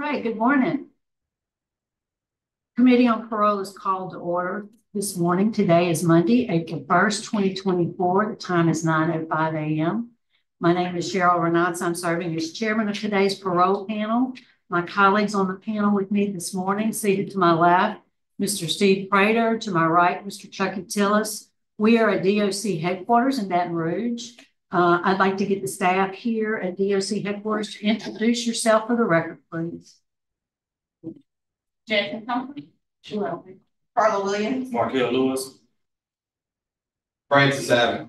right, good morning. Committee on Parole is called to order this morning. Today is Monday, April 1st, 2024. The time is 9.05 a.m. My name is Sheryl Ranatza. I'm serving as chairman of today's parole panel. My colleagues on the panel with me this morning, seated to my left, Mr. Steve Prater, to my right, Mr. Chuck Tillis. We are at DOC headquarters in Baton Rouge. Uh, I'd like to get the staff here at DOC headquarters to introduce yourself for the record, please. Jason Humphrey. Sure. Carla Williams. Markel Lewis. Francis Abbott.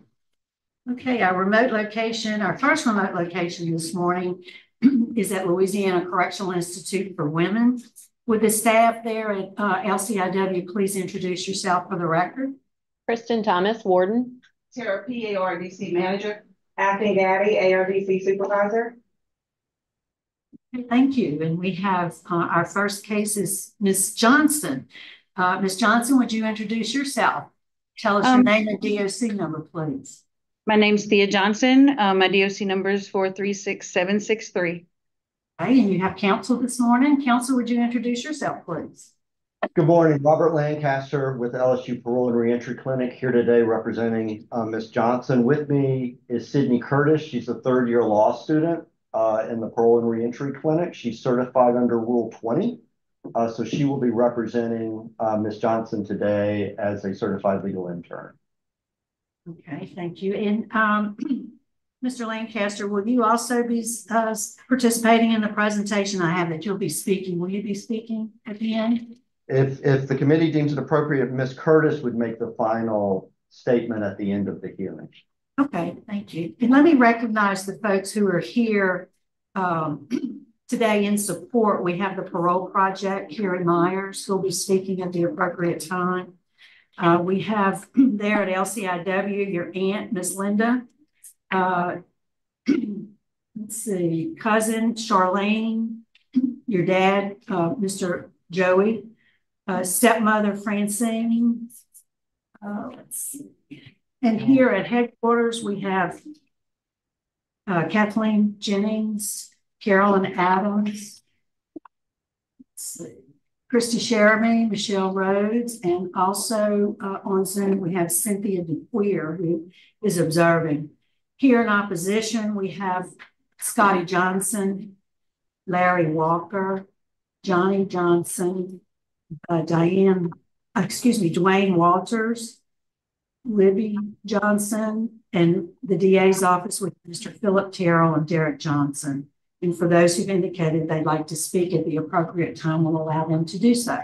Okay, our remote location, our first remote location this morning is at Louisiana Correctional Institute for Women. Would the staff there at uh, LCIW please introduce yourself for the record? Kristen Thomas, Warden. Tara P. ARDC Manager. Acting Gaddy, ARDC Supervisor. Thank you. And we have uh, our first case is Ms. Johnson. Uh, Ms. Johnson, would you introduce yourself? Tell us um, your name and DOC number, please. My name's Thea Johnson. Uh, my DOC number is 436763. Okay, and you have counsel this morning. Counsel, would you introduce yourself, please? Good morning, Robert Lancaster with LSU Parole and Reentry Clinic here today representing uh, Ms. Johnson. With me is Sydney Curtis. She's a third year law student uh, in the Parole and Reentry Clinic. She's certified under Rule 20. Uh, so she will be representing Ms. Johnson today as a certified legal intern. Okay, thank you. And um, Mr. Lancaster, will you also be uh, participating in the presentation I have that you'll be speaking? Will you be speaking at the end? If, if the committee deems it appropriate, Ms. Curtis would make the final statement at the end of the hearing. Okay, thank you. And let me recognize the folks who are here um, today in support. We have the Parole Project, Kerry Myers, who will be speaking at the appropriate time. Uh, we have there at LCIW your aunt, Miss Linda. Uh, let's see, cousin Charlene, your dad, uh, Mr. Joey, uh, stepmother Francine. Uh. And here at headquarters, we have uh, Kathleen Jennings, Carolyn Adams, Christy Sheramy, Michelle Rhodes, and also uh, on Zoom, we have Cynthia DeQueer, who is observing. Here in opposition, we have Scotty Johnson, Larry Walker, Johnny Johnson, uh, Diane, uh, excuse me, Dwayne Walters, Libby Johnson, and the DA's office with Mr. Philip Terrell and Derek Johnson. And for those who've indicated they'd like to speak at the appropriate time, we'll allow them to do so.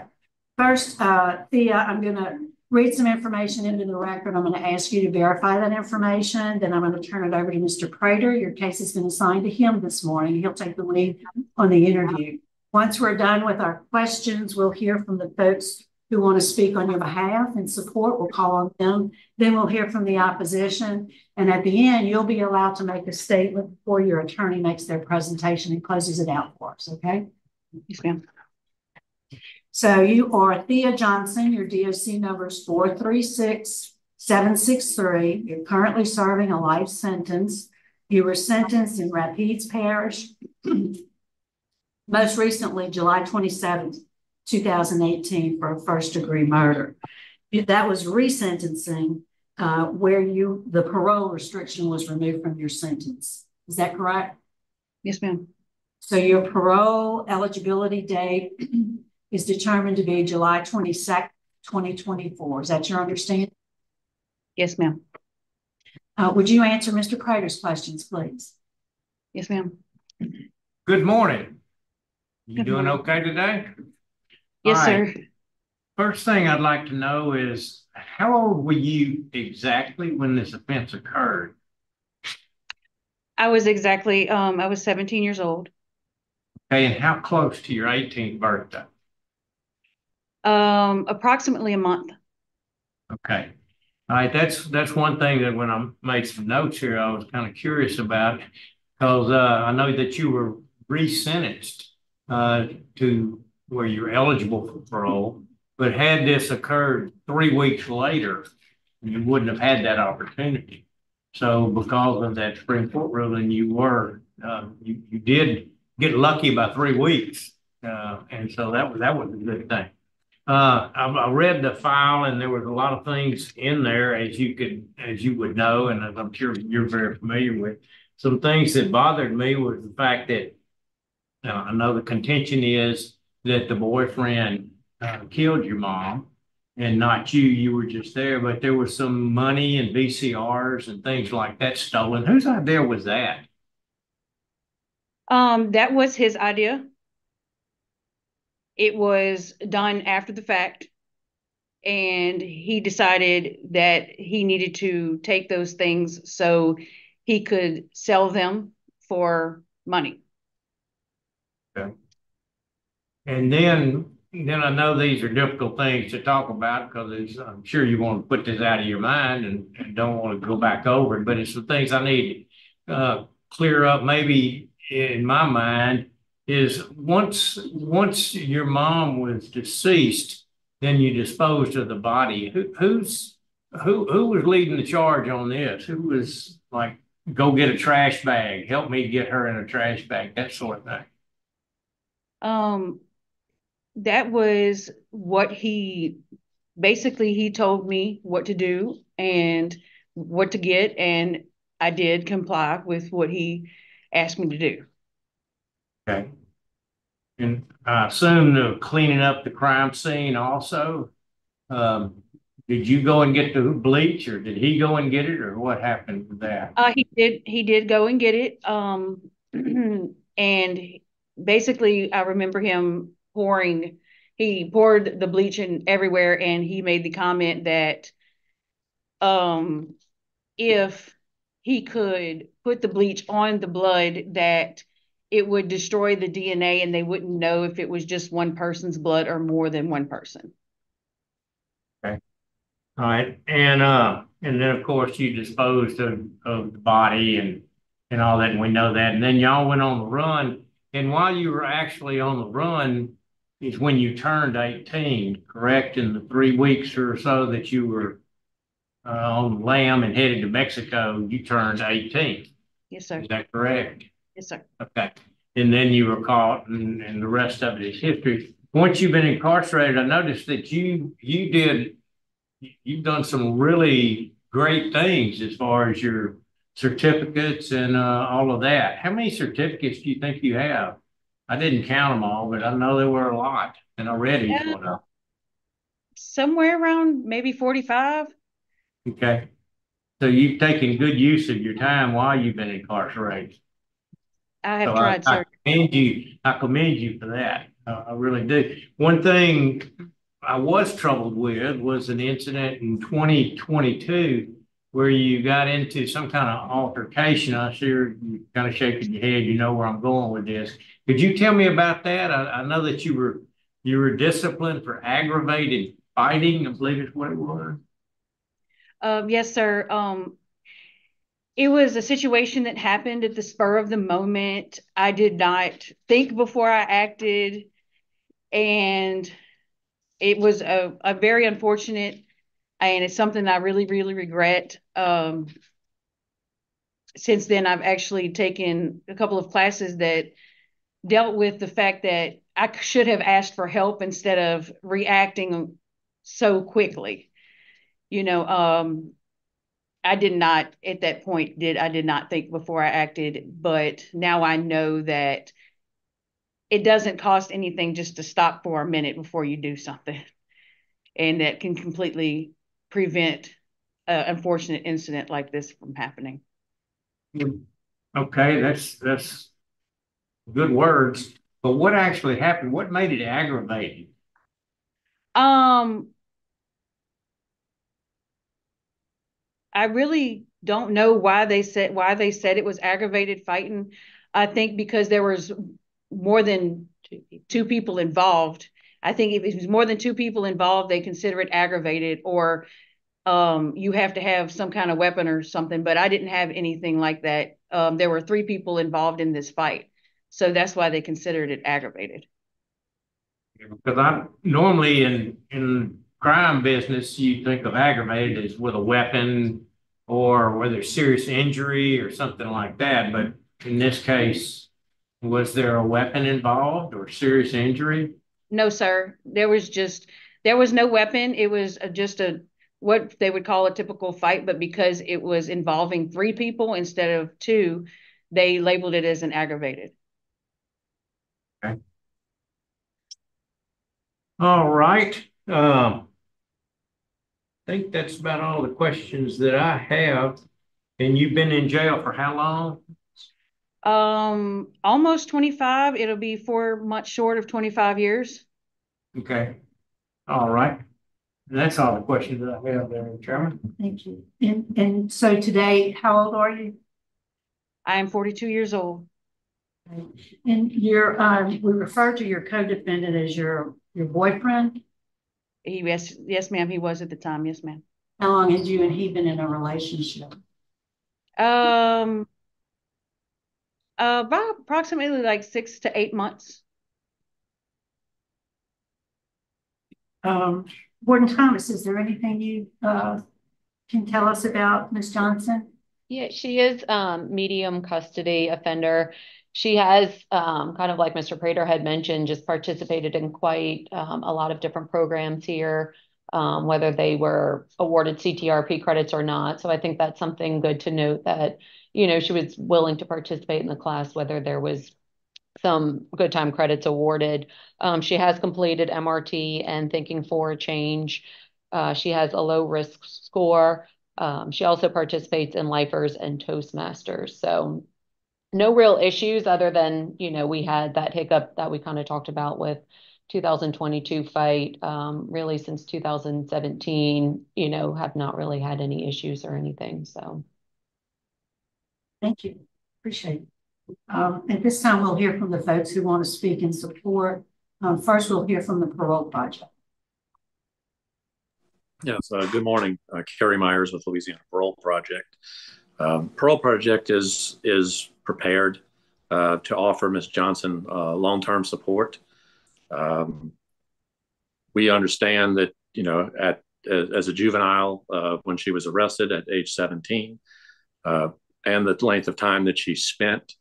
First, uh, Thea, I'm going to read some information into the record. I'm going to ask you to verify that information. Then I'm going to turn it over to Mr. Prater. Your case has been assigned to him this morning. He'll take the lead on the interview. Once we're done with our questions, we'll hear from the folks who want to speak on your behalf and support. We'll call on them. Then we'll hear from the opposition. And at the end, you'll be allowed to make a statement before your attorney makes their presentation and closes it out for us, okay? Yes, ma'am. So you are Thea Johnson. Your DOC number is 436763. You're currently serving a life sentence. You were sentenced in Rapides Parish most recently July 27th, 2018 for a first degree murder. That was resentencing uh, where you the parole restriction was removed from your sentence. Is that correct? Yes, ma'am. So your parole eligibility date is determined to be July 22nd, 2024. Is that your understanding? Yes, ma'am. Uh, would you answer Mr. Prater's questions, please? Yes, ma'am. Good morning. You doing okay today? Yes, right. sir. First thing I'd like to know is how old were you exactly when this offense occurred? I was exactly, um, I was 17 years old. Okay, and how close to your 18th birthday? Um, approximately a month. Okay. All right, that's that's one thing that when I made some notes here, I was kind of curious about because uh, I know that you were resentenced uh, to where you're eligible for parole. But had this occurred three weeks later, you wouldn't have had that opportunity. So because of that Supreme Court ruling, you were, uh, you, you did get lucky by three weeks Uh, and so that was, that was a good thing. Uh, I, I read the file and there was a lot of things in there as you could, as you would know, and I'm sure you're very familiar with. Some things that bothered me was the fact that, uh, I know the contention is that the boyfriend, uh, killed your mom and not you, you were just there, but there was some money and VCRs and things like that stolen. Whose idea was that? Um, that was his idea. It was done after the fact. And he decided that he needed to take those things so he could sell them for money. And then, then I know these are difficult things to talk about because I'm sure you want to put this out of your mind and, and don't want to go back over it, but it's the things I need to uh, clear up maybe in my mind is once, once your mom was deceased, then you disposed of the body. Who, who's, who, who was leading the charge on this? Who was like, go get a trash bag, help me get her in a trash bag, that sort of thing? Um, that was what he basically he told me what to do and what to get, and I did comply with what he asked me to do. Okay. And I assume the cleaning up the crime scene also. Um, did you go and get the bleach or did he go and get it or what happened with that? Uh, he did, he did go and get it. Um, and basically I remember him pouring, he poured the bleach in everywhere and he made the comment that um, if he could put the bleach on the blood that it would destroy the DNA and they wouldn't know if it was just one person's blood or more than one person. Okay. All right, and uh, and then of course you disposed of, of the body and and all that, and we know that. And then y'all went on the run. And while you were actually on the run, is when you turned 18, correct? In the three weeks or so that you were uh, on lam and headed to Mexico, you turned 18. Yes, sir. Is that correct? Yes, sir. Okay. And then you were caught and, and the rest of it is history. Once you've been incarcerated, I noticed that you, you did, you've done some really great things as far as your certificates and, uh, all of that. How many certificates do you think you have? I didn't count them all, but I know there were a lot and I read each one of. Somewhere around maybe 45. Okay. So you've taken good use of your time while you've been incarcerated. I have So tried, I sir. commend you, I commend you for that. Uh, I really do. One thing I was troubled with was an incident in twenty twenty-two where you got into some kind of altercation. I see you're kind of shaking your head. You know where I'm going with this. Could you tell me about that? I, I know that you were, you were disciplined for aggravated fighting, I believe is what it was. Um, yes, sir. Um, it was a situation that happened at the spur of the moment. I did not think before I acted. And it was a, a very unfortunate, and it's something I really, really regret. Um, since then, I've actually taken a couple of classes that dealt with the fact that I should have asked for help instead of reacting so quickly. You know, um, I did not at that point did I did not think before I acted, but now I know that it doesn't cost anything just to stop for a minute before you do something. And that can completely prevent an unfortunate incident like this from happening. Okay, that's, that's good words, but what actually happened? What made it aggravating? Um, I really don't know why they said why they said it was aggravated fighting. I think because there was more than two people involved. I think if it was more than two people involved, they consider it aggravated or um, you have to have some kind of weapon or something. But I didn't have anything like that. Um, there were three people involved in this fight. So that's why they considered it aggravated. Because I'm normally in, in crime business, you think of aggravated as with a weapon or whether serious injury or something like that. But in this case, Was there a weapon involved or serious injury? No, sir. There was just, there was no weapon. It was a- just a, what they would call a typical fight, but because it was involving three people instead of two, they labeled it as an aggravated. All right, um. I think that's about all the questions that I have. And you've been in jail for how long? Um, almost twenty-five. It'll be four months short of twenty-five years. Okay, all right. And that's all the questions that I have there, Chairman. Thank you. And, and so today, how old are you? I am forty-two years old. And your, um, we refer to your co-defendant as your, your boyfriend. He, yes, yes, ma'am, he was at the time. Yes, ma'am. How long had you and he been in a relationship? Um, uh, about approximately like six to eight months. Um, Warden Thomas, is there anything you, uh, can tell us about Ms. Johnson? Yeah, she is um medium custody offender. She has um kind of like Mr. Prater had mentioned, just participated in quite um a lot of different programs here, um, whether they were awarded CTRP credits or not. So I think that's something good to note that, you know, she was willing to participate in the class, whether there was some good time credits awarded. Um, she has completed MRT and Thinking for a Change. Uh, she has a low risk score. Um, she also participates in lifers and Toastmasters. So no real issues other than, you know, we had that hiccup that we kind of talked about with 2022 fight. Um, really since 2017, you know, have not really had any issues or anything. So. Thank you. Appreciate it. Um, at this time, we'll hear from the folks who want to speak in support. Um, first, we'll hear from the Parole Project. Yes, uh, good morning. Uh, Kerry Myers with Louisiana Parole Project. Um, Parole Project is is prepared uh, to offer Ms. Johnson uh, long-term support. Um, we understand that you know at as a juvenile uh, when she was arrested at age 17 uh, and the length of time that she spent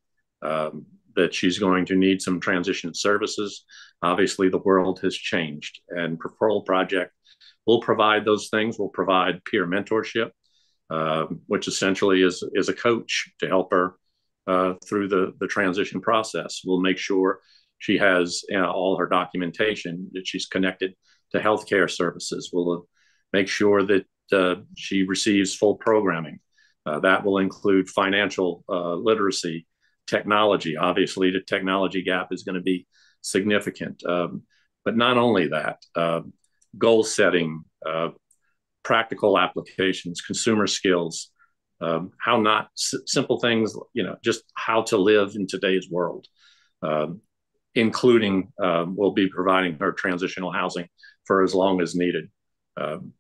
um, that she's going to need some transition services. Obviously, the world has changed, and Parole Project We'll provide those things. We'll provide peer mentorship, uh, which essentially is is a coach to help her uh, through the the transition process. We'll make sure she has you know, all her documentation that she's connected to healthcare services. We'll make sure that uh, she receives full programming. Uh, that will include financial uh, literacy, technology. Obviously, the technology gap is going to be significant. Um, but not only that, um, goal setting, uh, practical applications, consumer skills, um, how not s- simple things, you know, just how to live in today's world, um, including um, we'll be providing her transitional housing for as long as needed. Um,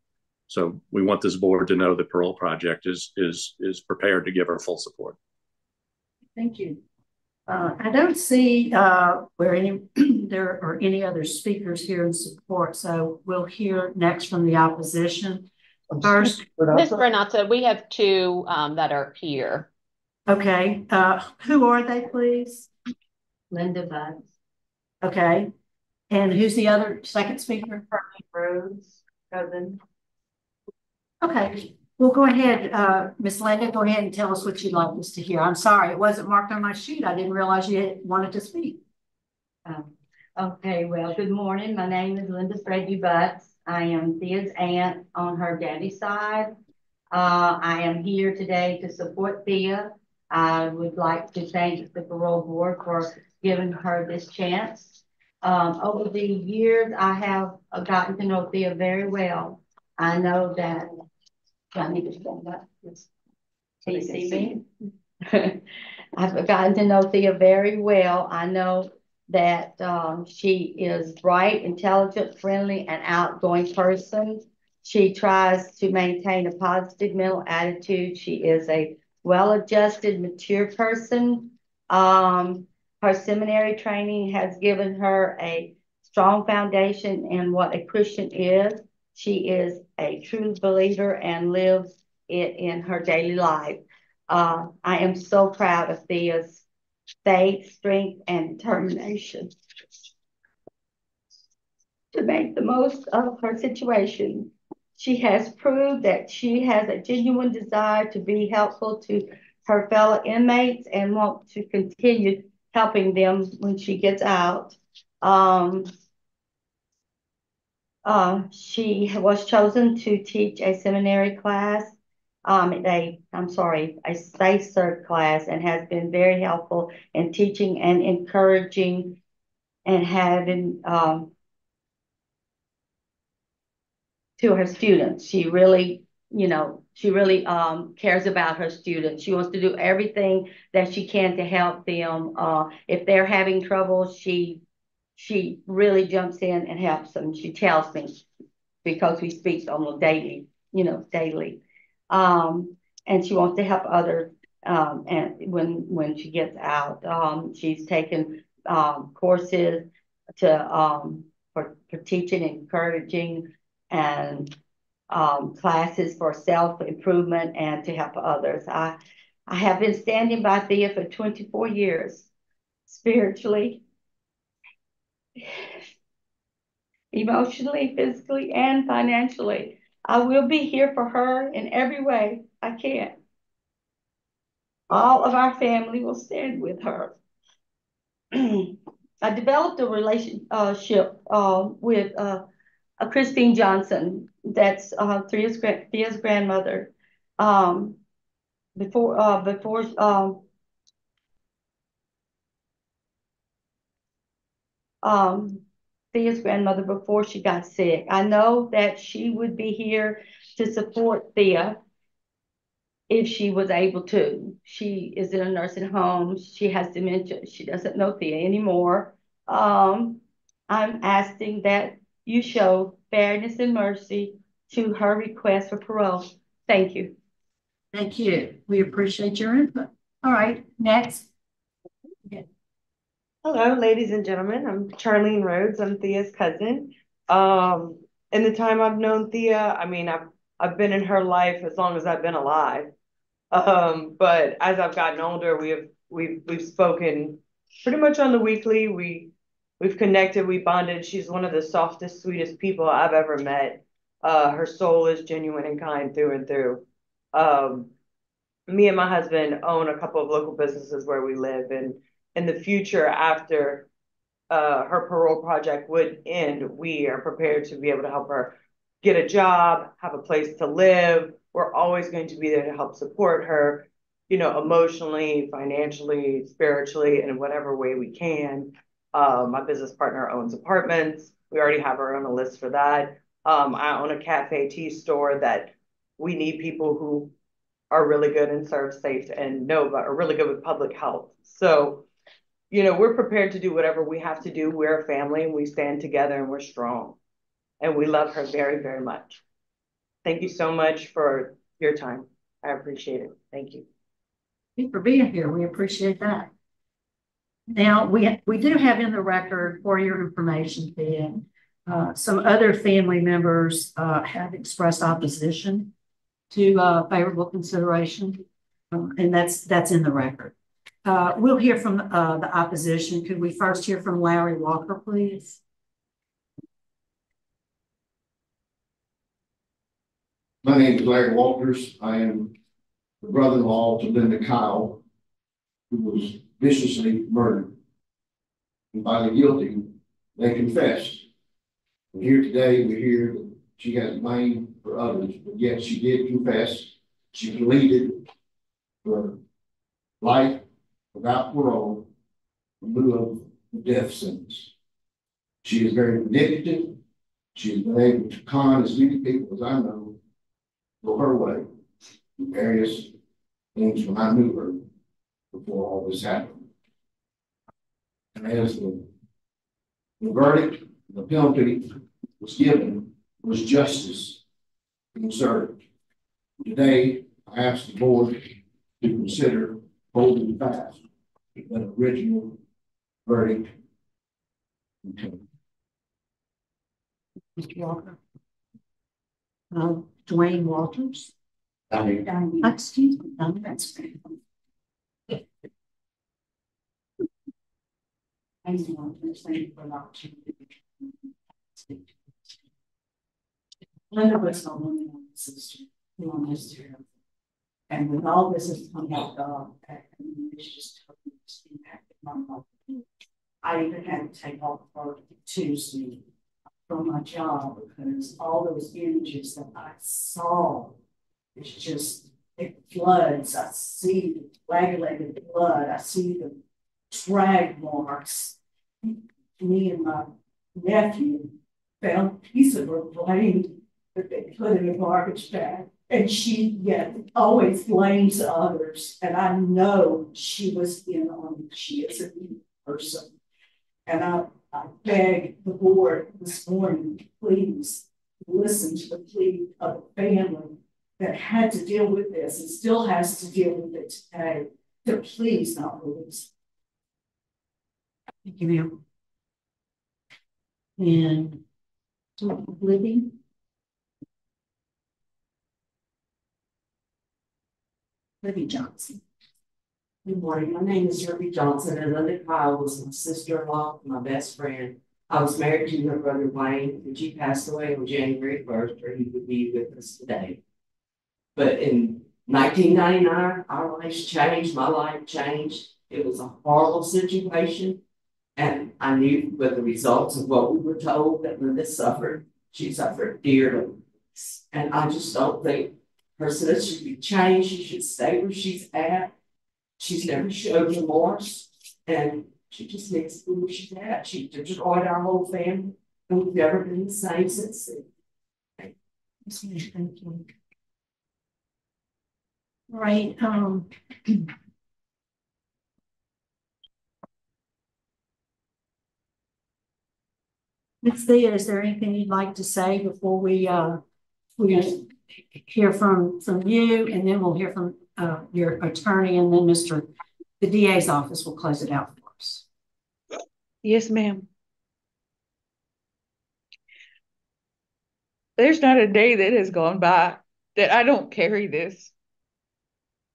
so we want this board to know the Parole Project is is is prepared to give her full support. Thank you. Uh, I don't see, uh, where any, there are any other speakers here in support, so we'll hear next from the opposition. First, Ms. Ranatza, we have two um, that are here. okay, uh, who are they, please? Linda Butts, Okay, and who's the other second speaker? Rhodes, cousin. Okay, well, go ahead, uh, Ms. Linda, go ahead and tell us what you'd like us to hear. I'm sorry, it wasn't marked on my sheet. I didn't realize you had- wanted to speak. Um, okay, well, good morning. My name is Linda Freddy Butts. I am Thea's aunt on her daddy's side. Uh, I am here today to support Thea. I would like to thank the parole board for giving her this chance. Um, over the years, I have gotten to know Thea very well. I know that, I need to stand up? Can you see me? I've gotten to know Thea very well. I know that um, she is bright, intelligent, friendly, and outgoing person. She tries to maintain a positive mental attitude. She is a well-adjusted, mature person. Um, her seminary training has given her a strong foundation in what a Christian is. She is a true believer and lives it in her daily life. Uh, I am so proud of Thea's faith, strength, and determination to make the most of her situation. She has proved that she has a genuine desire to be helpful to her fellow inmates and want to continue helping them when she gets out. Um, uh, she was chosen to teach a seminary class, um, a, I'm sorry, a safe cert class and has been very helpful in teaching and encouraging and having, um, to her students. She really, you know, she really um, cares about her students. She wants to do everything that she can to help them. Uh, if they're having trouble, she she really jumps in and helps them. She tells me because we speak on almost daily, you know, daily. Um, and she wants to help others. Um, and when when she gets out, um, she's taken um, courses to um, for, for teaching, encouraging, and um, classes for self-improvement and to help others. I, I have been standing by Thea for 24 years, spiritually, emotionally, physically, and financially. I will be here for her in every way I can. All of our family will stand with her. I developed a relationship uh, with uh, Christine Johnson, that's uh, Thea's, Thea's grandmother. Um, before, uh, before, um, um, Thea's grandmother before she got sick. I know that she would be here to support Thea if she was able to. She is in a nursing home. She has dementia. She doesn't know Thea anymore. Um, I'm asking that you show fairness and mercy to her request for parole. Thank you. Thank you. We appreciate your input. All right, next. Hello, ladies and gentlemen. I'm Charlene Rhodes. I'm Thea's cousin. Um, in the time I've known Thea, I mean, I've I've been in her life as long as I've been alive. Um, but as I've gotten older, we have we've we've spoken pretty much on the weekly. We we've connected, we bonded. She's one of the softest, sweetest people I've ever met. Uh, her soul is genuine and kind through and through. Um, me and my husband own a couple of local businesses where we live, and in the future, after uh, her parole project would end, we are prepared to be able to help her get a job, have a place to live. We're always going to be there to help support her, you know, emotionally, financially, spiritually, in whatever way we can. Uh, my business partner owns apartments. We already have her on a list for that. Um, I own a cafe tea store that we need people who are really good and ServSafe and know but are really good with public health. So, you know, we're prepared to do whatever we have to do. We're a family and we stand together and we're strong. And we love her very, very much. Thank you so much for your time. I appreciate it. Thank you. Thank you for being here. We appreciate that. Now, we, we do have in the record for your information, Ben, uh, some other family members uh, have expressed opposition to uh, favorable consideration, um, and that's that's in the record. Uh, we'll hear from uh, the opposition. Could we first hear from Larry Walker, please? My name is Larry Walters. I am the brother-in-law to Linda Kyle, who was viciously murdered. And by the guilty, they confessed. And here today, we hear that she has blamed for others, but yet she did confess. She pleaded for life without parole in lieu of the death sentence. She is very manipulative. She has been able to con as many people as I know go her way in various things when I knew her before all this happened. And as the, the verdict, the penalty was given, was justice being served. Today, I ask the board to consider holding fast that original verdict. Okay. Mr. Walker. Uh, Dwayne Walters. Danny. Excuse me, Danny, that's Thank you, thank you for the opportunity. Linda was the sister who on this year. And when all this has come out, oh, I it's just impacted my life. I even had to take off work Tuesday from my job because all those images that I saw, it's just, it floods. I see the coagulated blood. I see the drag marks. Me and my nephew found a piece of her brain that they put in a garbage bag. And she, yeah, always blames others. And I know she was in on it. She is a person. And I, I beg the board this morning, please listen to the plea of the family that had to deal with this and still has to deal with it today to please not release. Thank you, ma'am. And Libby? Libby Johnson. Good morning. My name is Ruby Johnson, and Linda Kyle was my sister-in-law, my best friend. I was married to her brother Wayne, and she passed away on January first, or he would be with us today. But in nineteen ninety-nine, our lives changed, my life changed. It was a horrible situation. And I knew with the results of what we were told that Linda suffered, she suffered dearly. And I just don't think her sentence should be changed. She should stay where she's at. She's never showed remorse, and she just needs to be where she's at. She destroyed our whole family, and we've never been the same since then. Thank you. Right, um. Ms. Thea, is there anything you'd like to say before we, uh, we hear from, from you, and then we'll hear from, uh, your attorney, and then Mr. The DA's office will close it out for us. Yes, ma'am. There's not a day that has gone by that I don't carry this.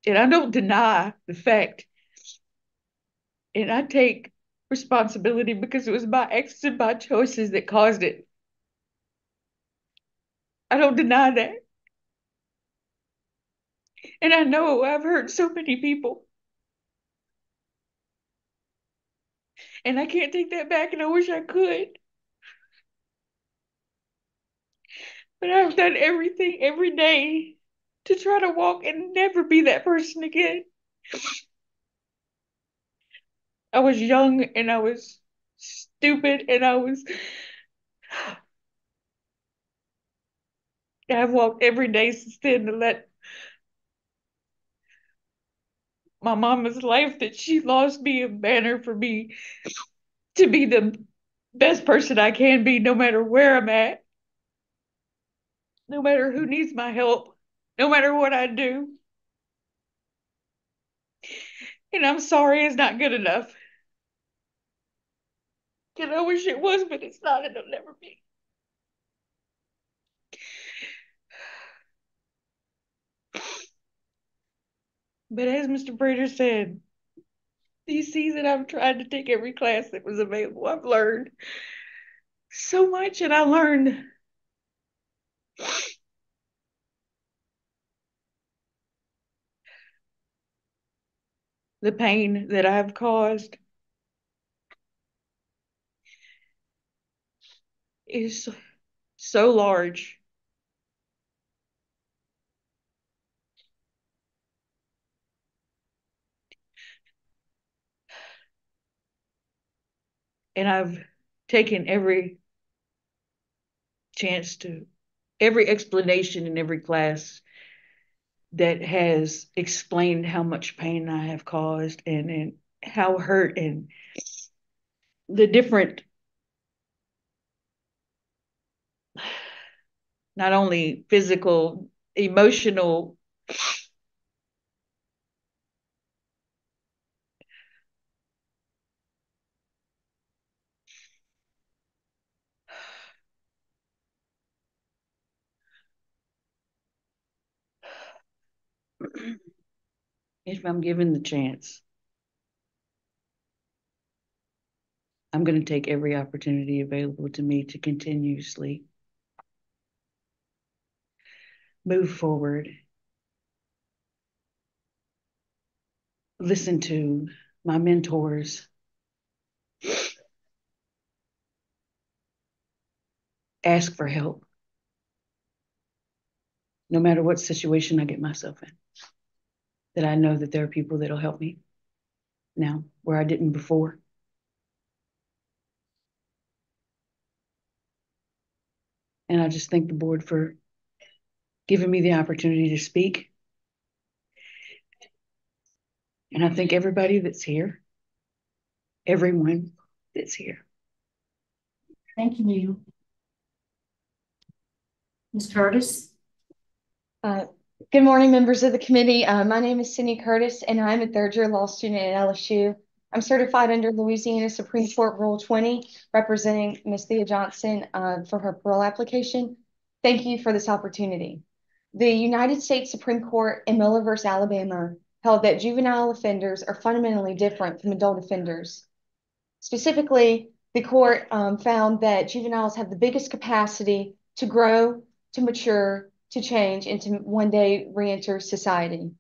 And I don't deny the fact. And I take responsibility because it was my actions and my choices that caused it. I don't deny that. And I know I've hurt so many people. And I can't take that back, and I wish I could. But I've done everything every day to try to walk and never be that person again. I was young and I was stupid and I was. I've walked every day since then to let my mama's life that she lost me a banner for me to be the best person I can be, no matter where I'm at, no matter who needs my help, no matter what I do. And I'm sorry it's not good enough. And I wish it was, but it's not, and it'll never be. But as Mr. Prater said, these season I've tried to take every class that was available. I've learned so much, and I learned the pain that I've caused is so large. And I've taken every chance to, every explanation in every class that has explained how much pain I have caused and, and how hurt and the different not only physical, emotional if I'm given the chance. I'm going to take every opportunity available to me to continuously move forward. Listen to my mentors. Ask for help. No matter what situation I get myself in, that I know that there are people that'll help me now where I didn't before. And I just thank the board for giving me the opportunity to speak. And I thank everybody that's here, everyone that's here. Thank you, Neil. Ms. Curtis? Uh, good morning, members of the committee. Uh, my name is Cindy Curtis, and I'm a third year law student at LSU. I'm certified under Louisiana Supreme Court Rule 20, representing Ms. Thea Johnson uh, for her parole application. Thank you for this opportunity. The United States Supreme Court in Miller v. Alabama held that juvenile offenders are fundamentally different from adult offenders. Specifically, the court um, found that juveniles have the biggest capacity to grow, to mature, to change, and to one day reenter society.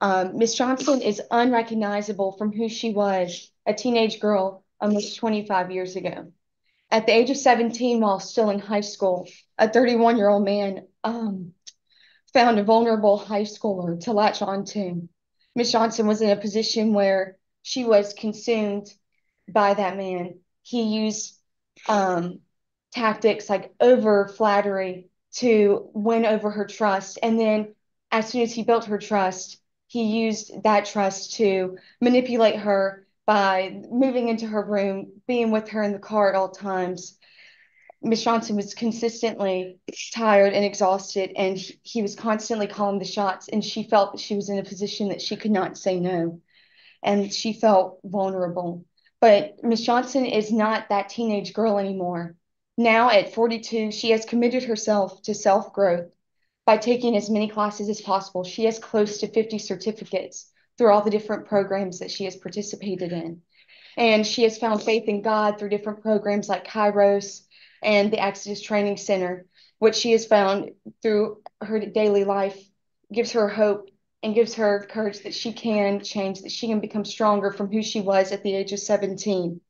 Um, Ms. Johnson is unrecognizable from who she was, a teenage girl almost 25 years ago. At the age of 17, while still in high school, a 31 year old man um, found a vulnerable high schooler to latch on to. Ms. Johnson was in a position where she was consumed by that man. He used um, tactics like over flattery to win over her trust. And then as soon as he built her trust, he used that trust to manipulate her by moving into her room, being with her in the car at all times. Miss Johnson was consistently tired and exhausted, and he, was constantly calling the shots, and she felt that she was in a position that she could not say no, and she felt vulnerable. But Miss Johnson is not that teenage girl anymore. Now at 42, she has committed herself to self growth by taking as many classes as possible. She has close to 50 certificates through all the different programs that she has participated in. And she has found faith in God through different programs like Kairos and the Exodus Training Center, which she has found through her daily life gives her hope and gives her courage that she can change, that she can become stronger from who she was at the age of 17.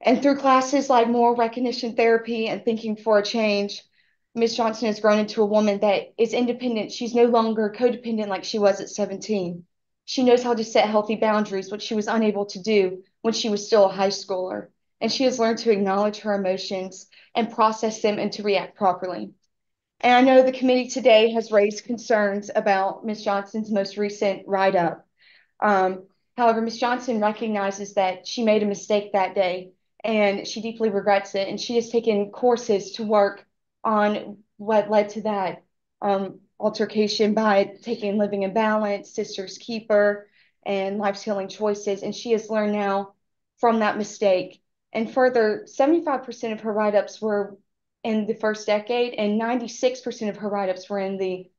And through classes like moral reconation therapy and thinking for a change, Miss Johnson has grown into a woman that is independent. She's no longer codependent like she was at 17. She knows how to set healthy boundaries, which she was unable to do when she was still a high schooler. And she has learned to acknowledge her emotions and process them and to react properly. And I know the committee today has raised concerns about Miss Johnson's most recent write up. Um, however, Miss Johnson recognizes that she made a mistake that day and she deeply regrets it. And she has taken courses to work on what led to that um, altercation by taking Living in Balance, Sister's Keeper, and Life's Healing Choices. And she has learned now from that mistake. And further, 75% of her write ups were in the first decade, and 96% of her write ups were in the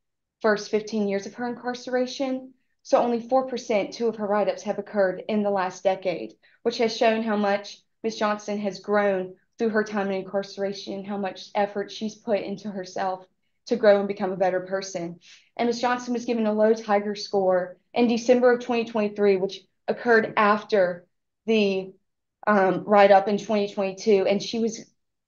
first 15 years of her incarceration. So only 4%, two of her write ups have occurred in the last decade, which has shown how much Ms. Johnson has grown through her time in incarceration, how much effort she's put into herself to grow and become a better person. And Ms. Johnson was given a low Tiger score in December of 2023, which occurred after the um, write up in 2022. And she was,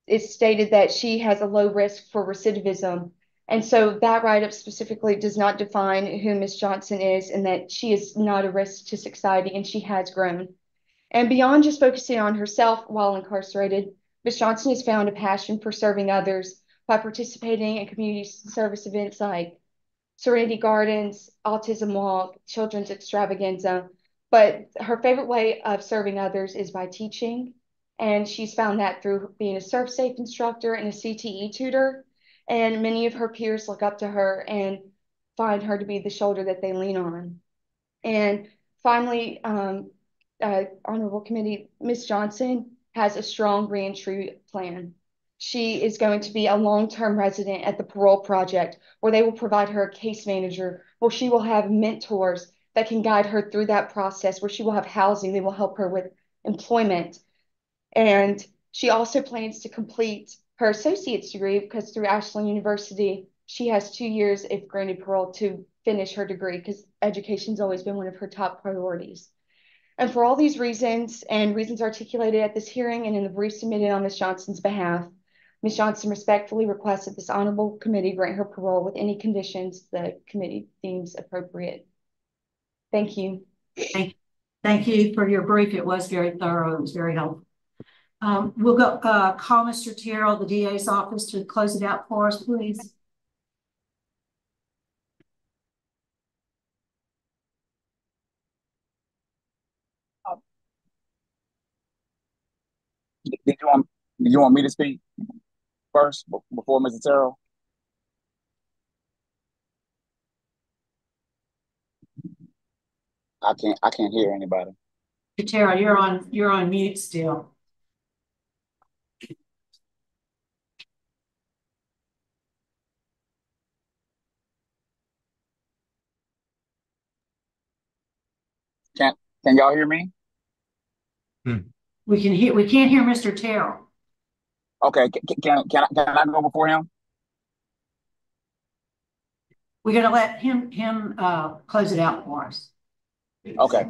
it stated that she has a low risk for recidivism. And so that write up specifically does not define who Ms. Johnson is and that she is not a risk to society and she has grown. And beyond just focusing on herself while incarcerated, Ms. Johnson has found a passion for serving others by participating in community service events like Serenity Gardens, Autism Walk, Children's Extravaganza. But her favorite way of serving others is by teaching. And she's found that through being a ServSafe instructor and a CTE tutor. And many of her peers look up to her and find her to be the shoulder that they lean on. And finally, um, uh, Honorable Committee, Ms. Johnson has a strong reentry plan. She is going to be a long-term resident at the Parole Project, where they will provide her a case manager, where she will have mentors that can guide her through that process, where she will have housing, they will help her with employment. And she also plans to complete her associate's degree because through Ashland University, she has two years if granted parole to finish her degree because education's always been one of her top priorities. And for all these reasons and reasons articulated at this hearing and in the brief submitted on Ms. Johnson's behalf, Ms. Johnson respectfully requests that this honorable committee grant her parole with any conditions the committee deems appropriate. Thank you. Thank, you for your brief. It was very thorough. It was very helpful. Um, we'll go uh, call Mr. Terrell, the DA's office, to close it out for us, please. Did you want Did you want me to speak first before Mr. Terrell? I can't. I can't hear anybody. Terrell, you're on. You're on mute still. Can Can y'all hear me? Hmm. We can hear. We can't hear Mr. Terrell. Okay. Can can can I, can I go before him? We're gonna let him him uh close it out for us. Okay.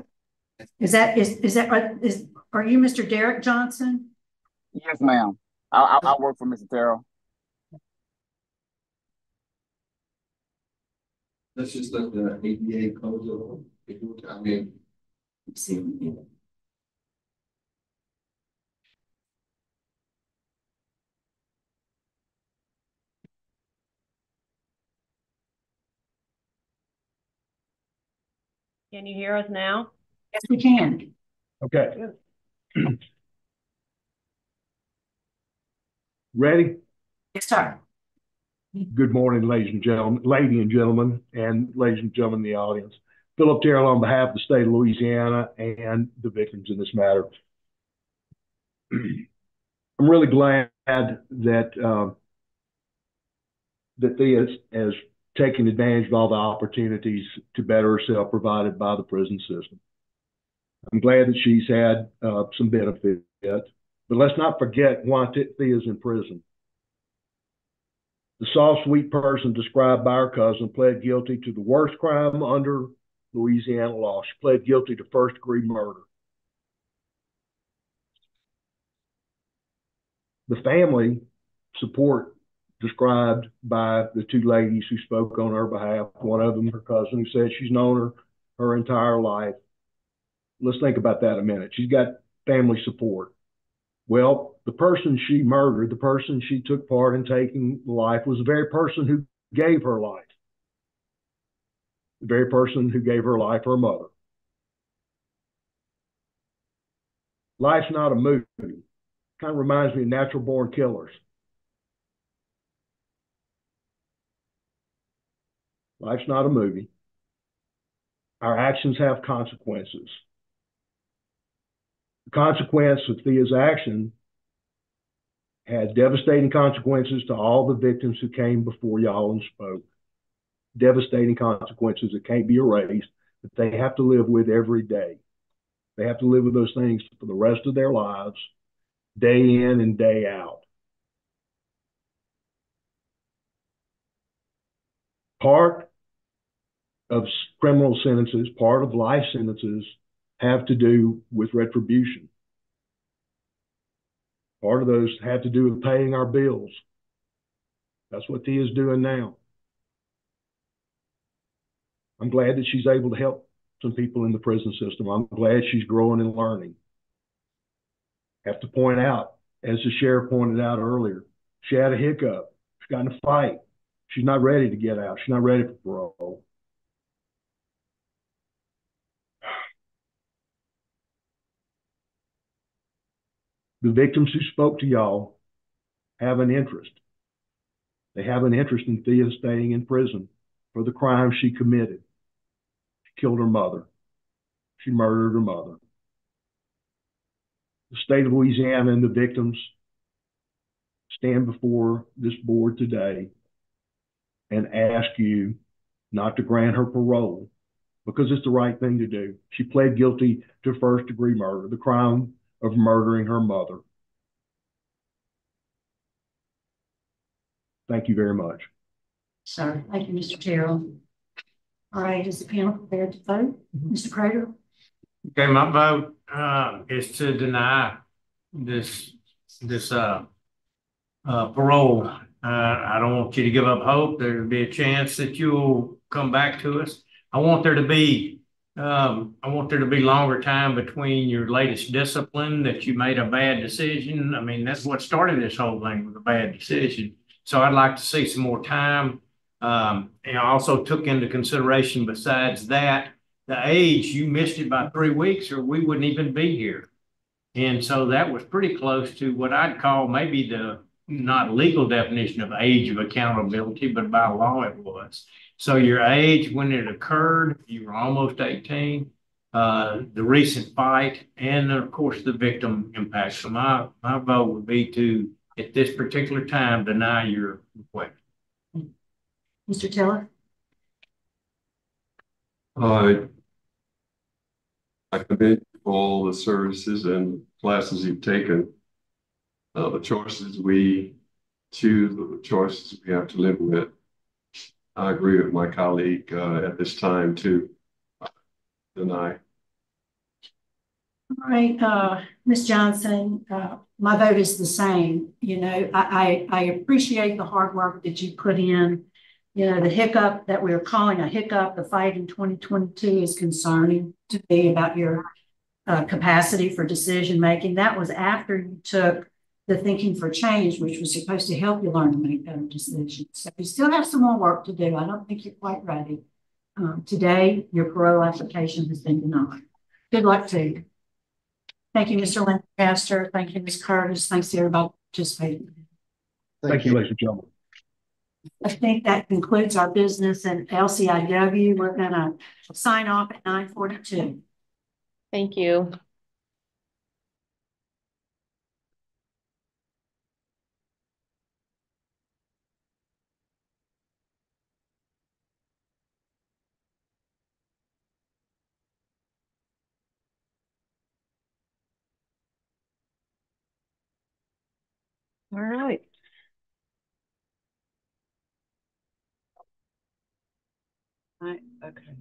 Is that is is that right? Is are you Mr. Derek Johnson? Yes, ma'am. I, I I work for Mr. Terrell. Let's just let the ADA close it. I mean, See. Can you hear us now? Yes, we can. Okay. Ready? Yes, sir. Good morning, ladies and gentlemen, lady and gentlemen, and ladies and gentlemen in the audience. Philip Terrell on behalf of the state of Louisiana and the victims in this matter. I'm really glad that uh, that Thea has taken advantage of all the opportunities to better herself provided by the prison system. I'm glad that she's had uh, some benefit, but let's not forget why Thea's in prison. The soft, sweet person described by her cousin pled guilty to the worst crime under Louisiana law. She pled guilty to first degree murder. The family support described by the two ladies who spoke on her behalf, one of them her cousin who said she's known her her entire life. Let's think about that a minute. She's got family support. Well, the person she murdered, the person she took part in taking life, was the very person who gave her life. The very person who gave her life, her mother. Life's not a movie. Kind of reminds me of natural born killers. Life's not a movie. Our actions have consequences. The consequence of Thea's action had devastating consequences to all the victims who came before y'all and spoke. Devastating consequences that can't be erased, that they have to live with every day. They have to live with those things for the rest of their lives, day in and day out. Part of criminal sentences, part of life sentences, have to do with retribution. Part of those have to do with paying our bills. That's what Thea is doing now. I'm glad that she's able to help some people in the prison system. I'm glad she's growing and learning. Have to point out, as the sheriff pointed out earlier, she had a hiccup. She got in a fight. She's not ready to get out. She's not ready for parole. The victims who spoke to y'all have an interest. They have an interest in Thea staying in prison for the crime she committed. She killed her mother. She murdered her mother. The state of Louisiana and the victims stand before this board today and ask you not to grant her parole because it's the right thing to do. She pled guilty to first degree murder, the crime of murdering her mother. Thank you very much. Sir, thank you, Mr. Chair. All right, is the panel prepared to vote? Mm -hmm. Mr. Prater? Okay, my vote uh, is to deny this this uh, uh, parole. Uh, I don't want you to give up hope. There'll be a chance that you'll come back to us. I want there to be um, I want there to be longer time between your latest discipline that you made a bad decision. I mean, that's what started this whole thing with a bad decision. So I'd like to see some more time. Um, and I also took into consideration besides that, the age, you missed it by three weeks or we wouldn't even be here. And so that was pretty close to what I'd call maybe the not legal definition of age of accountability, but by law it was. So your age when it occurred, you were almost 18, uh, the recent fight, and then of course the victim impact. So my, my vote would be to, at this particular time, deny your request. Mr. Taylor? Uh, I commend all the services and classes you've taken. Uh, the choices we choose, the choices we have to live with. I agree with my colleague uh, at this time to deny. All right, uh, Ms. Johnson, uh, my vote is the same. You know, I, I, I appreciate the hard work that you put in. You know, the hiccup that we're calling a hiccup, the fight in 2022 is concerning to me about your uh, capacity for decision making. That was after you took the thinking for change, which was supposed to help you learn to make better decisions. So you still have some more work to do. I don't think you're quite ready. Um, today, your parole application has been denied. Good luck to you. Thank you, Mr. Lancaster. Thank you, Ms. Curtis. Thanks to everybody participating. Thank you, ladies and gentlemen. I think that concludes our business in LCIW. We're gonna sign off at nine forty-two. Thank you. All right. Right, okay.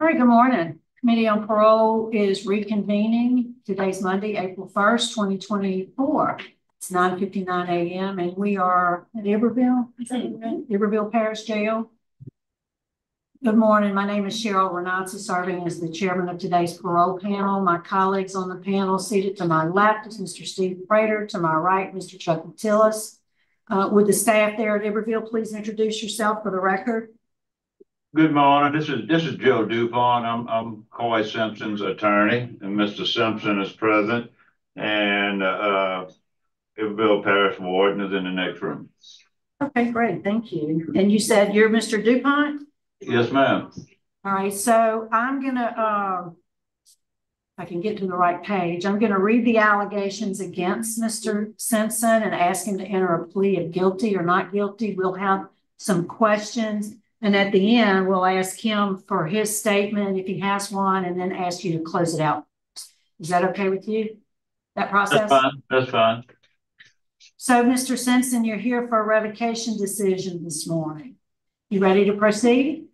All right, good morning. Committee on Parole is reconvening. Today's Monday, April first, twenty twenty-four. It's nine fifty-nine AM and we are at Iberville? Iberville Parish Jail. Good morning. My name is Sheryl Ranatza, serving as the chairman of today's parole panel. My colleagues on the panel seated to my left is Mr. Steve Prater, to my right, Mr. Chuck Tillis. Uh, would the staff there at Iberville please introduce yourself for the record? Good morning. This is, this is Joe Dupont. I'm, I'm Coy Simpson's attorney and Mr. Simpson is present. And, uh, Iberville Parish Warden is in the next room. Okay, great. Thank you. And you said you're Mr. Dupont? Yes, ma'am. All right, so I'm gonna, um, if I can get to the right page, I'm gonna read the allegations against Mr. Simpson and ask him to enter a plea of guilty or not guilty. We'll have some questions. And at the end, we'll ask him for his statement if he has one, and then ask you to close it out. Is that okay with you? That process? That's fine. That's fine. So, Mr. Simpson, you're here for a revocation decision this morning. You ready to proceed?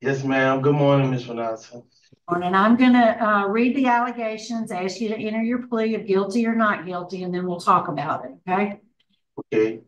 Yes, ma'am. Good morning, Ms. Ranatza. And I'm gonna uh read the allegations, ask you to enter your plea of guilty or not guilty, and then we'll talk about it, okay? Okay.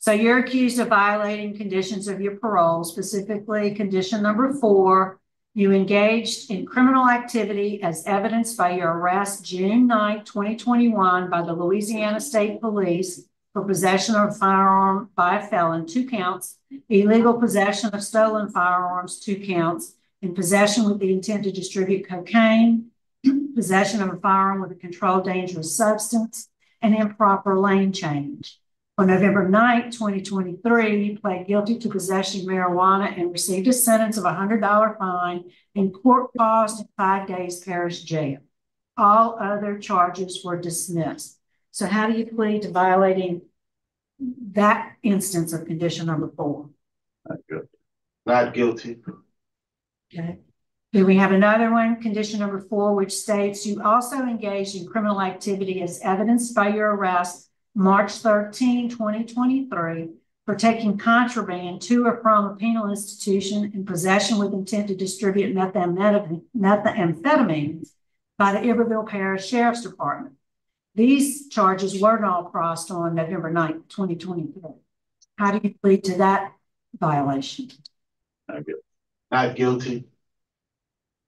So you're accused of violating conditions of your parole, specifically condition number four. You engaged in criminal activity as evidenced by your arrest June 9, twenty twenty-one by the Louisiana State Police for possession of a firearm by a felon, two counts, illegal possession of stolen firearms, two counts, in possession with the intent to distribute cocaine, possession of a firearm with a controlled dangerous substance, and improper lane change. On November 9, 2023, he pled guilty to possession of marijuana and received a sentence of a $100 fine and court paused in five days parish jail. All other charges were dismissed. So how do you plead to violating that instance of condition number four? Not guilty. Not guilty. Okay. Here we have another one, condition number four, which states you also engaged in criminal activity as evidenced by your arrest March 13, 2023, for taking contraband to or from a penal institution in possession with intent to distribute methamphetamine, methamphetamines by the Iberville Parish Sheriff's Department. These charges were not crossed on November 9, 2023. How do you plead to that violation? Not guilty. Not guilty.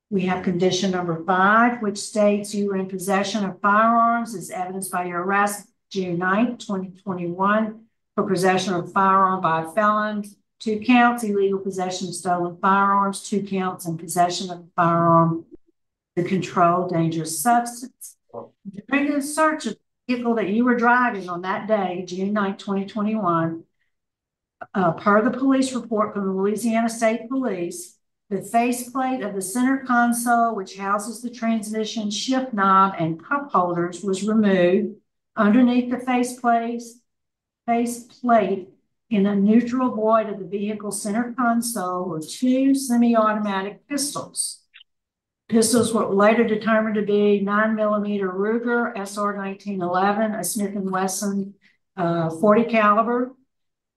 We have condition number five, which states you were in possession of firearms as evidenced by your arrest June 9, 2021, for possession of firearm by a felon, two counts, illegal possession of stolen firearms, two counts, and possession of a firearm, the controlled dangerous substance. During the search of the vehicle that you were driving on that day, June 9, 2021, uh, per the police report from the Louisiana State Police, the faceplate of the center console, which houses the transmission shift knob and cup holders, was removed. Underneath the faceplate, faceplate in a neutral void of the vehicle center console were two semi-automatic pistols. Pistols were later determined to be 9 millimeter Ruger SR 1911, a Smith & Wesson uh, 40 caliber.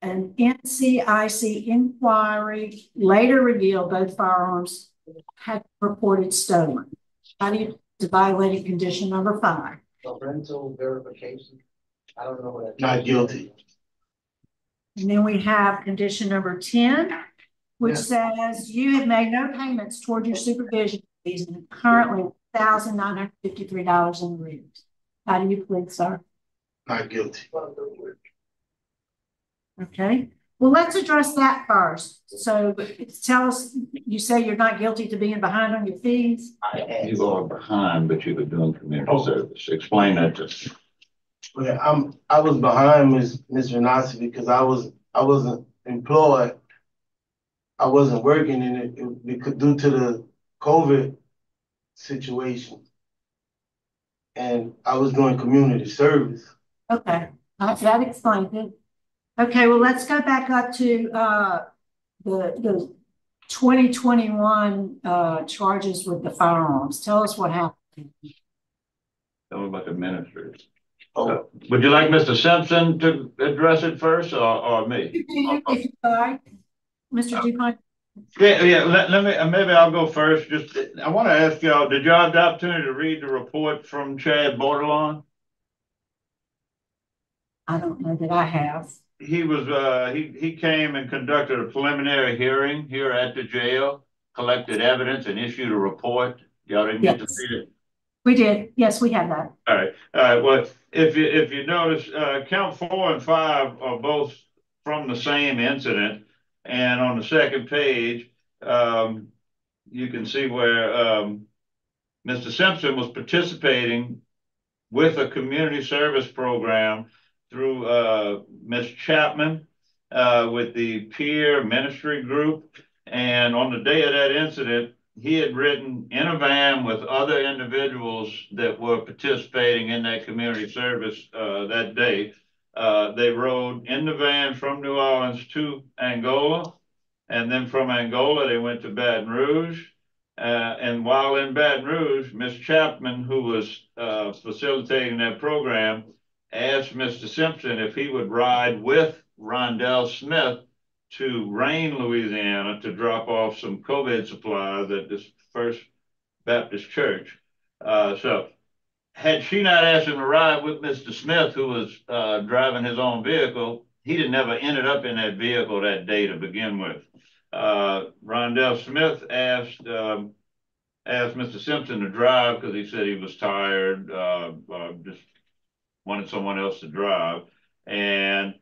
An NCIC inquiry later revealed both firearms had reported stolen. You violate condition number five? Rental verification. I don't know what that. Not guilty. And then we have condition number 10, which says you have made no payments toward your supervision fees and currently $1,953 in arrears. How do you plead, sir? Not guilty. Okay. Well, let's address that first. So tell us, you say you're not guilty to being behind on your fees? You are behind, but you've been doing community service. Explain that to us. Well, I'm, I was behind Ms. Ms. Ranatza because I was, I wasn't employed. I wasn't working in it, it because due to the COVID situation. And I was doing community service. Okay, uh, that explains it. Okay, well, let's go back up to uh, the the 2021 uh, charges with the firearms. Tell us what happened. Tell me about the administrators. Oh, would you like Mr. Simpson to address it first or, or me? If you like, Mr. Dupont. Yeah, yeah, let, let me, uh, maybe I'll go first. Just, I want to ask y'all, did y'all have the opportunity to read the report from Chad Bordelon? I don't know that I have. He was, uh, he, he came and conducted a preliminary hearing here at the jail, collected evidence and issued a report. Y'all didn't get to see it? We did. Yes, we had that. All right, all right, well, if you, if you notice, uh, count four and five are both from the same incident. And on the second page, um, you can see where, um, Mr. Simpson was participating with a community service program through, uh, Ms. Chapman, uh, with the peer ministry group. And on the day of that incident, he had ridden in a van with other individuals that were participating in that community service uh, that day. Uh, they rode in the van from New Orleans to Angola, and then from Angola they went to Baton Rouge. Uh, and while in Baton Rouge, Miss Chapman, who was uh, facilitating that program, asked Mr. Simpson if he would ride with Rondell Smith to Rayne, Louisiana, to drop off some COVID supplies at this First Baptist Church. Uh, so, had she not asked him to ride with Mr. Smith, who was uh, driving his own vehicle, he'd never ended up in that vehicle that day to begin with. Uh, Rondell Smith asked um, asked Mr. Simpson to drive because he said he was tired, uh, uh, just wanted someone else to drive, and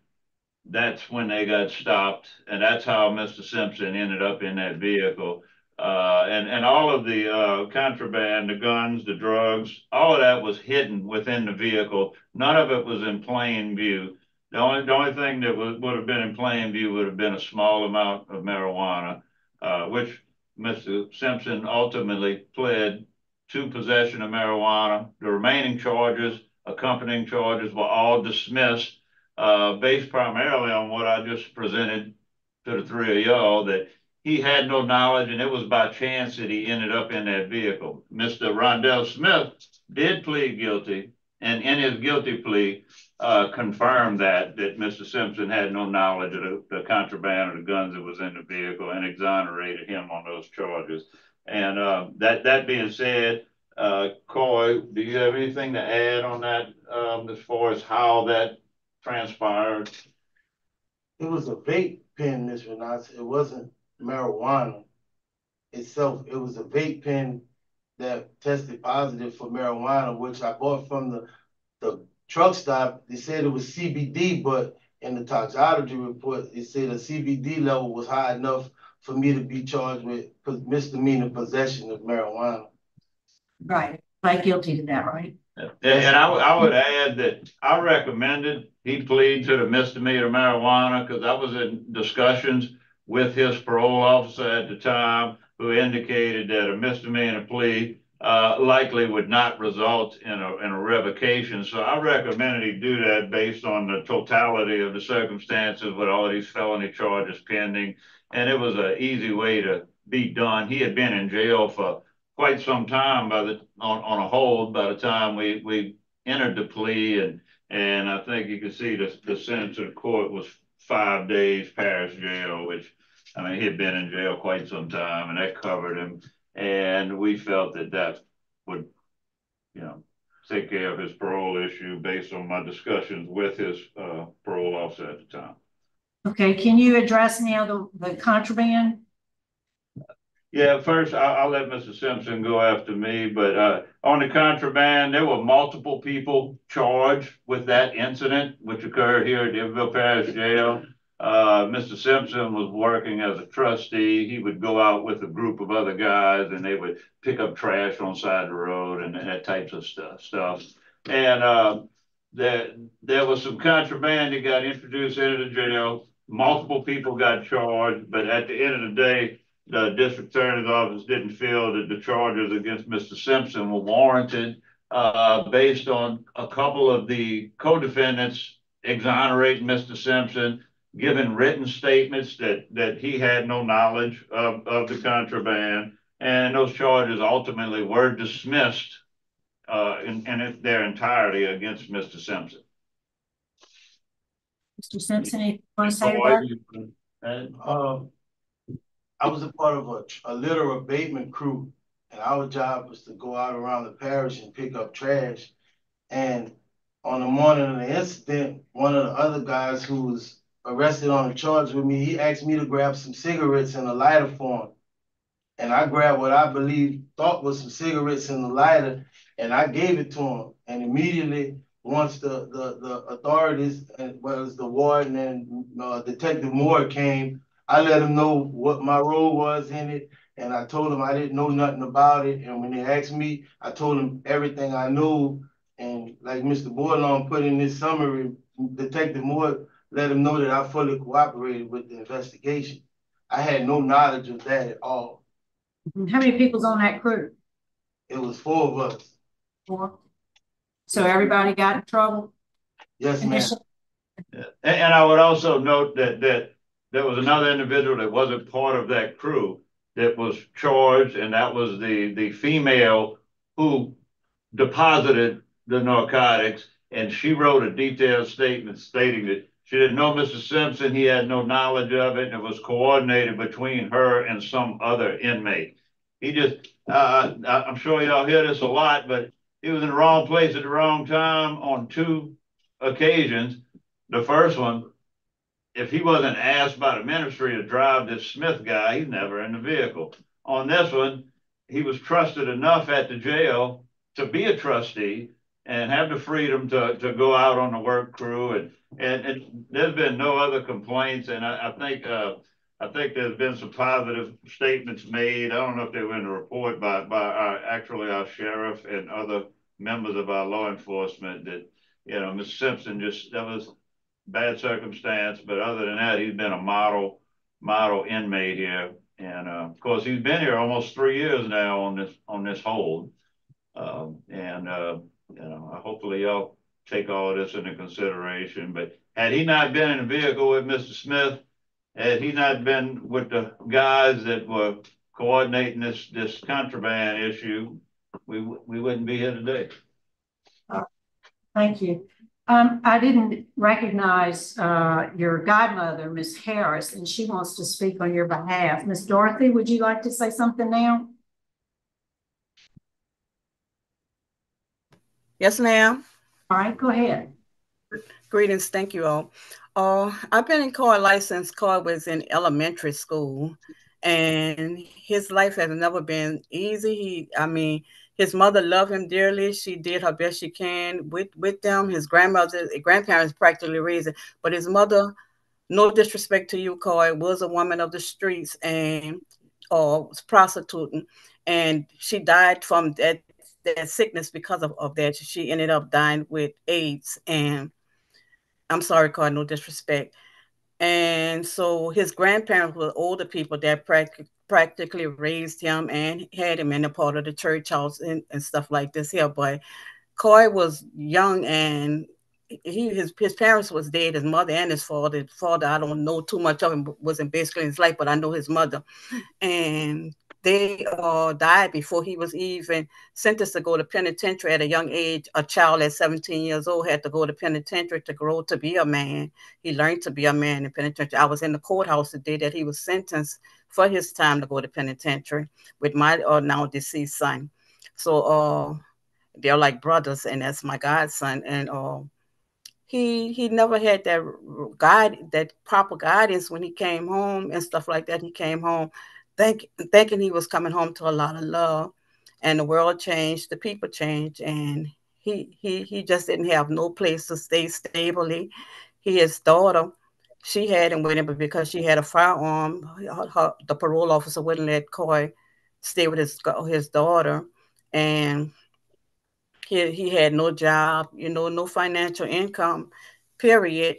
that's when they got stopped, and that's how Mr. Simpson ended up in that vehicle. Uh, and, and all of the, uh, contraband, the guns, the drugs, all of that was hidden within the vehicle. None of it was in plain view. The only, the only thing that would, would have been in plain view would have been a small amount of marijuana, uh, which Mr. Simpson ultimately pled to possession of marijuana. The remaining charges, accompanying charges were all dismissed uh, based primarily on what I just presented to the three of y'all, that he had no knowledge and it was by chance that he ended up in that vehicle. Mr. Rondell Smith did plead guilty and in his guilty plea, uh, confirmed that, that Mr. Simpson had no knowledge of the, the contraband or the guns that was in the vehicle and exonerated him on those charges. And, uh, that, that being said, uh, Coy, do you have anything to add on that, um, as far as how that transpired? It was a vape pen, Mr. Ranatza. It wasn't marijuana itself. It was a vape pen that tested positive for marijuana, which I bought from the, the truck stop. They said it was CBD, but in the toxicology report, it said a CBD level was high enough for me to be charged with misdemeanor possession of marijuana. Right. Plead guilty to that, right? And, I, would- I would add that I recommended he plead to the misdemeanor marijuana because I was in discussions with his parole officer at the time who indicated that a misdemeanor plea uh, likely would not result in a, in a revocation. So I recommended he do that based on the totality of the circumstances with all these felony charges pending. And it was an easy way to be done. He had been in jail for quite some time by the on, on a hold by the time we we entered the plea and and I think you can see the the sentence of the court was five days parish jail, which I mean he had been in jail quite some time and that covered him. And we felt that that would, you know, take care of his parole issue based on my discussions with his uh, parole officer at the time. Okay, can you address now the, the contraband? Yeah, first, I, I'll let Mr. Simpson go after me, but, uh, on the contraband, there were multiple people charged with that incident, which occurred here at the Iberville Parish Jail. Uh, Mr. Simpson was working as a trustee. He would go out with a group of other guys and they would pick up trash on side of the road and that types of stuff, stuff. And, uh, there, there was some contraband that got introduced into the jail. Multiple people got charged, but at the end of the day, the district attorney's office didn't feel that the charges against Mr. Simpson were warranted, uh, based on a couple of the co-defendants exonerating Mr. Simpson, giving written statements that, that he had no knowledge of, of the contraband, and those charges ultimately were dismissed, uh, in, in their entirety against Mr. Simpson. Mr. Simpson, anything you want to say about it? And, I was a part of a, a litter abatement crew, and our job was to go out around the parish and pick up trash. And on the morning of the incident, one of the other guys who was arrested on a charge with me, he asked me to grab some cigarettes in a lighter form. And I grabbed what I believe thought was some cigarettes in the lighter, and I gave it to him. And immediately, once the the, the authorities, as well as the warden and uh, Detective Moore came, I let him know what my role was in it, and I told him I didn't know nothing about it. And when they asked me, I told them everything I knew. And like Mr. Bordelon put in this summary, Detective Moore let him know that I fully cooperated with the investigation. I had no knowledge of that at all. How many people's on that crew? It was four of us. Four. So everybody got in trouble? Yes, ma'am. And, and I would also note that, that there was another individual that wasn't part of that crew that was charged, and that was the, the female who deposited the narcotics, and she wrote a detailed statement stating that she didn't know Mr. Simpson, he had no knowledge of it, and it was coordinated between her and some other inmate. He just, uh, I'm sure y'all hear this a lot, but he was in the wrong place at the wrong time on two occasions. The first one, if he wasn't asked by the ministry to drive this Smith guy, he's never in the vehicle. On this one, he was trusted enough at the jail to be a trustee and have the freedom to, to go out on the work crew. And, and, and there's been no other complaints. And I, I think, uh, I think there's been some positive statements made. I don't know if they were in the report by, by our, actually our sheriff and other members of our law enforcement that, you know, Mr. Simpson just, that was bad circumstance. But other than that, he's been a model, model inmate here. And uh, of course, he's been here almost three years now on this, on this hold. Um, and, uh, you know, hopefully y'all take all of this into consideration. But had he not been in a vehicle with Mr. Smith, had he not been with the guys that were coordinating this this contraband issue, we we wouldn't be here today. Thank you. Um, I didn't recognize uh, your godmother, Miss Harris, and she wants to speak on your behalf. Miss Dorothy, would you like to say something now? Yes, ma'am. All right, go ahead. Greetings. Thank you all. Uh, I've been in car license. Car was in elementary school, and his life has never been easy. He, I mean, his mother loved him dearly. She did her best she can with with them. His grandmother, grandparents practically raised him, but his mother, no disrespect to you, Coy, was a woman of the streets and uh, was prostituting, and she died from that that sickness because of, of that. She ended up dying with AIDS. And I'm sorry, Carl, no disrespect. And so his grandparents were older people that practically practically raised him and had him in a part of the church house and, and stuff like this here. But Coy was young and he his his parents was dead, his mother and his father. His father, I don't know too much of him, wasn't basically in his life, but I know his mother. And they uh, died before he was even sentenced to go to penitentiary at a young age. A child at 17 years old had to go to penitentiary to grow to be a man. He learned to be a man in penitentiary. I was in the courthouse the day that he was sentenced for his time to go to penitentiary with my uh, now deceased son. So uh, they're like brothers, and that's my godson. And uh, he he never had that guide that proper guidance when he came home and stuff like that. He came home think, thinking he was coming home to a lot of love, and the world changed, the people changed, and he he he just didn't have no place to stay stably. His daughter, she had him with him, but because she had a firearm, her, her, the parole officer wouldn't let Coy stay with his his daughter, and he he had no job, you know, no financial income, period.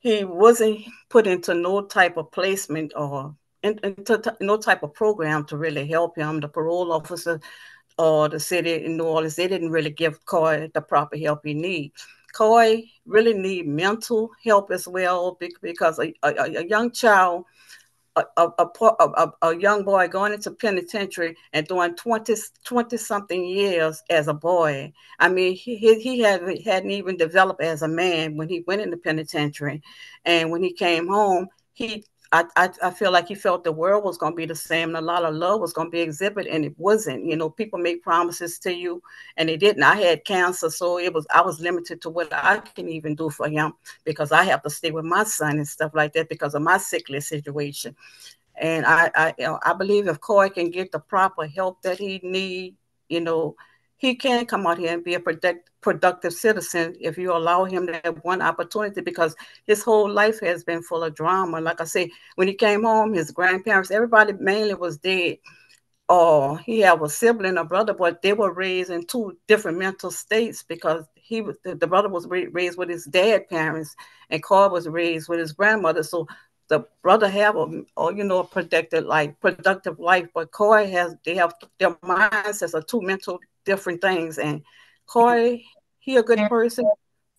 He wasn't put into no type of placement or into no type of program to really help him. The parole officer or the city in New Orleans, they didn't really give Coy the proper help he needs. Coy really need mental help as well because a, a, a young child, a, a, a, young boy going into penitentiary and doing 20, 20 something years as a boy. I mean, he, he had, hadn't even developed as a man when he went into penitentiary. And when he came home, he I, I, I feel like he felt the world was going to be the same and a lot of love was going to be exhibited and it wasn't you know people make promises to you and they didn't. I had cancer so it was i was limited to what i can even do for him because i have to stay with my son and stuff like that because of my sickly situation. And i i you know, i believe if coy can get the proper help that he need you know he can come out here and be a product, productive citizen if you allow him to have one opportunity because his whole life has been full of drama. Like I say, when he came home, his grandparents, everybody mainly was dead. Or he had a sibling, a brother, but they were raised in two different mental states because he the, the brother was raised with his dad parents and Carl was raised with his grandmother. So the brother have a, you know a productive life, productive life, but Coy has they have their minds as a two mental different things. And Corey, he a good person.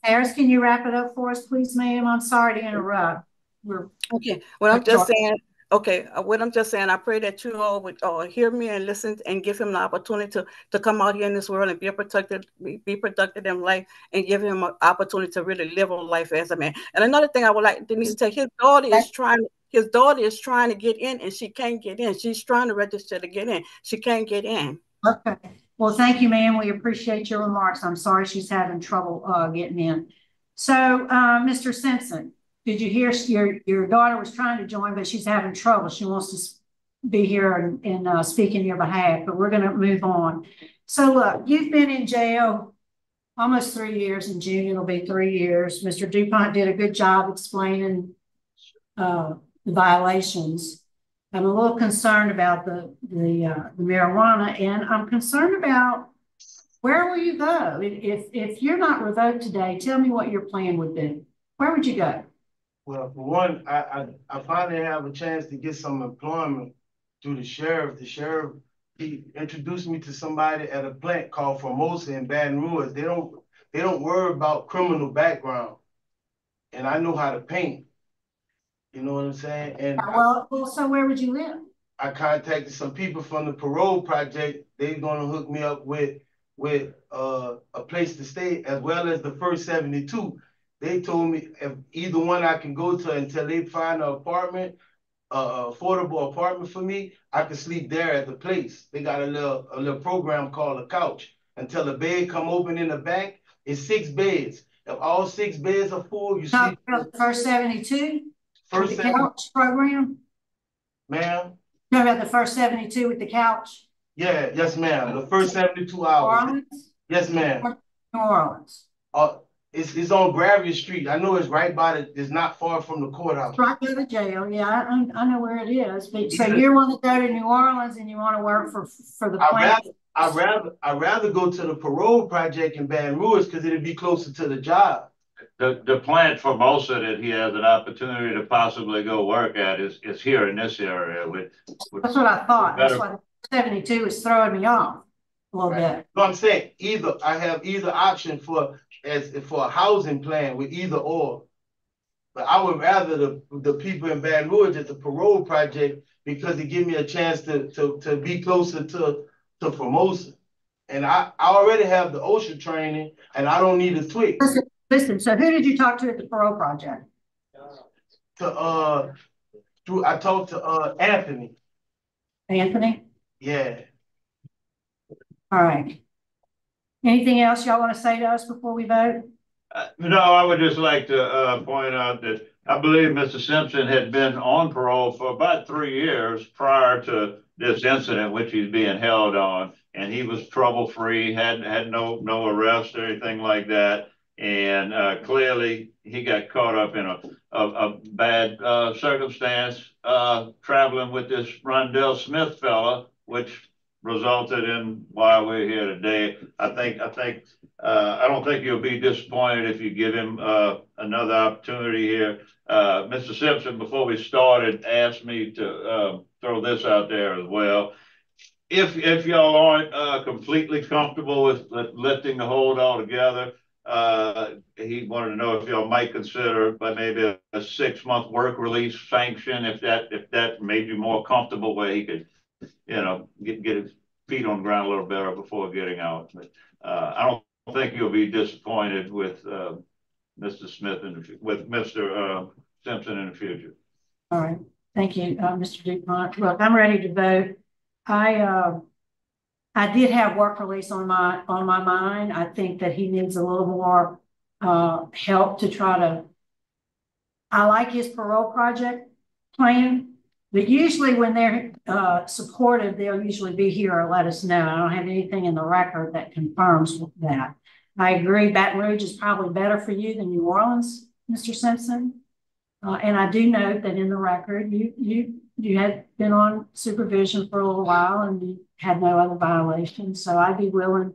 Harris, can you wrap it up for us, please, ma'am? I'm sorry to interrupt. We're okay. Well, I'm just saying. Okay, uh, what I'm just saying, I pray that you all would uh, hear me and listen and give him the opportunity to, to come out here in this world and be protected, be, be productive in life, and give him an opportunity to really live a life as a man. And another thing I would like Denise to tell his daughter is trying his daughter is trying to get in and she can't get in. She's trying to register to get in. She can't get in. Okay. Well, thank you, ma'am. We appreciate your remarks. I'm sorry she's having trouble uh, getting in. So, uh, Mr. Simpson, did you hear your, your daughter was trying to join, but she's having trouble. She wants to be here and, and uh, speak in your behalf, but we're going to move on. So, look, you've been in jail almost three years. In June, it'll be three years. Mr. DuPont did a good job explaining uh, the violations. I'm a little concerned about the the, uh, the marijuana, and I'm concerned about where will you go if if you're not revoked today. Tell me what your plan would be. Where would you go? Well, for one, I I, I finally have a chance to get some employment through the sheriff. The sheriff he introduced me to somebody at a plant called Formosa in Baton Rouge. They don't they don't worry about criminal background, and I know how to paint. You know what I'm saying? And well, well, so where would you live? I contacted some people from the parole project. They're gonna hook me up with with uh, a place to stay as well as the first 72. They told me if either one I can go to until they find an apartment, uh, affordable apartment for me, I can sleep there at the place. They got a little a little program called a couch. Until the bed come open in the back, it's six beds. If all six beds are full, you sleep. First 72? First the couch program? Ma'am? No, about the first 72 with the couch? Yeah, yes, ma'am. The first 72 hours. New Orleans? Yes, ma'am. New Orleans. Uh, it's, it's on Gravier Street. I know it's right by the, it's not far from the courthouse. Right by the jail. Yeah, I, I know where it is. But so you want to go to New Orleans and you want to work for for the plant? I'd rather, I'd rather, I'd rather go to the parole project in Baton Rouge because it'd be closer to the job the, the plant for Formosa that he has an opportunity to possibly go work at is, is here in this area with. with That's what I thought. That's why seventy-two is throwing me off a little right. bit. No, I'm saying either, I have either option for, as, for a housing plan with either or. But I would rather the, the people in Baton Rouge at the parole project because it give me a chance to, to, to be closer to, to Formosa. And I, I already have the OSHA training and I don't need a TWIC. Listen, Listen, so who did you talk to at the Parole Project? To uh, through I talked to uh Anthony. Anthony. Yeah. All right. Anything else y'all want to say to us before we vote? Uh, no, I would just like to uh, point out that I believe Mr. Simpson had been on parole for about three years prior to this incident, which he's being held on, and he was trouble free, had had no no arrest or anything like that and uh, clearly he got caught up in a, a, a bad uh, circumstance uh, traveling with this Rondell Smith fella, which resulted in why we're here today. I think I think uh, I don't think you'll be disappointed if you give him uh, another opportunity here. Uh, Mr. Simpson, before we started, asked me to throw this out there as well if if y'all aren't completely comfortable with lifting the hold altogether, uh, he wanted to know if y'all might consider, but maybe a, a six-month work release sanction, if that if that made you more comfortable, where he could, you know, get get his feet on the ground a little better before getting out. But uh, I don't think you'll be disappointed with uh, Mr. Smith and with Mr. Uh, Simpson in the future. All right. Thank you, uh, Mr. DuPont. Look, I'm ready to vote. I, uh, I did have work release on my, on my mind. I think that he needs a little more, uh, help to try to, I like his parole project plan, but usually when they're, uh, supportive, they'll usually be here or let us know. I don't have anything in the record that confirms that. I agree Baton Rouge is probably better for you than New Orleans, Mr. Simpson. Uh, and I do note that in the record, you, you, you had been on supervision for a little while and you had no other violations. So I'd be willing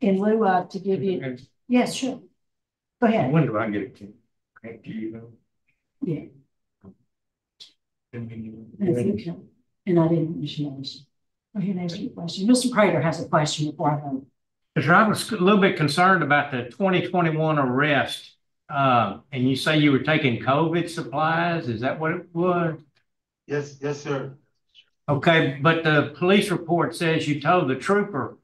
in lieu of to give you, yes, sure. Go ahead. When do I get it? to- Thank you. Yeah. And I didn't mention those. Go ahead and ask your question. Mr. Prater has a question before I vote. Because I was a little bit concerned about the twenty twenty-one arrest. Uh, and you say you were taking COVID supplies, is that what it was? Yes, yes, sir. Okay, but the police report says you told the trooper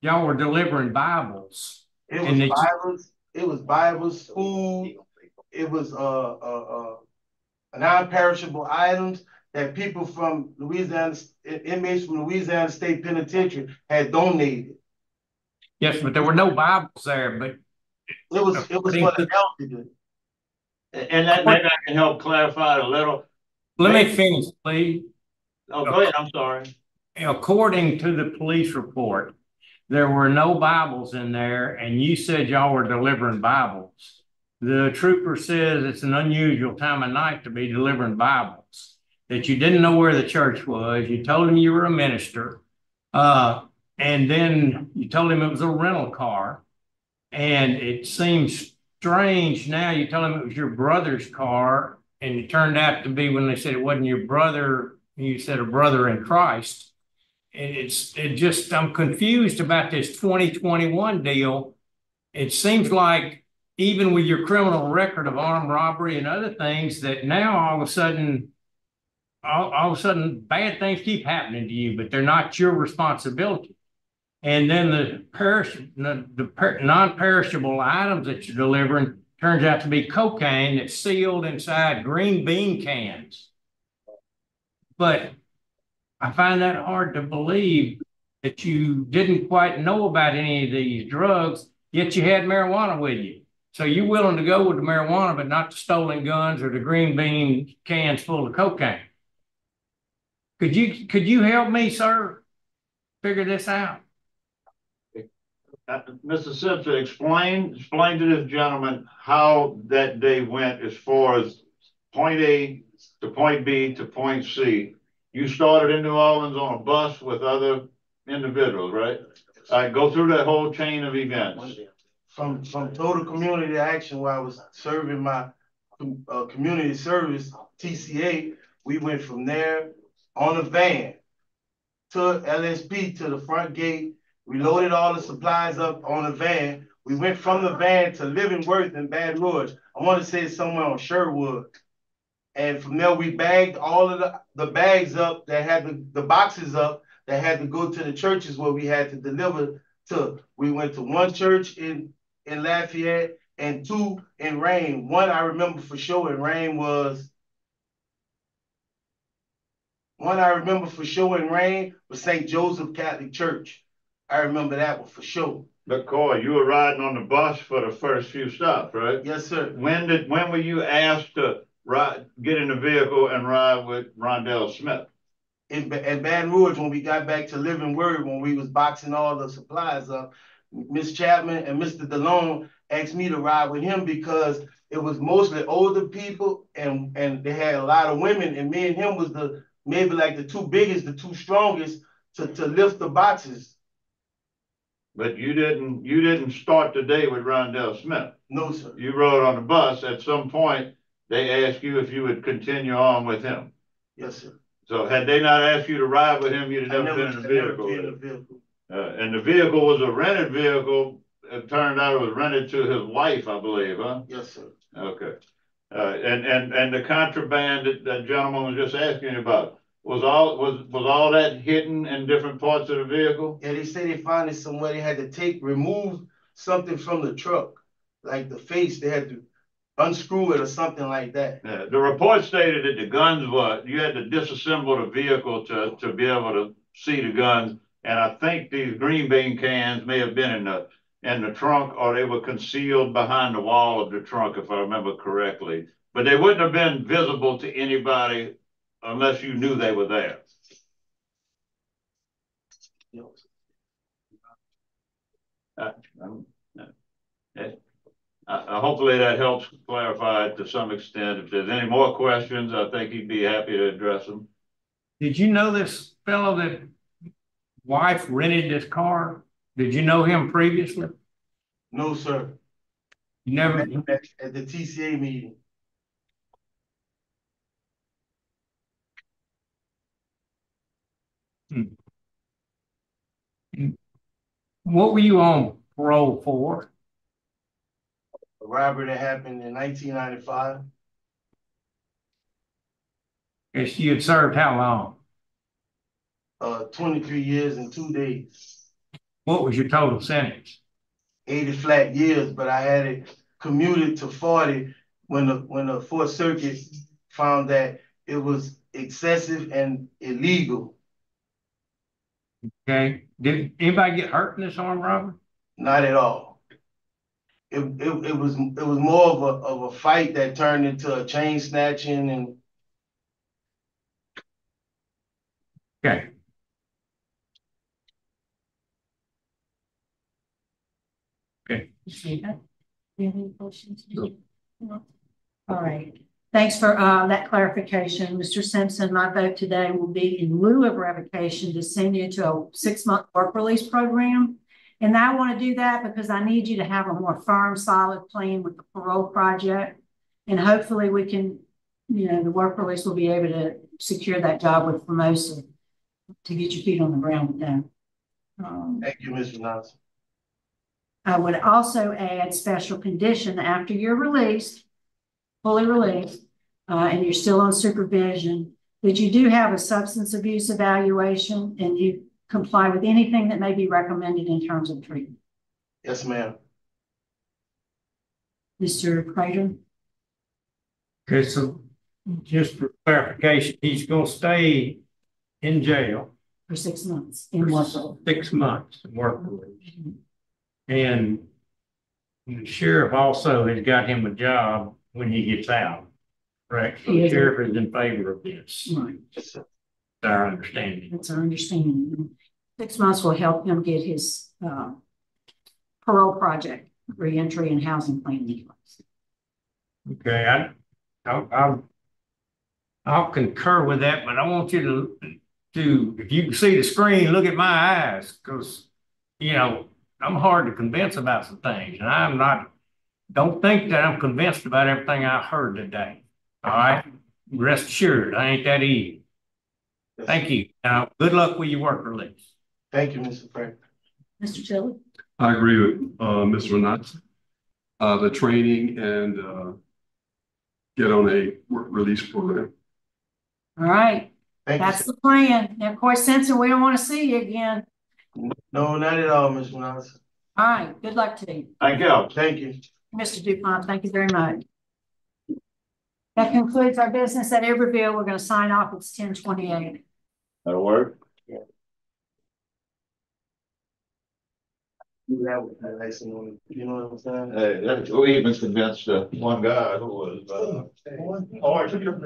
y'all were delivering Bibles. It And was that you- Bibles, it was Bibles, food, it was, uh, uh, uh, non-perishable items that people from Louisiana, inmates from Louisiana State Penitentiary had donated. Yes, but there were no Bibles there, but. It was, it was for the elderly. And that, maybe I can help clarify it a little. Let me finish, please. Oh, go ahead, I'm sorry. According to the police report, there were no Bibles in there and you said y'all were delivering Bibles. The trooper says it's an unusual time of night to be delivering Bibles, that you didn't know where the church was. You told him you were a minister. Uh, and then you told him it was a rental car. And it seems strange now. You told him it was your brother's car and it turned out to be when they said it wasn't your brother, you said a brother in Christ. And it's, it just, I'm confused about this twenty twenty-one deal. It seems like even with your criminal record of armed robbery and other things, that now all of a sudden, all, all of a sudden, bad things keep happening to you, but they're not your responsibility. And then the perish, the, the per- non-perishable items that you're delivering turns out to be cocaine that's sealed inside green bean cans. But I find that hard to believe that you didn't quite know about any of these drugs, yet you had marijuana with you. So you're willing to go with the marijuana, but not the stolen guns or the green bean cans full of cocaine. Could you, could you help me, sir, figure this out? Uh, Mr. Simpson, explain, explain to this gentleman how that day went as far as point A to point B to point C. You started in New Orleans on a bus with other individuals, right? All right, go through that whole chain of events. From, from total community action where I was serving my, uh, community service, TCA, we went from there on a van to LSP to the front gate. We loaded all the supplies up on a van. We went from the van to Living Livingworth in Baton Rouge. I want to say somewhere on Sherwood. And from there, we bagged all of the, the bags up that had the, the boxes up that had to go to the churches where we had to deliver to. We went to one church in, in Lafayette and two in Rayne. One I remember for sure in Rayne was one I remember for sure in Rayne was St. Joseph Catholic Church. I remember that one for sure. But Coy, you were riding on the bus for the first few stops, right? Yes, sir. When did, when were you asked to ride, get in the vehicle and ride with Rondell Smith? In, in Baton Rouge, when we got back to Living Word, when we was boxing all the supplies up, Miss Chapman and Mr. DeLone asked me to ride with him because it was mostly older people and, and they had a lot of women and me and him was the, maybe like the two biggest, the two strongest to, to lift the boxes. But you didn't, you didn't start the day with Rondell Smith. No, sir. You rode on the bus. At some point, they asked you if you would continue on with him. Yes, sir. So had they not asked you to ride with him, you'd have never, been in the vehicle. been in a vehicle. Uh, and the vehicle was a rented vehicle. It turned out it was rented to his wife, I believe, huh? Yes, sir. Okay. Uh, and, and, and the contraband that that gentleman was just asking you about, was all, was, was all that hidden in different parts of the vehicle? Yeah, they say they found it somewhere. They had to take, remove something from the truck, like the face. They had to unscrew it or something like that. Yeah, the report stated that the guns were, you had to disassemble the vehicle to, to be able to see the guns. And I think these green bean cans may have been in the, in the trunk or they were concealed behind the wall of the trunk, if I remember correctly. But they wouldn't have been visible to anybody unless you knew they were there. Uh, Uh, uh, hopefully that helps clarify it to some extent. If there's any more questions, I think he'd be happy to address them. Did you know this fellow that wife rented this car? Did you know him previously? No, sir. You never, At, at the TCA meeting. Hmm. Hmm. what were you on parole for? A robbery that happened in nineteen ninety-five, Guess you had served how long? uh, twenty-three years and two days. What was your total sentence? Eighty flat years, but I had it commuted to forty when the, when the Fourth Circuit found that it was excessive and illegal. Okay, did anybody get hurt in this armed robbery? Not at all. It, it, it was, it was more of a, of a fight that turned into a chain snatching and Okay. Okay. Sheila, do you have any questions? No. All right, thanks for uh that clarification. Mr. Simpson, my vote today will be in lieu of revocation to send you to a six-month work release program. And I want to do that because I need you to have a more firm, solid plan with the parole project. And hopefully we can, you know, the work release will be able to secure that job with Formosa to get your feet on the ground with them. Um, thank you, Mr. Johnson. I would also add special condition after you're released, fully released, uh, and you're still on supervision, that you do have a substance abuse evaluation and you comply with anything that may be recommended in terms of treatment. Yes, ma'am. Mr. Prater? Okay, so just for clarification, he's gonna stay in jail. For six months in work. Six months in work mm-hmm. release. And the sheriff also has got him a job when he gets out. Correct? So the sheriff is in favor of this. Right. That's our understanding. That's our understanding. Six months will help him get his, uh, parole project, reentry and housing plan place. Okay, I, I'll, I'll, I'll concur with that, but I want you to, to, if you can see the screen, look at my eyes, because, you know, I'm hard to convince about some things, and I'm not, don't think that I'm convinced about everything I heard today. All right? Rest assured, I ain't that easy. Thank you. Now, good luck with your work release. Thank you, Mr. Frank. Mr. Tilley? I agree with, uh, Mr. Renat. Uh, the training and, uh, get on a work release program. All right, Thank you, that's the plan. And of course, Simpson, we don't want to see you again. No, not at all, Mr. Johnson. All right, good luck to you. Thank you. Thank you. Mr. Dupont, thank you very much. That concludes our business at Iberville. We're going to sign off. It's ten twenty-eight. That'll work. You that with that license on, it, you know what I'm saying? Hey, that's, we even convinced, uh, one guy who was, uh, oh, I took your,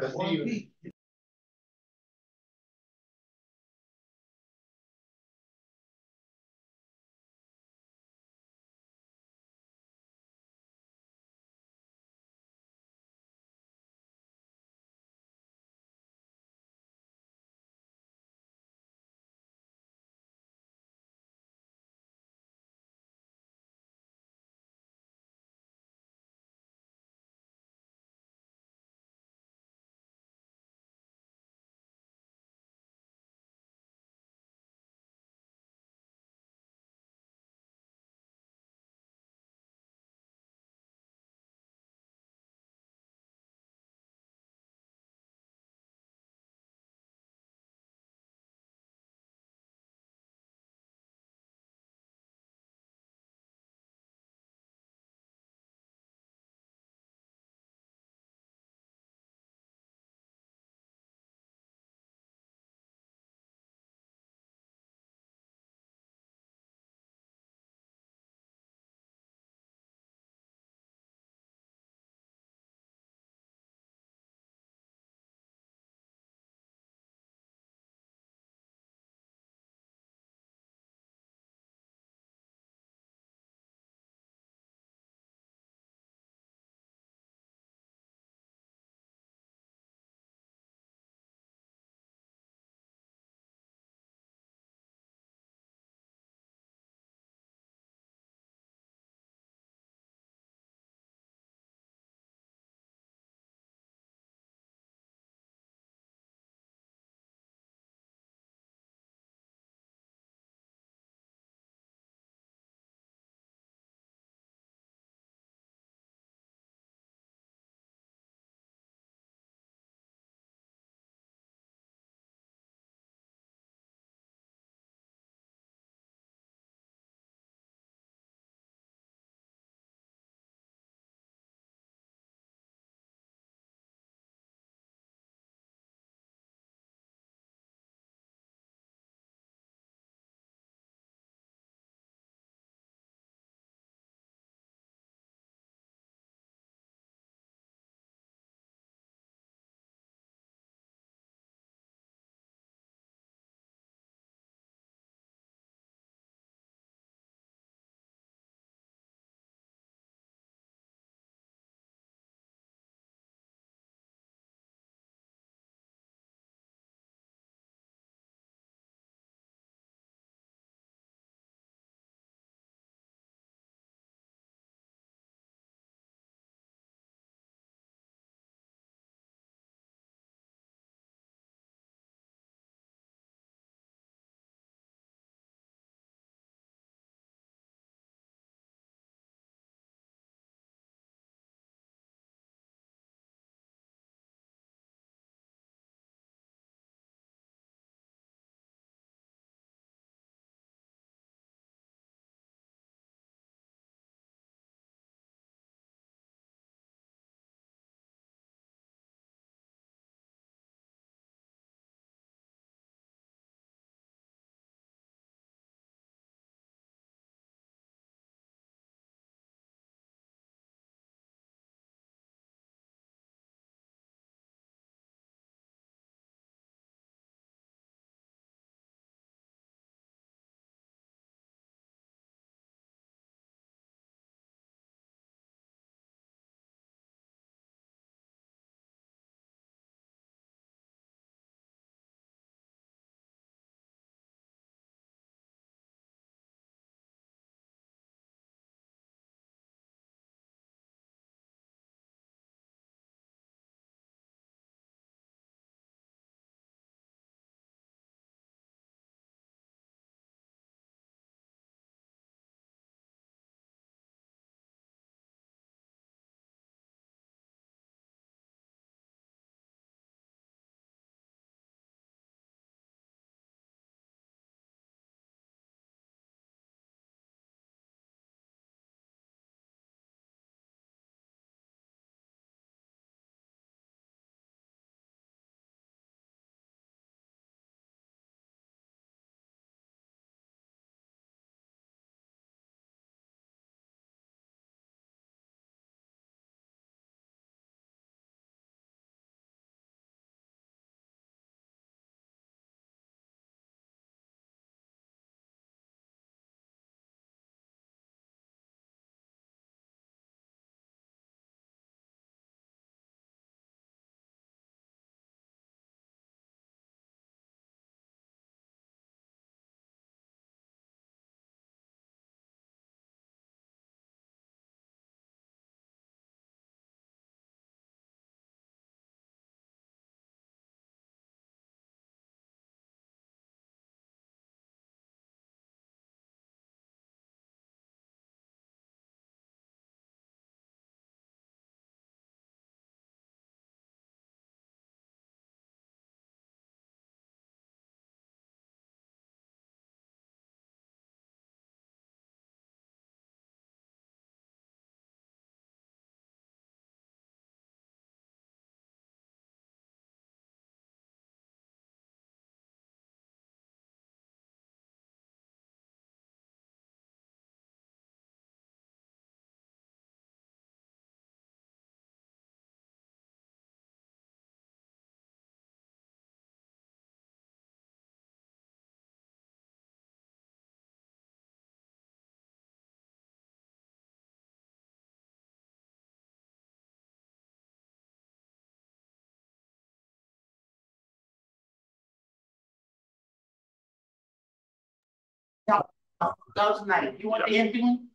Doesn't matter. You want the Indian?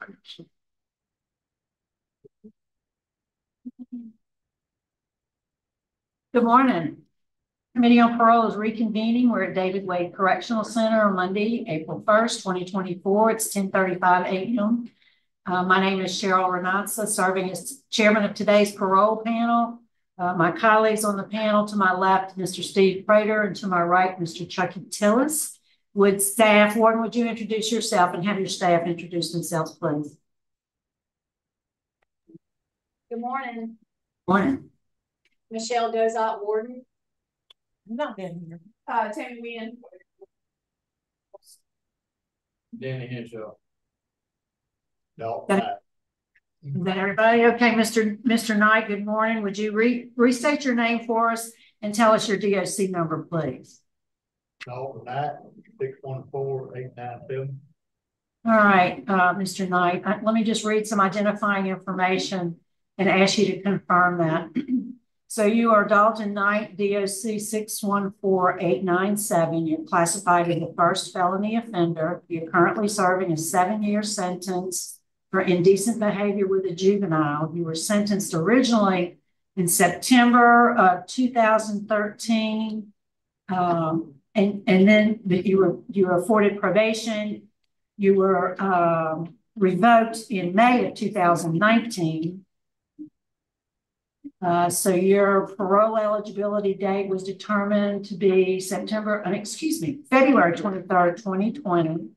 Good morning. Committee on Parole is reconvening. We're at David Wade Correctional Center on Monday, April first, twenty twenty-four. It's ten thirty-five AM. Uh, my name is Sheryl Ranatza, serving as chairman of today's parole panel. Uh, my colleagues on the panel, to my left, Mr. Steve Prater, and to my right, Mr. Chucky Tillis. Would staff, Warden, would you introduce yourself and have your staff introduce themselves, please? Good morning, Morning. Michelle Dozat Warden, Not been here. uh, Tammy Wynn. Danny Henshaw. No. That- Is that everybody? Okay, Mr. Mr. Knight, good morning. Would you re, restate your name for us and tell us your DOC number, please? Eight nine seven. All right, uh, Mr. Knight, uh, let me just read some identifying information and ask you to confirm that. So you are Dalton Knight, DOC six one four eight nine seven. You're classified as a first felony offender. You're currently serving a seven-year sentence for indecent behavior with a juvenile. You were sentenced originally in September of two thousand thirteen. Um, and, and then you were, you were afforded probation. You were, um, revoked in May of two thousand nineteen. Uh, so your parole eligibility date was determined to be September, uh, excuse me, February twenty-third, twenty twenty.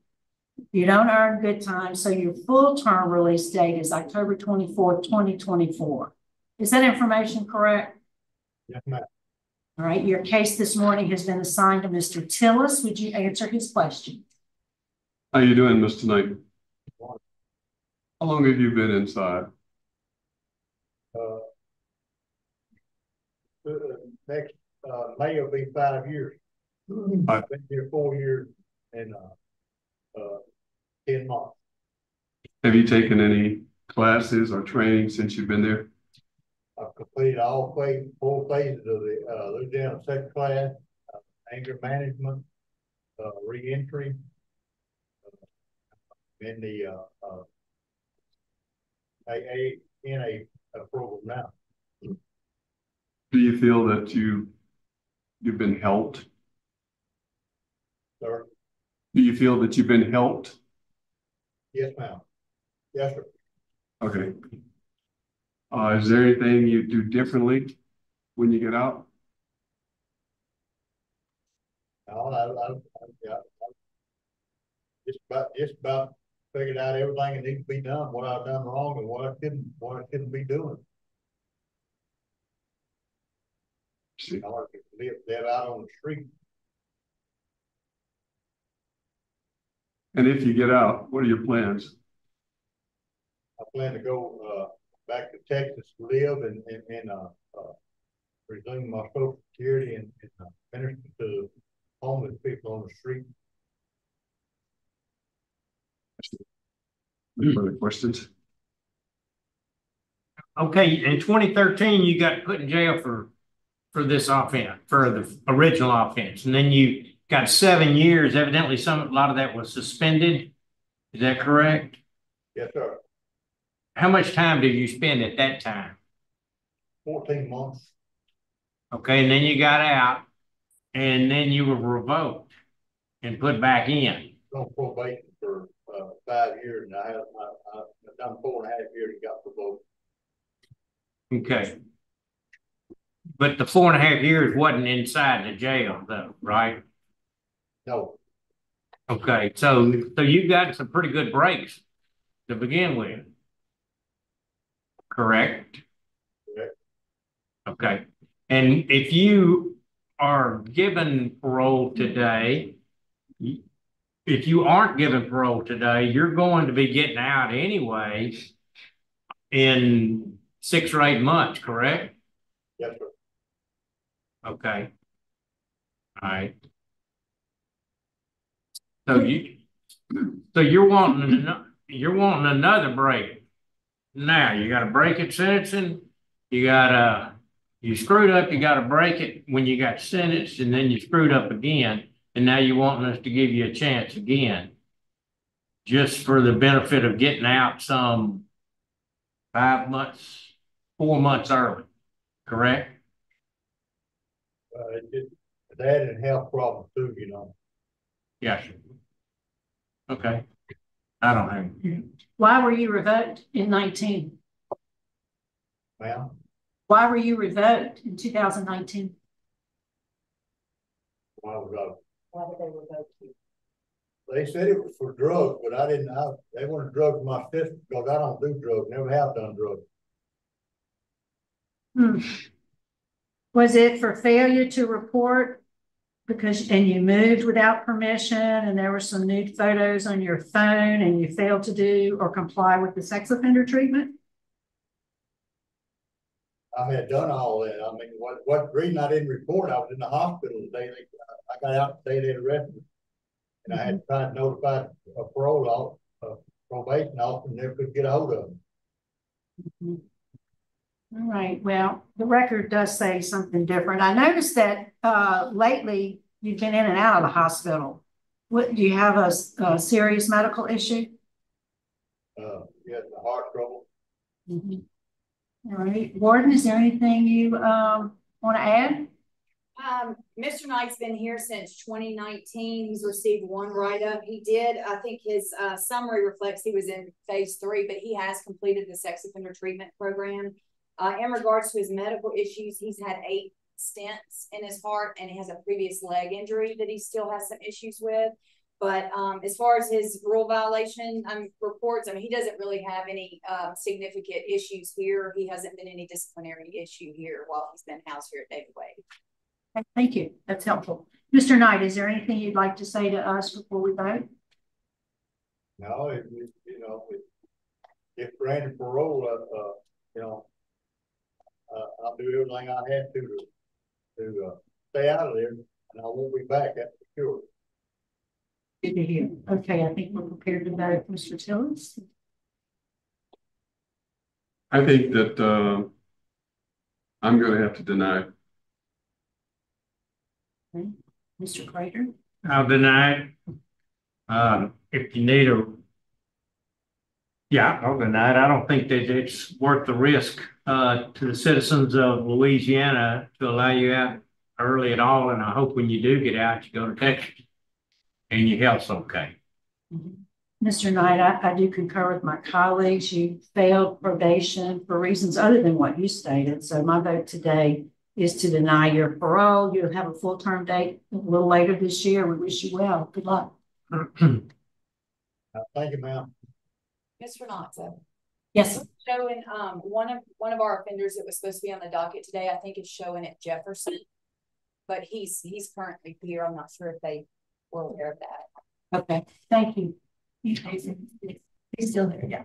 You don't earn good time, so your full term release date is October twenty-fourth, twenty twenty-four. Is that information correct? Yes, ma'am. All right, your case this morning has been assigned to Mr. Tillis. Would you answer his question? How are you doing, Mr. Knight? How long have you been inside? Uh, uh, next, uh, May will be five years. I've been here four years and, uh, uh, ten months. Have you taken any classes or training since you've been there? I've completed all phase, four phases of the, uh, Louisiana second class, uh, anger management, uh, reentry. uh, In the, uh, uh, AA, approval now. Do you feel that you, you've been helped? Sir, Do you feel that you've been helped? yes, ma'am. Yes, sir. Okay. Uh, is there anything you do differently when you get out? No, I, I, I, yeah. I Just about, just about figured out everything that needs to be done, what I've done wrong and what I couldn't, what I couldn't be doing. See. I like to live, live out on the street. And if you get out, what are your plans? I plan to go, uh, back to Texas, to live and, and, and, uh, uh, resume my social security and, and uh, minister to homeless people on the street. Any further questions? Okay, in twenty thirteen, you got put in jail for, for this offense, for the original offense, and then you got seven years. Evidently, some, a lot of that was suspended. Is that correct? Yes, sir. How much time did you spend at that time? Fourteen months. Okay, and then you got out, and then you were revoked and put back in. on probation for, uh, five years and I have, I, I've done four and a half years and got provoked. Okay. But the four and a half years wasn't inside the jail though, right? No, Okay, so, so you got some pretty good breaks to begin with. Correct? Correct. Okay, and if you are given parole today, if you aren't given parole today, you're going to be getting out anyway in six or eight months, correct? yes, sir. Okay. All right. So hmm. you, so you're wanting, you're wanting another break. Now, you got a break at sentencing, you got a, you screwed up, you got to break it when you got sentenced, and then you screwed up again, and now you're wanting us to give you a chance again. just for the benefit of getting out some five months, four months early, correct? Uh, it that and health problems too, you know. Yes. Okay. I don't have. Why were you revoked in nineteen? Well, Why were you revoked in two thousand nineteen? why was I, Why did they revoke you? they said it was for drugs, but I didn't, I, they wanted drugs in my system, because I don't do drugs, never have done drugs. Hmm. Was it for failure to report? Because, and you moved without permission and there were some nude photos on your phone and you failed to do or comply with the sex offender treatment? I had done all that, I mean, what, what reason I didn't report, I was in the hospital the day they, I got out the day they arrested me. And I had to try to notify a parole off, uh, probation officer, and never could get a hold of them. Mhm. All right, well, the record does say something different. I noticed that uh lately you've been in and out of the hospital. What, do you have a serious medical issue? Uh, he had the heart trouble. Mhm. All right, Warden, is there anything you um want to add? Um, Mr. Knight's been here since twenty nineteen. He's received one write-up. He did, I think his uh summary reflects he was in phase three, but he has completed the sex offender treatment program. Uh, in regards to his medical issues, he's had eight stents in his heart and he has a previous leg injury that he still has some issues with. But um, as far as his rule violation um, reports, I mean, he doesn't really have any uh, significant issues here. He hasn't been any disciplinary issue here while he's been housed here at David Wade. Thank you, that's helpful. Mr. Knight, is there anything you'd like to say to us before we vote? No, it, it- you know, it, if granted parole, uh, uh, you know, uh, I'll do everything I have to to, to, uh, stay out of there, and I won't be back, that's for sure. Good to hear. Okay, I think we're prepared to vote. Mr. Tillis? I think that, uh, I'm gonna have to deny. Okay. Mr. Prater? I'll deny it. Um, if you need a. Yeah, I'll deny it. I don't think that it's worth the risk, uh, to the citizens of Louisiana to allow you out early at all. And I hope when you do get out, you go to Texas and your health's okay. Mr. Knight, I, I do concur with my colleagues. You failed probation for reasons other than what you stated. So my vote today is to deny your parole. You'll have a full term date a little later this year. We wish you well. Good luck. Uh, thank you, ma'am. Mr. Notso. Yes. Showing, um, one of, one of our offenders that was supposed to be on the docket today, I think is showing at Jefferson. But he's, he's currently here. I'm not sure if they were aware of that. Okay, thank you. He's still there, yeah.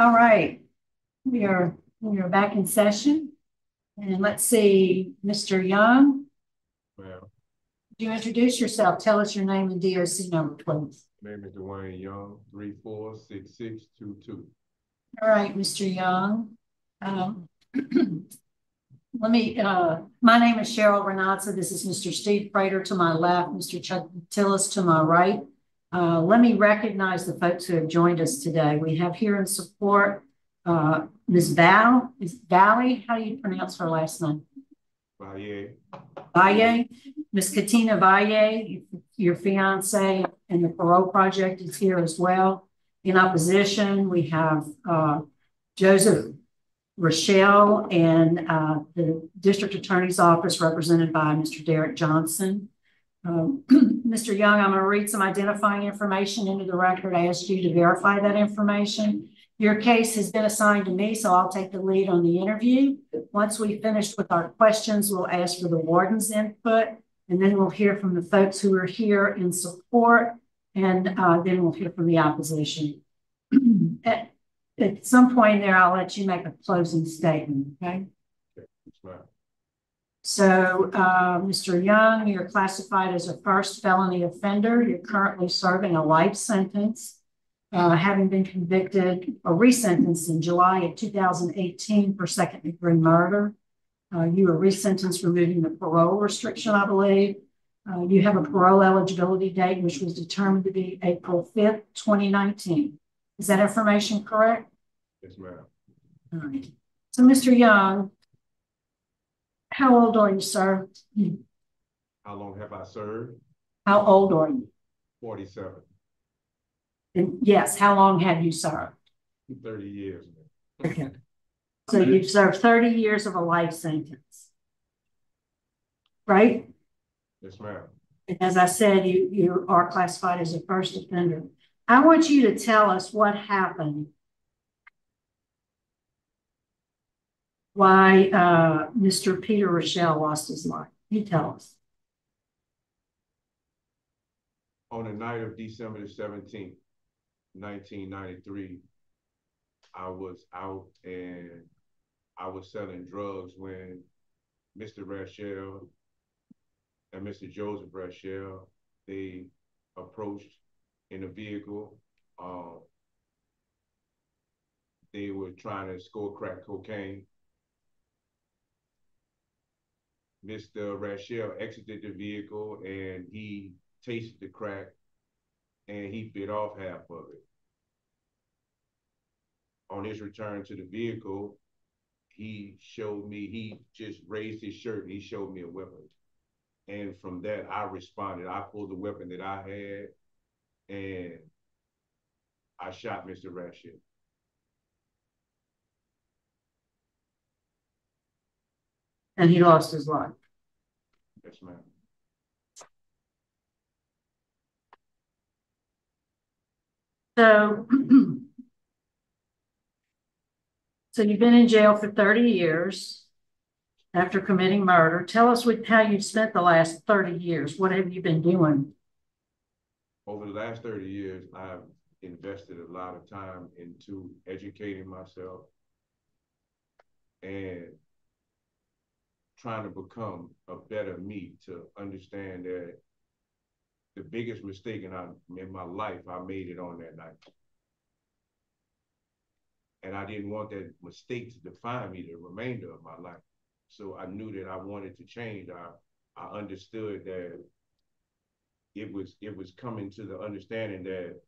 All right, we are, we are back in session. And let's see, Mr. Young. Well, do you introduce yourself? Tell us your name and DOC number, please. name is Dwaine Young, three four six six two two. All right, Mr. Young. Um, let me, uh, my name is Sheryl Ranatza. This is Mr. Steve Prater to my left, Mr. Chuck Tillis to my right. Uh, let me recognize the folks who have joined us today. We have here in support, uh, Ms. Val, is Valley, how do you pronounce her last name? Valle, Valle, Ms. Katina Valle, your fiance and the parole project is here as well. In opposition, we have uh, Joseph Rochelle and uh, the district attorney's office represented by Mr. Derek Johnson. Um, Mr. Young, I'm going to read some identifying information into the record. I asked you to verify that information. Your case has been assigned to me, so I'll take the lead on the interview. Once we've finished with our questions, we'll ask for the warden's input, and then we'll hear from the folks who are here in support, and uh, then we'll hear from the opposition. at, at some point there, I'll let you make a closing statement, okay? So, uh, Mr. Young, you're classified as a first felony offender. You're currently serving a life sentence, uh, having been convicted or resentenced in July of 2018 for second degree murder. Uh, you were resentenced removing the parole restriction, I believe. Uh, you have a parole eligibility date, which was determined to be April 5th, 2019. Is that information correct? yes, ma'am. All right. So, Mr. Young, how old are you, sir? How long have I served? How old are you? Forty-seven, And yes, how long have you served? thirty years. Okay. So you've served 30 years of a life sentence. Right? Yes, ma'am. And as I said, you, you are classified as a first offender. I want you to tell us what happened. Why uh, Mr. Peter Rochelle lost his life. You tell us. On the night of December the seventeenth, nineteen ninety-three, I was out and I was selling drugs when Mr. Rachel and Mr. Joseph Rachel, they approached in a vehicle. Um, they were trying to score crack cocaine. Mr. Rachel exited the vehicle and he tasted the crack and he bit off half of it. On his return to the vehicle, he showed me, he just raised his shirt and he showed me a weapon. And from that, I responded. I pulled the weapon that I had and I shot Mr. Rashid. And he lost his life. Yes, ma'am. So, so you've been in jail for 30 years after committing murder. Tell us what, how you've spent the last 30 years. What have you been doing? Over the last 30 years, I've invested a lot of time into educating myself and trying to become a better me to understand that the biggest mistake in, I, in my life, I made it on that night. And I didn't want that mistake to define me the remainder of my life. So I knew that I wanted to change. I, I understood that it was it was coming to the understanding that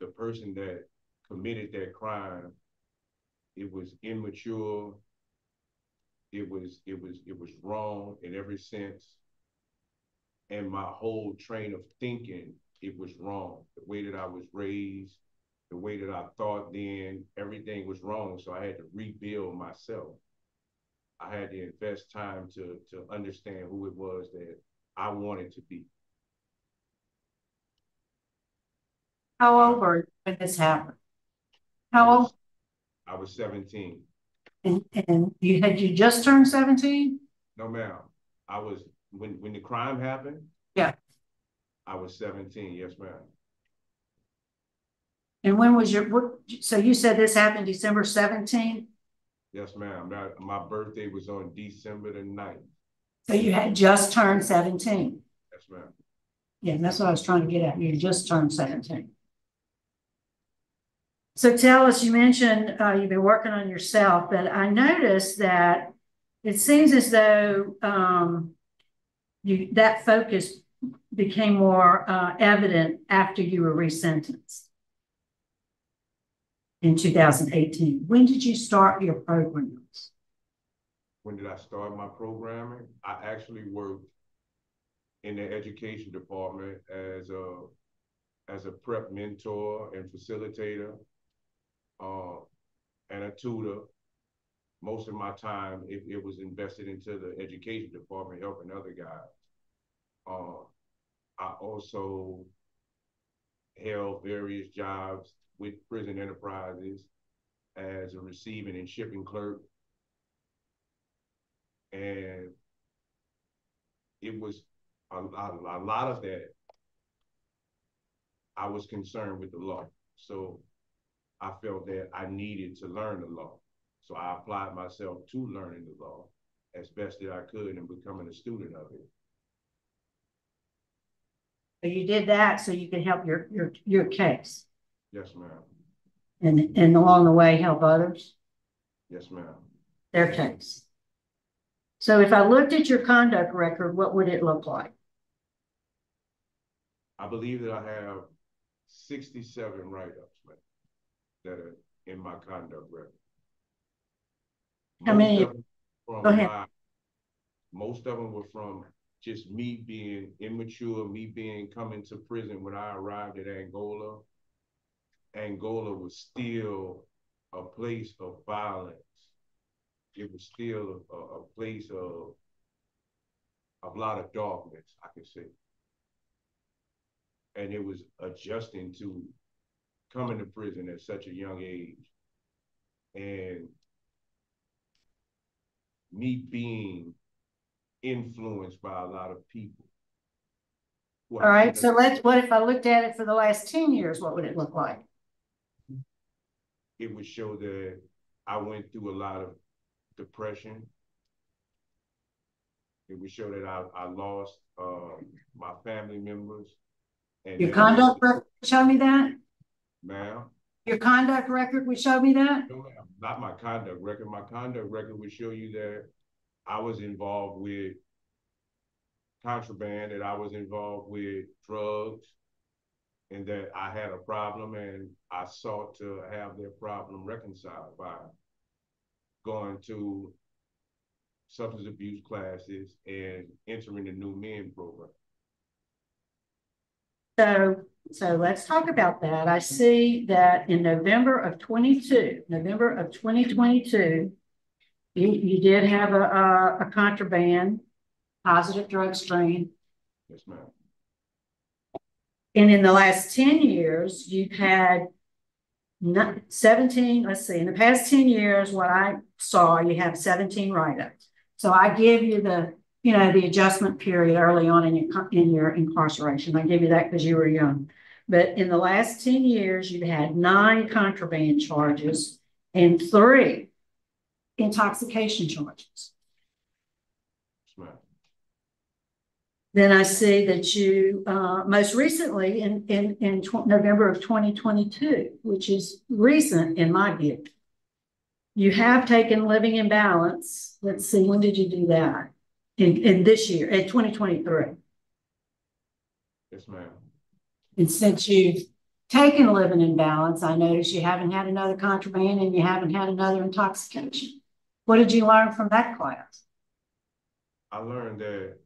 the person that committed that crime, it was immature, it was it was it was wrong in every sense. And my whole train of thinking it was wrong. The way that i was raised the way that i thought then everything was wrong. So i had to rebuild myself. I had to invest time to to understand who it was that i wanted to be. How old were you when this happened? How old? i was 17 And, and you had you just turned 17? no ma'am i was when when the crime happened Yeah. i was 17 yes ma'am And when was your, what, so you said this happened December seventeenth? Yes, ma'am. My birthday was on December the 9th. So you had just turned seventeen? Yes, ma'am. Yeah, that's what I was trying to get at. You just turned seventeen. So tell us, you mentioned uh, you've been working on yourself, but I noticed that it seems as though um, you that focus became more uh, evident after you were resentenced in 2018. When did you start your programs? When did I start my programming? I actually worked in the education department as a as a prep mentor and facilitator uh, and a tutor. Most of my time, it, it was invested into the education department, helping other guys. Uh, I also held various jobs with prison enterprises as a receiving and shipping clerk. And it was a, a, a lot of that. I was concerned with the law. So I felt that I needed to learn the law. So I applied myself to learning the law as best that I could and becoming a student of it. So you did that so you could help your your your case Yes, ma'am. and and along the way help others Yes, ma'am. their case. So if I looked at your conduct record, what would it look like? I believe that I have sixty-seven write-ups, ma'am, that are in my conduct record. How many? from Go ahead. my- Most of them were from just me being immature, me being coming to prison when I arrived at Angola. Angola was still a place of violence. It was still a, a place of a lot of darkness, I could say. And it was adjusting to coming to prison at such a young age. And me being influenced by a lot of people. I All right, so let's, what if I looked at it for the last ten years, what would it look like? it would show that I went through a lot of depression. It would show that I, I lost uh, my family members. And Your conduct show me that? Ma'am, Your conduct record would show me that? no, not my conduct record. My conduct record would show you that I was involved with contraband, that I was involved with drugs, and that I had a problem and I sought to have their problem reconciled by going to substance abuse classes and entering the new men program. So, so let's talk about that. I see that in November of twenty-two, November of twenty twenty-two, you, you did have a, a, a contraband, positive drug screen. Yes, ma'am. And in the last ten years, you've had seventeen, let's see, in the past ten years, what I saw, you have seventeen write-ups. So I give you the, you know, the adjustment period early on in your, in your incarceration. I give you that because you were young. But in the last ten years, you've had nine contraband charges and three intoxication charges. Yes. Then I see that you, uh, most recently in, in, in tw- November of twenty twenty-two, which is recent in my view. You have taken living in balance. Let's see, when did you do that? In, in this year, in twenty twenty-three. Yes, ma'am. And since you've taken living in balance, I notice you haven't had another contraband and you haven't had another intoxication. What did you learn from that class? I learned that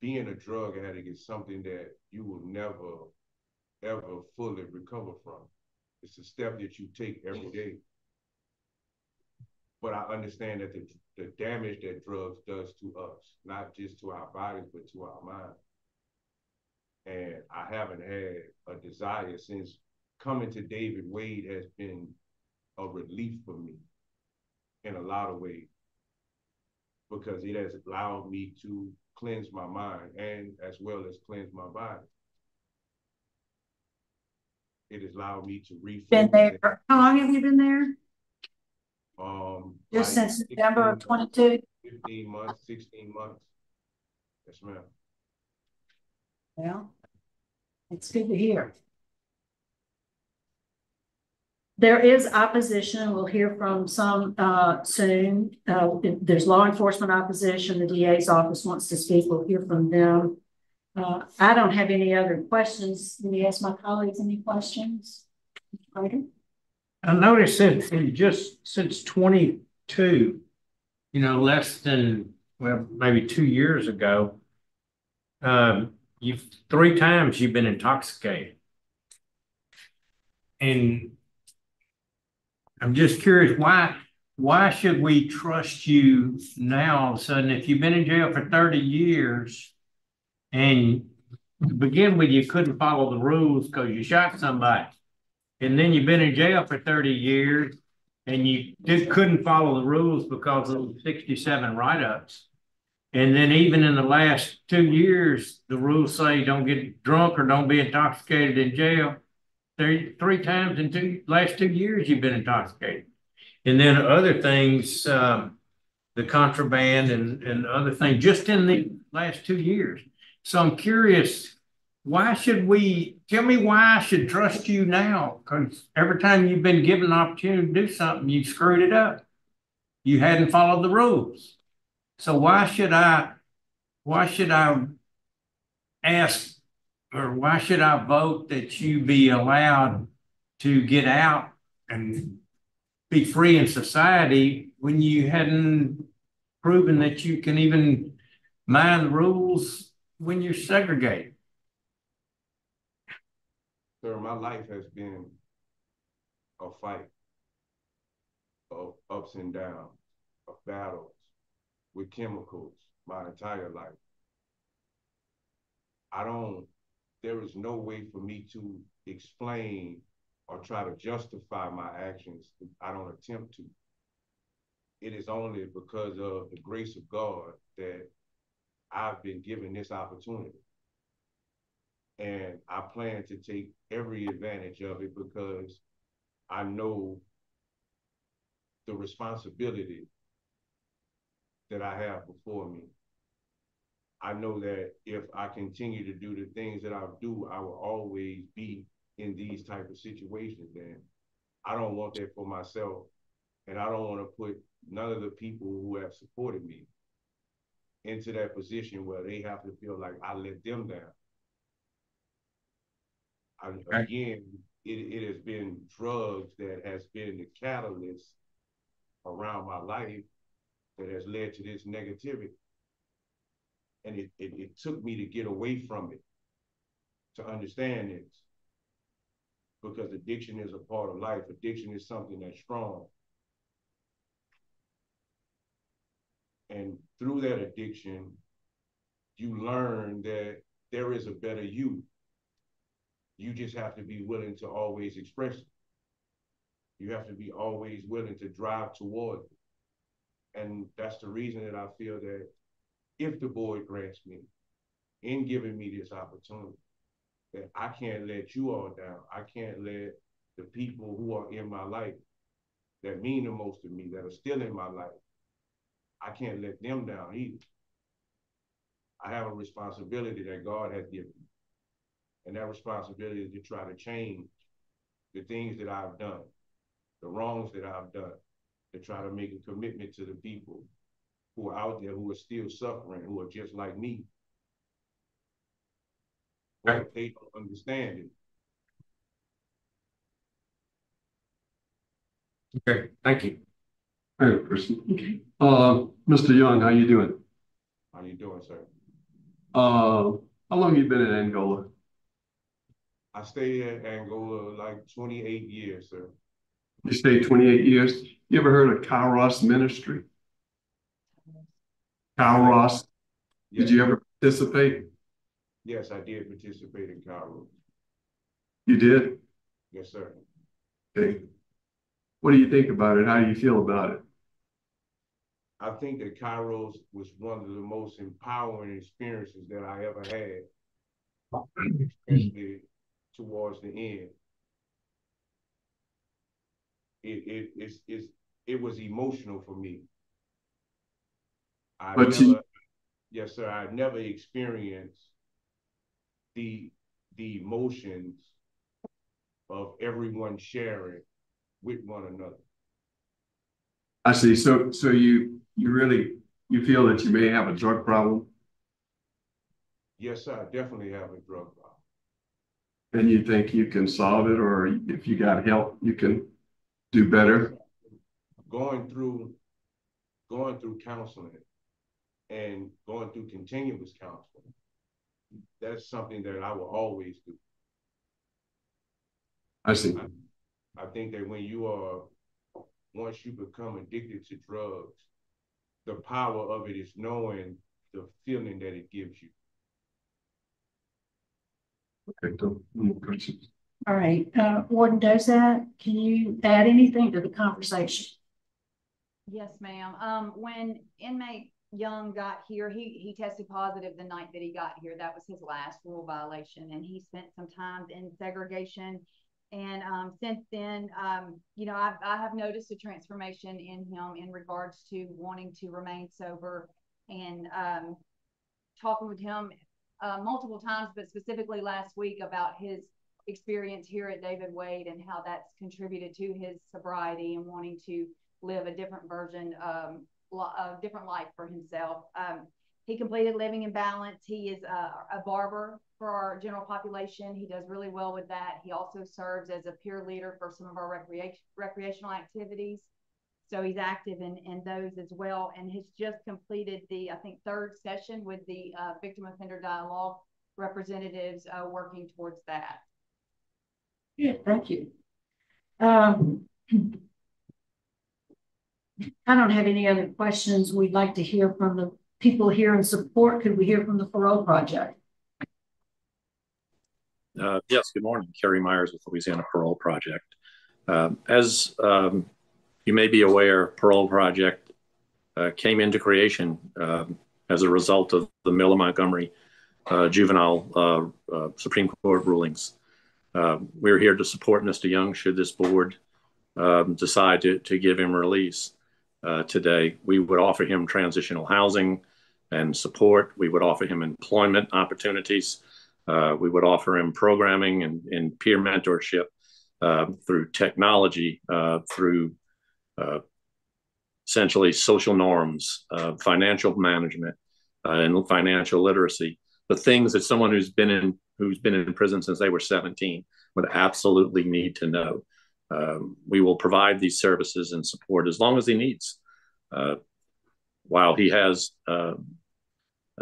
being a drug addict is something that you will never, ever fully recover from. It's a step that you take every day. But I understand that the, the damage that drugs does to us, not just to our bodies, but to our mind. And I haven't had a desire since coming to David Wade has been a relief for me in a lot of ways because it has allowed me to cleanse my mind and as well as cleanse my body. it has allowed me to refocus. Been there, how long have you been there? Um. Just like since November of twenty-two? Fifteen months, sixteen months. Yes, ma'am. Well, it's good to hear. There is opposition. We'll hear from some uh soon. Uh, there's law enforcement opposition. The DA's office wants to speak. We'll hear from them. Uh, I don't have any other questions. Let me ask my colleagues any questions. Ryder? I noticed that in just since twenty-two, you know, less than, well, maybe two years ago, um, you've, three times you've been intoxicated. And I'm just curious, why, why should we trust you now all of a sudden? If you've been in jail for thirty years and to begin with, you couldn't follow the rules because you shot somebody. And then you've been in jail for thirty years and you just couldn't follow the rules because of sixty-seven write-ups. And then even in the last two years, the rules say don't get drunk or don't be intoxicated in jail. Three, three times in two, last two years, you've been intoxicated. And then other things, um, the contraband and, and other things, just in the last two years. So I'm curious, why should we, tell me why I should trust you now? Because every time you've been given an opportunity to do something, you screwed it up. You hadn't followed the rules. So why should I, why should I ask, or why should I vote that you be allowed to get out and be free in society when you hadn't proven that you can even mind the rules when you're segregated? Sir, my life has been a fight of ups and downs, of battles with chemicals my entire life. I don't, there is no way for me to explain or try to justify my actions. I don't attempt to. It is only because of the grace of God that I've been given this opportunity. And I plan to take every advantage of it because I know the responsibility that I have before me. I know that if I continue to do the things that I do, I will always be in these type of situations. And I don't want that for myself. And I don't want to put none of the people who have supported me into that position where they have to feel like I let them down. I, again, it, it has been drugs that has been the catalyst around my life that has led to this negativity. And it, it, it took me to get away from it to understand this. Because addiction is a part of life. Addiction is something that's strong. And through that addiction, you learn that there is a better you. You just have to be willing to always express it. You have to be always willing to drive toward it. And that's the reason that I feel that if the board grants me in giving me this opportunity, that I can't let you all down. I can't let the people who are in my life that mean the most to me, that are still in my life, I can't let them down either. I have a responsibility that God has given me. And that responsibility is to try to change the things that I've done, the wrongs that I've done, to try to make a commitment to the people who are out there who are still suffering, who are just like me. But they don't understand it. Okay, thank you. Have a. Okay. Uh, Mr. Young, how you doing? How you doing, sir? Uh, how long you been in Angola? I stayed in Angola like 28 years, sir. You stayed 28 years. You ever heard of Kairos Ministry? Kairos. Did you ever participate? Yes, I did participate in Cairo. You did? Yes, sir. Okay. What do you think about it? How do you feel about it? I think that Kairos was one of the most empowering experiences that I ever had, especially towards the end. it, it, it's, it's, it was emotional for me. I But never, you- yes, sir, I've never experienced the, the emotions of everyone sharing with one another. I see. So, so you, you really, you feel that you may have a drug problem Yes, sir, I definitely have a drug problem. and you think you can solve it, or if you got help, you can do better? Going through, going through counseling and going through continuous counseling, that's something that I will always do. I see. I think that when you are, once you become addicted to drugs, the power of it is knowing the feeling that it gives you. Okay, no more questions. All right, uh, Warden Dozat, can you add anything to the conversation? Yes, ma'am. Um, when inmate Young got here, he, he tested positive the night that he got here. That was his last rule violation and he spent some time in segregation. And, um, since then, um, you know, I've, I have noticed a transformation in him in regards to wanting to remain sober and, um, talking with him, uh, multiple times, but specifically last week about his experience here at David Wade and how that's contributed to his sobriety and wanting to live a different version, um, a different life for himself. Um, he completed Living in Balance. He is a, a barber for our general population. He does really well with that. He also serves as a peer leader for some of our recreation, recreational activities. So he's active in, in those as well and has just completed the, I think, third session with the uh, Victim Offender Dialogue representatives uh, working towards that. Good, thank you. Um, I don't have any other questions. We'd like to hear from the people here in support. Could we hear from the Parole Project? Uh, yes, good morning. Kerry Myers with Louisiana Parole Project. Um, as um, you may be aware, Parole Project uh, came into creation um, as a result of the Miller Montgomery uh, juvenile uh, uh, Supreme Court rulings. We're here to support Mr. Young should this board um, decide to, to give him release uh, today. We would offer him transitional housing and support. We would offer him employment opportunities. Uh, we would offer him programming and, and peer mentorship uh, through technology, uh, through uh, essentially social norms, financial management, and financial literacy. The things that someone who's been in who's been in prison since they were 17 would absolutely need to know. Um, we will provide these services and support as long as he needs. Uh, while he has uh,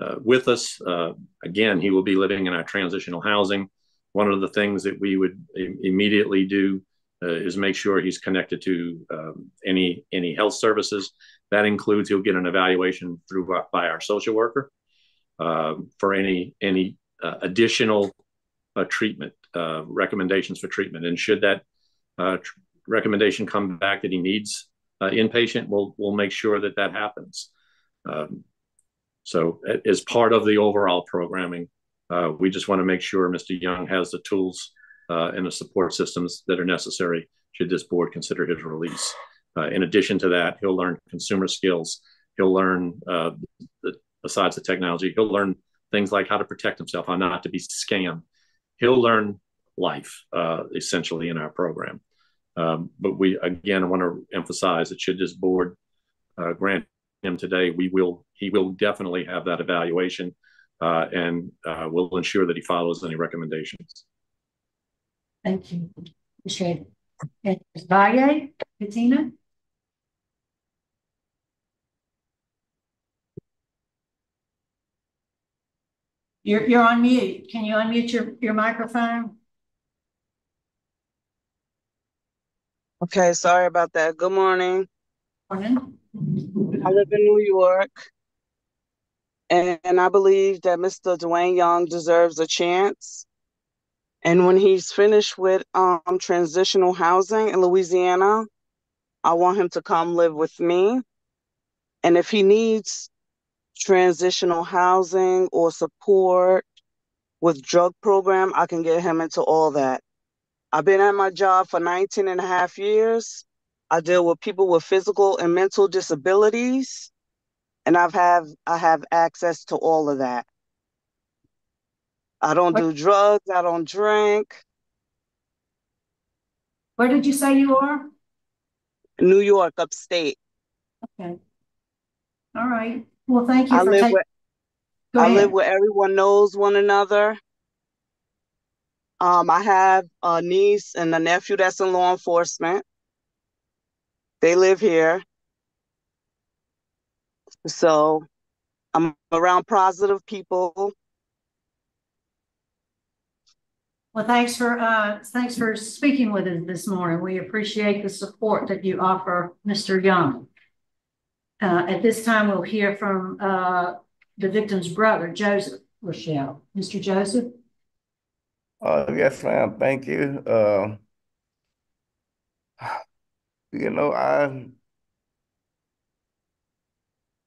uh, with us, uh, again, he will be living in our transitional housing. One of the things that we would Im immediately do uh, is make sure he's connected to um, any any health services. That includes he'll get an evaluation through by our social worker um, for any any uh, additional treatment recommendations for treatment. And should that tr recommendation come back that he needs uh, inpatient, we'll we'll make sure that that happens. Um, so as part of the overall programming, uh, we just want to make sure Mr. Young has the tools uh, and the support systems that are necessary should this board consider his release. Uh, in addition to that, he'll learn consumer skills. He'll learn, uh, the, besides the technology, he'll learn things like how to protect himself, how not to be scammed. He'll learn life uh, essentially in our program. Um, but we again I want to emphasize that should this board uh, grant him today, we will he will definitely have that evaluation, uh, and uh, we'll ensure that he follows any recommendations. Thank you. Appreciate it. Valle, Katina? You're, you're on mute. Can you unmute your, your microphone? Okay, sorry about that. Good morning. Morning. I live in New York, and I believe that Mr. Dwaine Young deserves a chance. And when he's finished with um, transitional housing in Louisiana, I want him to come live with me. And if he needs transitional housing or support with drug program, I can get him into all that. I've been at my job for 19 and a half years, I deal with people with physical and mental disabilities, and I've have I have access to all of that. I don't do drugs. I don't drink. Where did you say you are? New York, upstate. Okay. All right. Well, thank you I for live taking. where I live where everyone knows one another. Um, I have a niece and a nephew that's in law enforcement. They live here. So I'm around positive people. Well, thanks for, uh, thanks for speaking with us this morning. We appreciate the support that you offer Mr. Young. Uh, at this time, we'll hear from, uh, the victim's brother, Joseph Rochelle. Mr. Joseph? Uh, yes, ma'am. Thank you. Uh, you know, I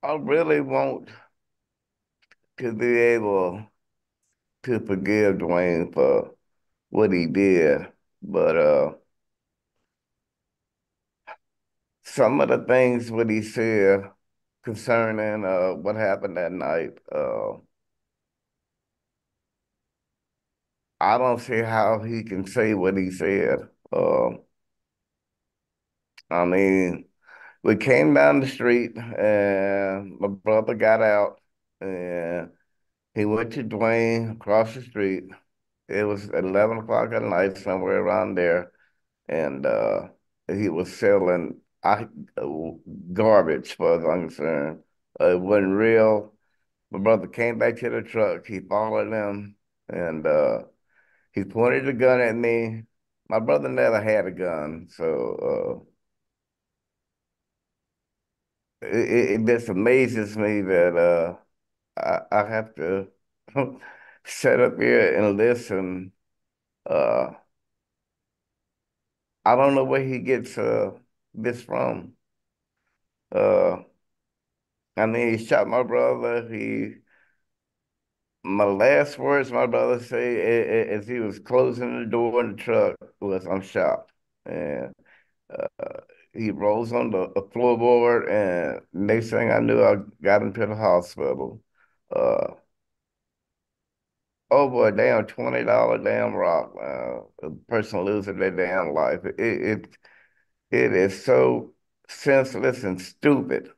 I really want to be able to forgive Dwaine for what he did, but uh, some of the things what he said concerning uh what happened that night, uh, I don't see how he can say what he said. Uh, I mean, we came down the street and my brother got out and he went to Dwaine across the street. It was 11 o'clock at night, somewhere around there. And uh, he was selling garbage, far as I'm concerned. Uh, it wasn't real. My brother came back to the truck. He followed them and uh, he pointed a gun at me. My brother never had a gun, so uh, it, it just amazes me that uh, I, I have to sit up here and listen. Uh, I don't know where he gets uh, this from. Uh, I mean, he shot my brother. He, my last words my brother say as he was closing the door in the truck was, "I'm shot," and uh, he rolls on the, floorboard, and next thing I knew, I got him to the hospital. Uh, over a damn twenty dollar damn rock, uh, a person losing their damn life. It, it it is so senseless and stupid.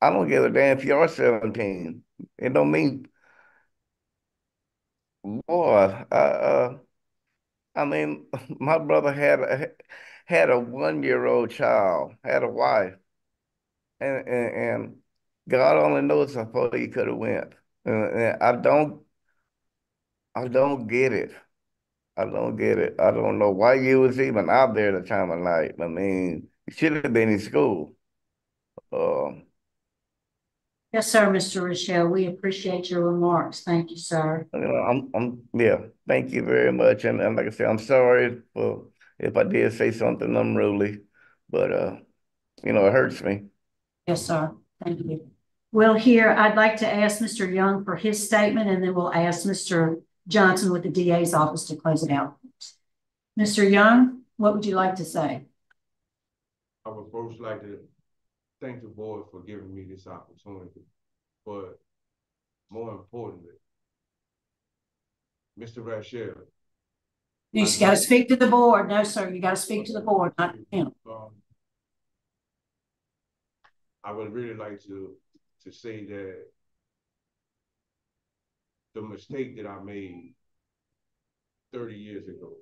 I don't give a damn if you're 17. It don't mean boy, uh, uh I mean, my brother had a had a one year old child, had a wife, and and, and God only knows how far he could have went. And, and I don't, I don't get it. I don't get it. I don't know why you was even out there at the time of night. I mean, you should have been in school. Um, Yes, sir, Mr. Rochelle. We appreciate your remarks. Thank you, sir. you know, I'm, I'm, yeah. Thank you very much. And, and like I said, I'm sorry for if I did say something unruly, but uh, you know, it hurts me. Yes, sir. Thank you. Well, here, I'd like to ask Mr. Young for his statement, and then we'll ask Mr. Johnson with the DA's office to close it out. Mr. Young, what would you like to say? I would first like to thank the board for giving me this opportunity, but more importantly, Mr. Rachel. You just got to speak to the board. No, sir, you got to speak to the board, not him. Um, I would really like to to say that the mistake that I made 30 years ago,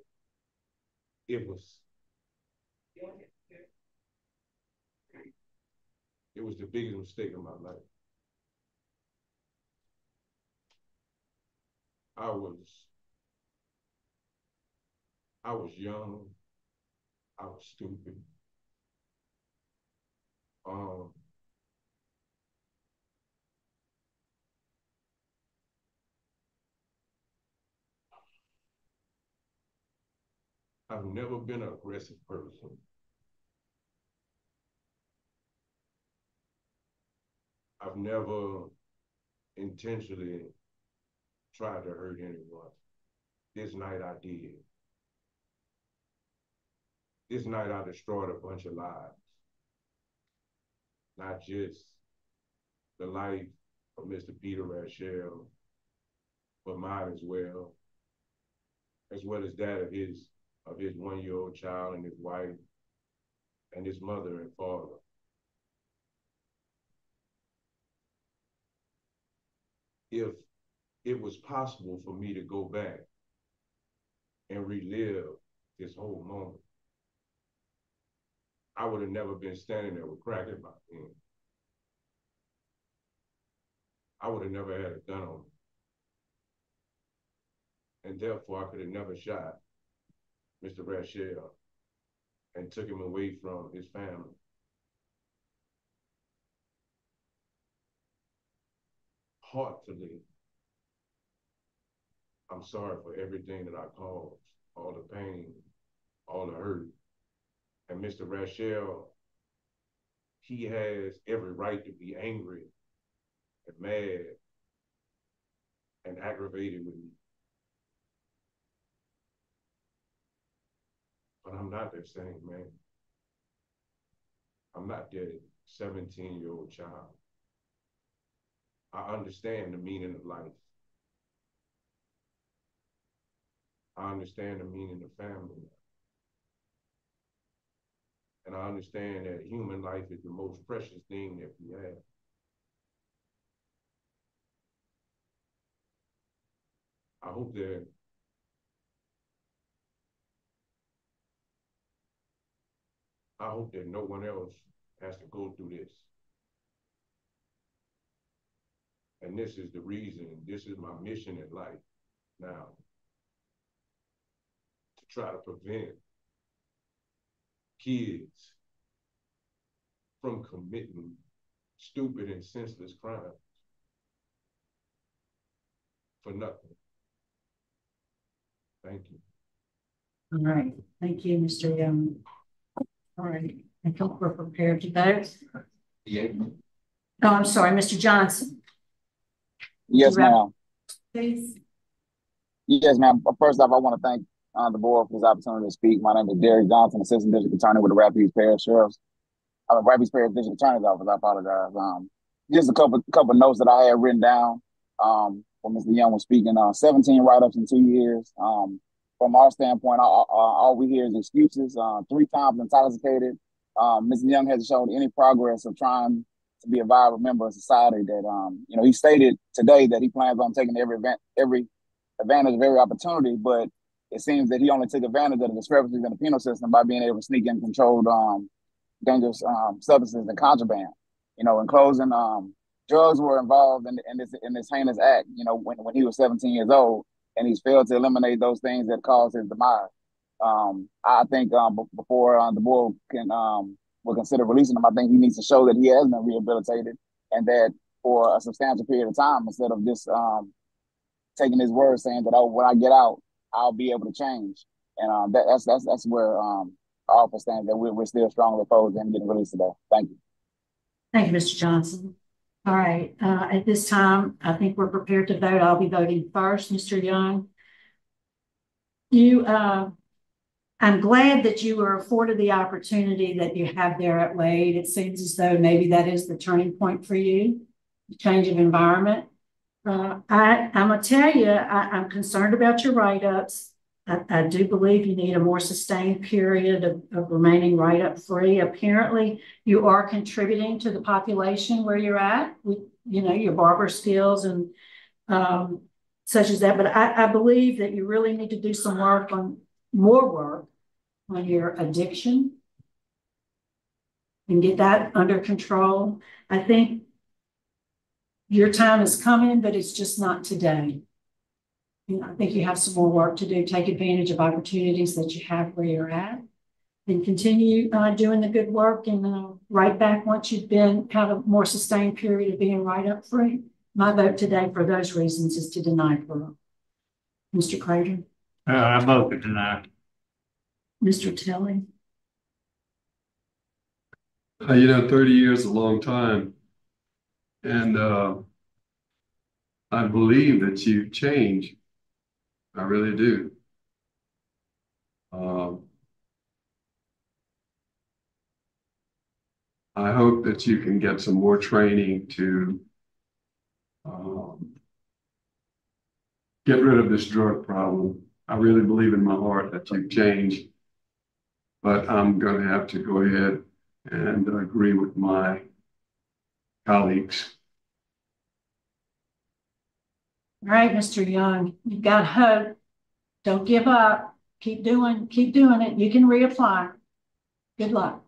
it was it was the biggest mistake of my life. I was I was young. I was stupid. Um, I've never been an aggressive person. I've never intentionally tried to hurt anyone. This night I did. this night I destroyed a bunch of lives. Not just the life of Mr. Peter Rachel, but mine as well, as well as that of his of his one-year-old child and his wife and his mother and father. If it was possible for me to go back and relive this whole moment, I would have never been standing there with crack in my hand. I would have never had a gun on me. And therefore, I could have never shot Mr. Rachel and took him away from his family. Heartfully, I'm sorry for everything that I caused, all the pain, all the hurt. And Mr. Rachel, he has every right to be angry and mad and aggravated with me. But I'm not that same man. I'm not that 17 year old child. I understand the meaning of life. I understand the meaning of family. And I understand that human life is the most precious thing that we have. I hope that I hope that no one else has to go through this. And this is the reason, this is my mission in life now to try to prevent kids from committing stupid and senseless crimes for nothing. Thank you. All right, thank you, Mr. Young. All right, I think we're prepared to vote. Yeah. Oh, I'm sorry, Mr. Johnson. Yes, ma'am. Please. Yes, ma'am. First off, I want to thank uh, the board for this opportunity to speak. My name is Derek Johnson, Assistant District Attorney with the Rapides Parish Sheriff's, uh, Rapides Parish District Attorney's Office. I apologize. Um, just a couple couple notes that I had written down um, when Mr. Young was speaking. Uh, 17 write-ups in two years. Um, from our standpoint, all, all we hear is excuses. Uh, three times intoxicated. Um, Mr. Young hasn't shown any progress of trying to be a viable member of society. That um, you know, he stated today that he plans on taking every event, every advantage of every opportunity, but it seems that he only took advantage of the discrepancies in the penal system by being able to sneak in controlled um, dangerous um, substances and contraband. You know, in closing, um, drugs were involved in, in this in this heinous act. You know, when when he was 17 years old, and he's failed to eliminate those things that caused his demise. Um, I think um, b- before uh, the board can um, will consider releasing him, I think he needs to show that he has been rehabilitated and that for a substantial period of time instead of just um, taking his word saying that oh when I get out I'll be able to change. And um, that, that's that's that's where um, our office stands. That we're, we're still strongly opposed to him getting released today. Thank you. Thank you, Mr. Johnson. All right, uh, at this time, I think we're prepared to vote. I'll be voting first, Mr. Young. You, uh, I'm glad that you were afforded the opportunity that you have there at Wade. It seems as though maybe that is the turning point for you, the change of environment. Uh, I, I'm gonna tell you, I, I'm concerned about your write-ups. I, I do believe you need a more sustained period of, of remaining write-up free. Apparently, you are contributing to the population where you're at with, you know, your barber skills and um, such as that. But I, I believe that you really need to do some work on more work on your addiction and get that under control. I think your time is coming, but it's just not today. I think you have some more work to do. Take advantage of opportunities that you have where you're at and continue uh, doing the good work and uh, right back once you've been had a more sustained period of being right up free. My vote today for those reasons is to deny parole. Mr. Prater, Uh, I vote to deny. Mr. Tillis, Uh, you know, thirty years is a long time. And, uh, I believe that you change. I really do. Um, I hope that you can get some more training to um, get rid of this drug problem. I really believe in my heart that you've changed, but I'm going to have to go ahead and agree with my colleagues. All right, Mr. Young, you've got hope. Don't give up. Keep doing, keep doing it. You can reapply. Good luck.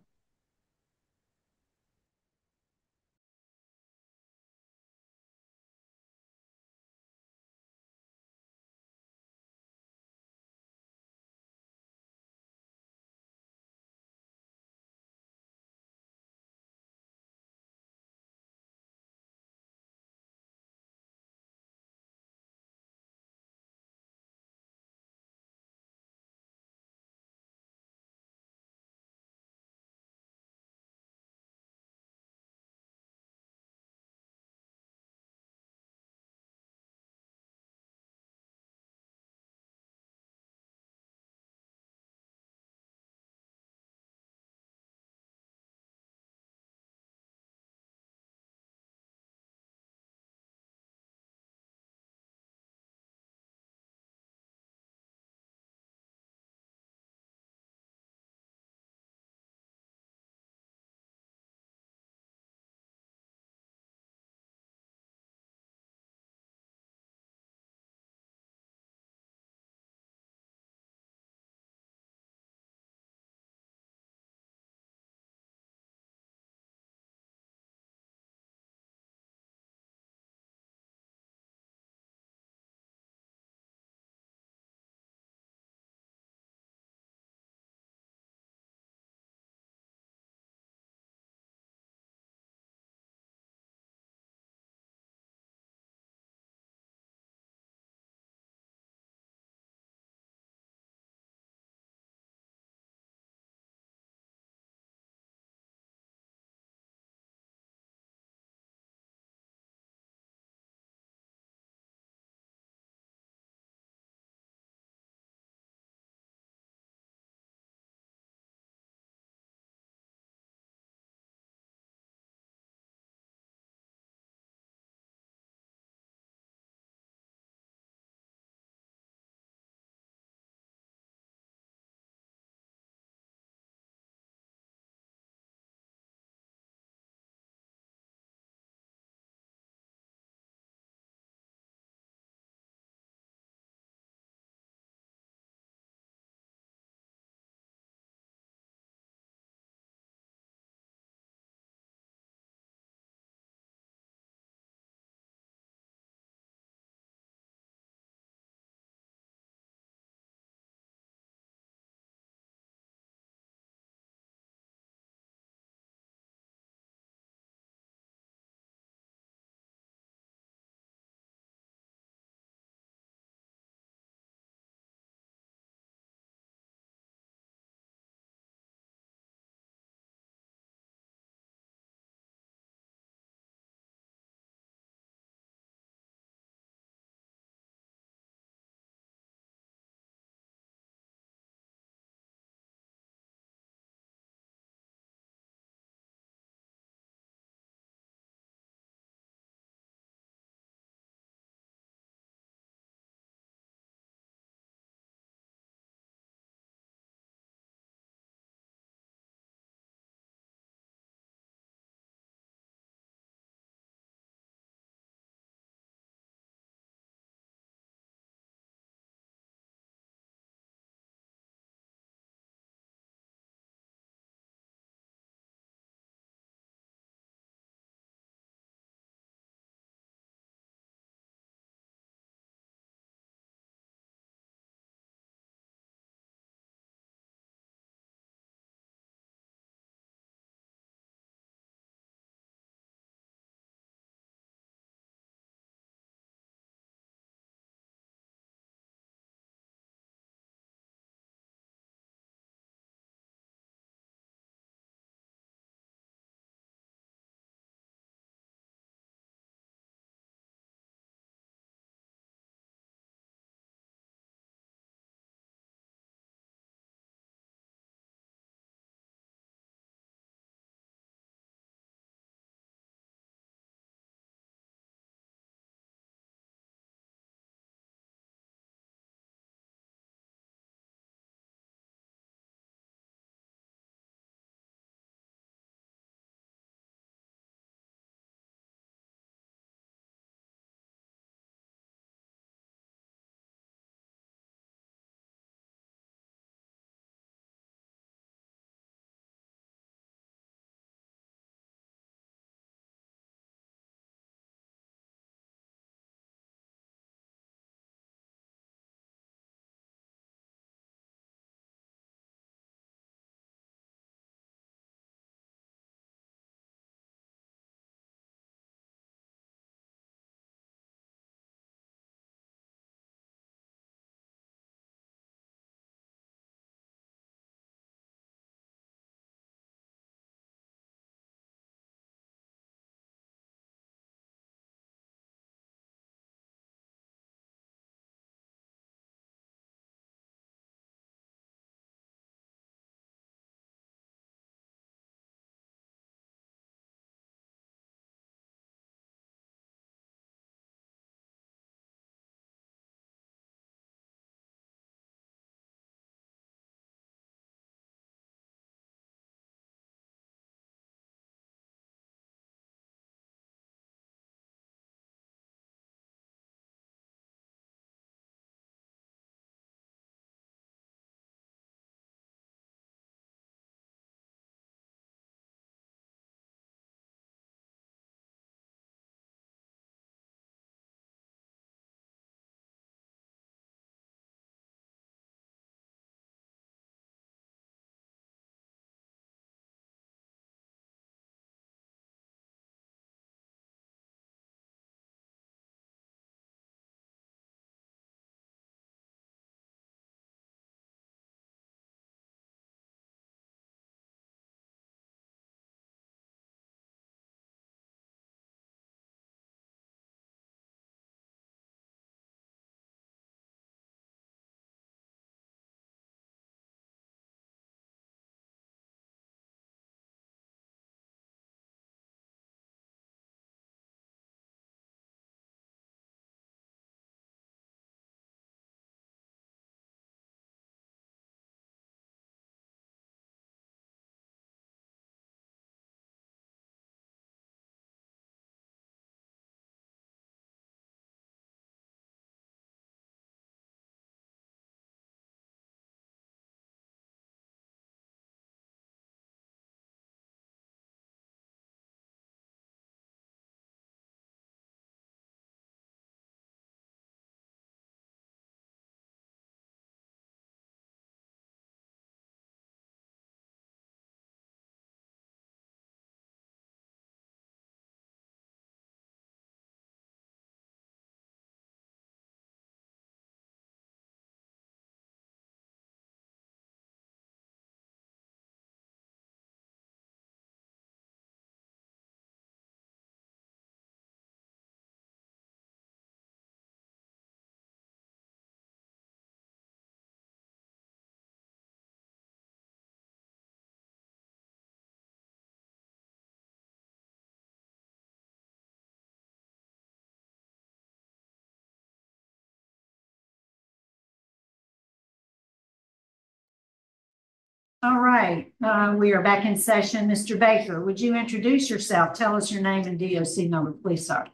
Right, uh, we are back in session. Mr. Baker, would you introduce yourself? Tell us your name and DOC number, please, sir.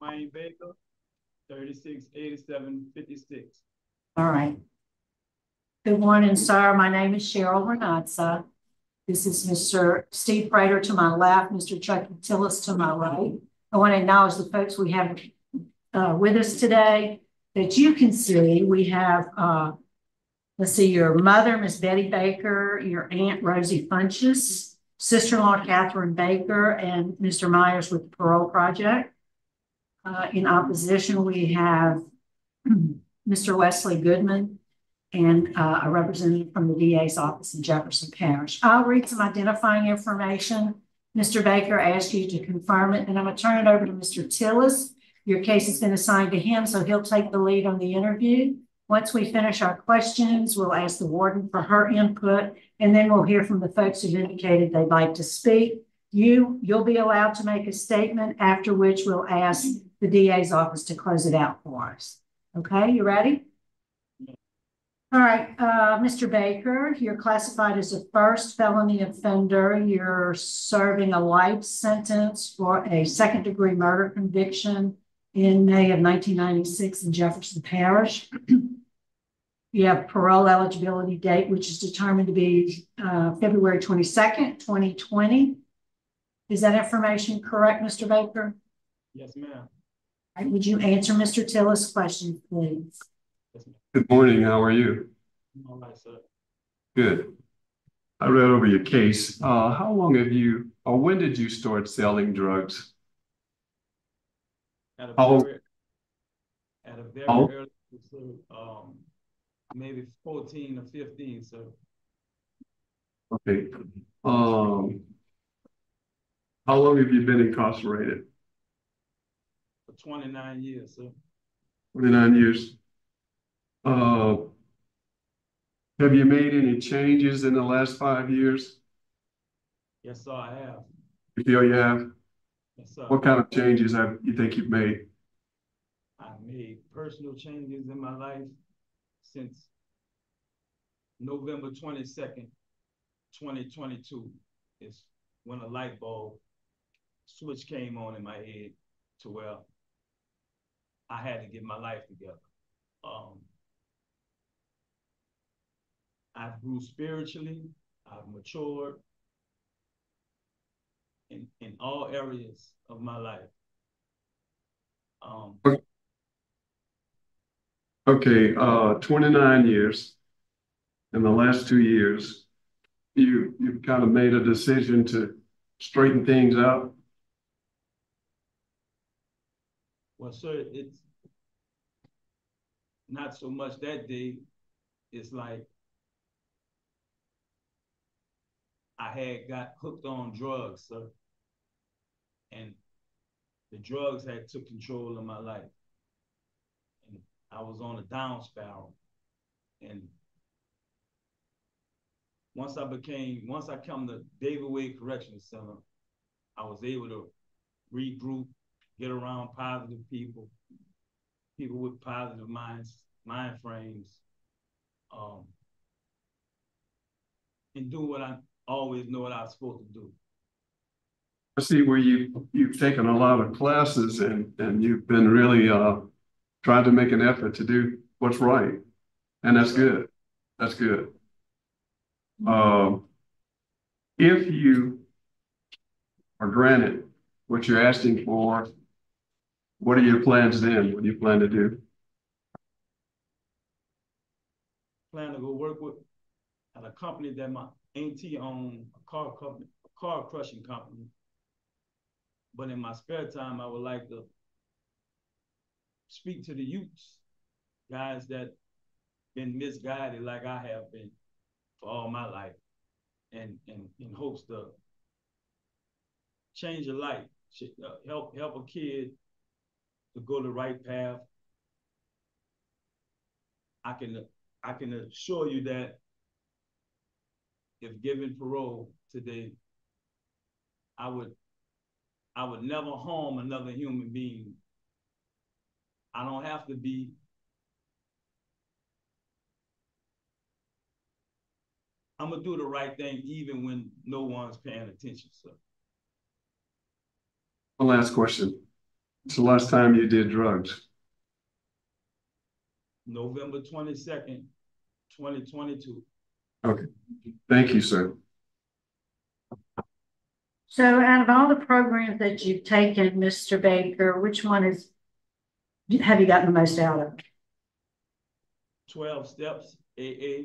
Wayne Baker, thirty-six eighty-seven fifty-six. All right. Good morning, sir. My name is Sheryl Ranatza. This is Mr. Steve Prater to my left, Mr. Chuck Tillis to my right. I want to acknowledge the folks we have uh, with us today that you can see. We have, uh, let's see, your mother, Miss Betty Baker, your aunt, Rosie Funches, sister-in-law, Catherine Baker, and Mr. Myers with the Parole Project. Uh, in opposition, we have Mr. Wesley Goodman and uh, a representative from the DA's office in Jefferson Parish. I'll read some identifying information. Mr. Baker asked you to confirm it, and I'm going to turn it over to Mr. Tillis. Your case has been assigned to him, so he'll take the lead on the interview. Once we finish our questions, we'll ask the warden for her input, and then we'll hear from the folks who've indicated they'd like to speak. You, you'll be allowed to make a statement, after which we'll ask the DA's office to close it out for us. Okay, you ready? All right, uh, Mr. Baker, you're classified as a first felony offender. You're serving a life sentence for a second degree murder conviction in May of 1996 in Jefferson Parish. You have parole eligibility date, which is determined to be uh, February 22nd, 2020. Is that information correct, Mr. Baker? Yes, ma'am. All right, would you answer Mr. Tillis' question, please? Good morning. How are you? All right, sir. Good. I read over your case. Uh, how long have you, or when did you start selling drugs? At a How- very, at a very How- early, so, um, maybe fourteen or fifteen, so. Okay. Um, how long have you been incarcerated? For twenty-nine years, sir. Twenty-nine years. Uh, have you made any changes in the last five years? Yes, sir, I have. You feel you have? Yes, sir. What kind of changes have you think you've made? I made personal changes in my life since November twenty-second, twenty twenty-two is when a light bulb switch came on in my head to where I had to get my life together. Um, I grew spiritually, I've matured in, in all areas of my life. Um, Okay, uh, twenty-nine years. In the last two years, you, you've kind of made a decision to straighten things out. Well, sir, it's not so much that day. It's like I had got hooked on drugs, sir. And the drugs had took control of my life. I was on a down spiral. And once I became, once I come to David Wade Correctional Center, I was able to regroup, get around positive people, people with positive minds, mind frames, um, and do what I always know what I was supposed to do. I see where you, you've taken a lot of classes and, and you've been really, uh, trying to make an effort to do what's right. And that's good. That's good. Um, if you are granted what you're asking for, what are your plans then? What do you plan to do? Plan to go work with at a company that my auntie owned, a car company, a car crushing company. But in my spare time, I would like to speak to the youths, guys that been misguided like I have been for all my life, and and in hopes to change a life, uh, help help a kid to go the right path. I can I can assure you that if given parole today, I would I would never harm another human being. I don't have to be I'm gonna do the right thing even when no one's paying attention, So One last question. It's the last time you did drugs. November twenty-second, twenty twenty-two. Okay, thank you, sir. So out of all the programs that you've taken, Mr. Baker, which one is, have you gotten the most out of? Twelve steps, AA.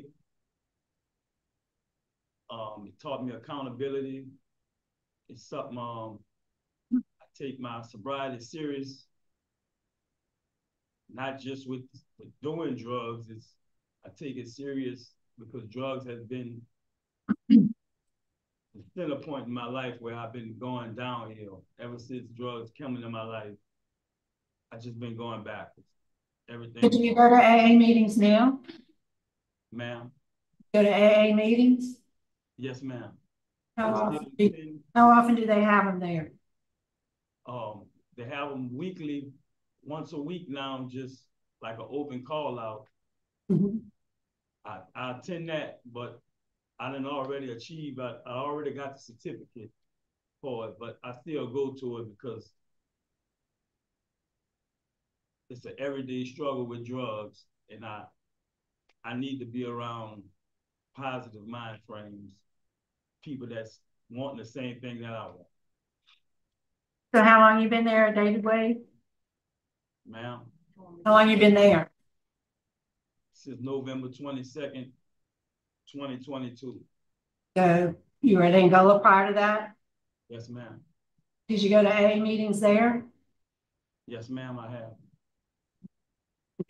Um, it taught me accountability. It's something, um, I take my sobriety serious. Not just with, with doing drugs, it's, I take it serious because drugs has been the center point in my life where I've been going downhill ever since drugs came into my life. I just been going backwards. Everything. Did you go to AA meetings now? Ma'am, Go to AA meetings? yes, ma'am. How often, do- how often do they have them there? Um, they have them weekly, once a week now, just like an open call out. Mhm. I, I attend that, but I didn't already achieve, I, I already got the certificate for it, but I still go to it because it's an everyday struggle with drugs and I, I need to be around positive mind frames, people that's wanting the same thing that I want. So how long you been there, David Wade? Ma'am, How long you been there? since November twenty-second, twenty twenty-two. So you were at Angola prior to that? Yes, ma'am. Did you go to AA meetings there? Yes, ma'am, I have.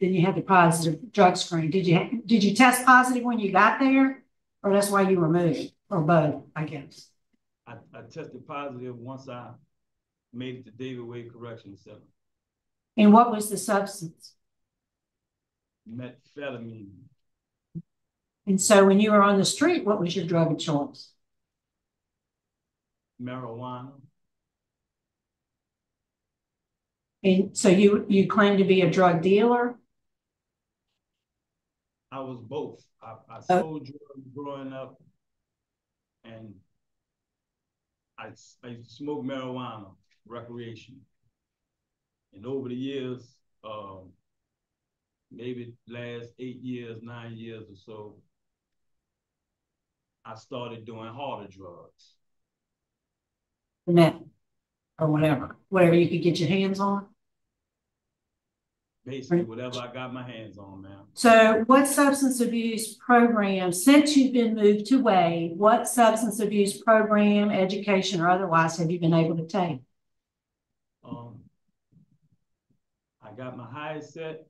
Then you had the positive drug screen. Did you, did you test positive when you got there? Or that's why you were moved, or both, I guess? I, I tested positive once I made it to David Wade Correctional Center. And what was the substance? Methamphetamine, And so when you were on the street, what was your drug of choice? marijuana, And so you, you claim to be a drug dealer? I was both. I, I Oh. sold drugs growing up and I, I used to smoke marijuana, recreation. And over the years, um, maybe last eight years, nine years or so, I started doing harder drugs. Meth, or whatever, whatever you could get your hands on? Basically, whatever I got my hands on, man. So what substance abuse program, since you've been moved to Wade, what substance abuse program, education or otherwise have you been able to take? Um, I got my HiSET.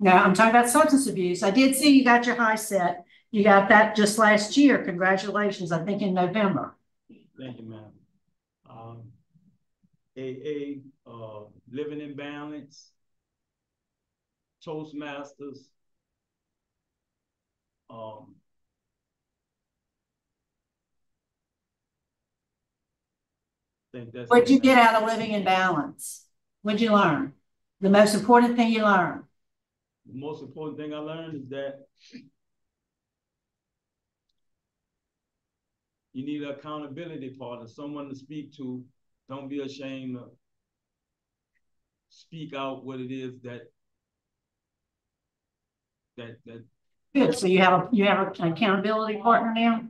Now, I'm talking about substance abuse. I did see you got your HiSET. You got that just last year. Congratulations, I think in November. Thank you, ma'am. AA, uh, Living in Balance, Toastmasters. Um. What'd you get out of living in balance? What'd you learn? The most important thing you learned? The most important thing I learned is that you need an accountability partner, someone to speak to. Don't be ashamed to speak out what it is that that that Good, so you have a, you have an accountability partner now?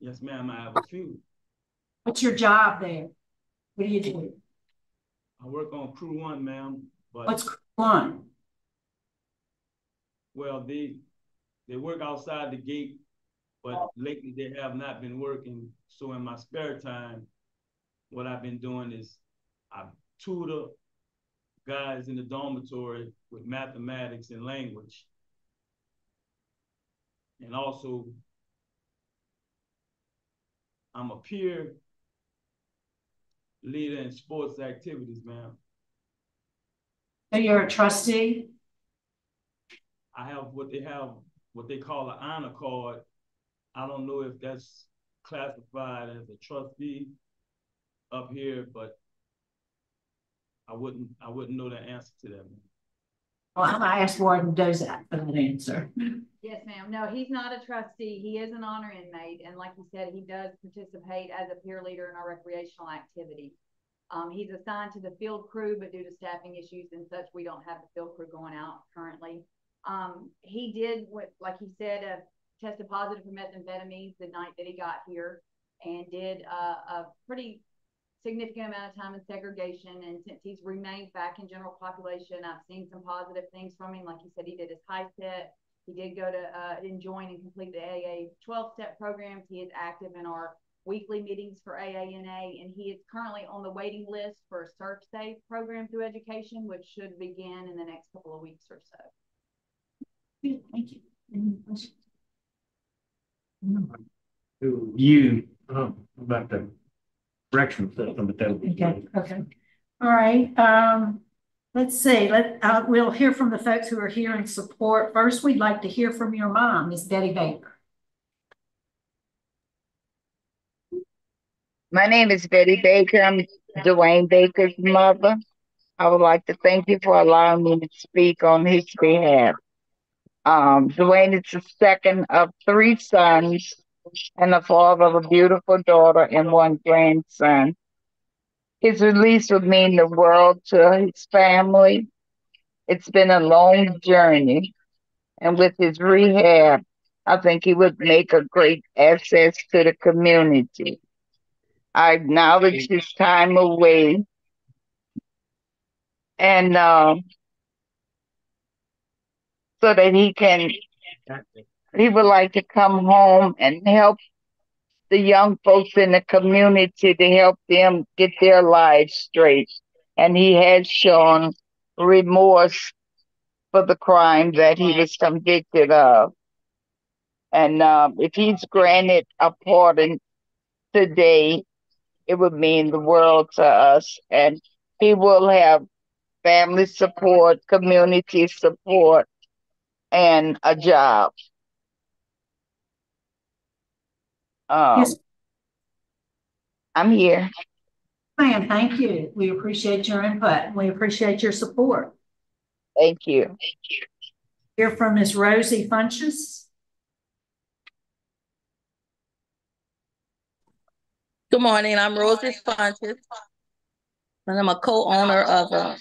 yes, ma'am, I have a few. What's your job there? What do you do? I work on crew one, ma'am, but What's crew one? well, they they work outside the gate, but oh. lately they have not been working. So in my spare time, what I've been doing is I tutor guys in the dormitory with mathematics and language. And also, I'm a peer leader in sports activities, ma'am. So you're a trustee? I have what they have, what they call an honor card. I don't know if that's classified as a trustee up here, but I wouldn't, I wouldn't know the answer to that. Well, I'm gonna ask Warden Dozak for that answer. Yes, ma'am. No, he's not a trustee. He is an honor inmate. And like you said, he does participate as a peer leader in our recreational activities. Um, he's assigned to the field crew, but due to staffing issues and such, we don't have the field crew going out currently. Um, he did what, like he said, uh, tested positive for methamphetamines the night that he got here and did uh, a pretty significant amount of time in segregation. And since he's remained back in general population, I've seen some positive things from him. Like he said, he did his HiSET. He did go to uh, and join and complete the AA 12 step programs. He is active in our weekly meetings for AANA, and he is currently on the waiting list for a Serve Safe program through education, which should begin in the next couple of weeks or so. Good, thank you. Any questions? You, uh, about the correction system, but that. Okay, okay. All right, um, let's see, let, uh, we'll hear from the folks who are here in support. First, we'd like to hear from your mom, Miss Betty Baker. My name is Betty Baker. I'm Dwayne Baker's mother. I would like to thank you for allowing me to speak on his behalf. Um, Dwayne is the second of three sons and the father of a beautiful daughter and one grandson. His release would mean the world to his family. It's been a long journey, and with his rehab, I think he would make a great asset to the community. I acknowledge his time away, and uh, so that he can he would like to come home and help the young folks in the community to help them get their lives straight. And he has shown remorse for the crime that he was convicted of. And uh, if he's granted a pardon today, it would mean the world to us. And he will have family support, community support, and a job. Um, Yes. I'm here. Ma'am, thank you. We appreciate your input. We appreciate your support. Thank you. Thank you. Hear from Ms. Rosie Funches. Good morning, I'm Rosie Funches. And I'm a co-owner of a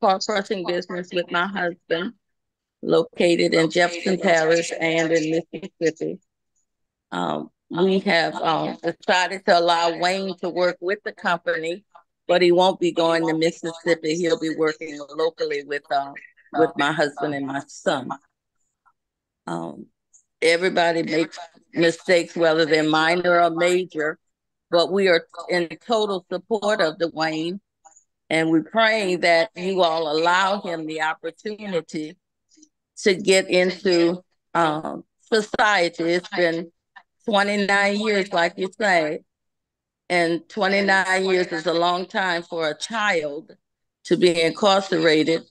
car crushing business with my husband located in Jefferson Parish and in Mississippi. Um, we have um, decided to allow Wayne to work with the company, but he won't be going to Mississippi. He'll be working locally with uh, with my husband and my son. Um, everybody makes mistakes, whether they're minor or major, but we are in total support of Dwayne, and we're praying that you all allow him the opportunity to get into um, society. It's been 29 years, like you say, and 29 years is a long time for a child to be incarcerated.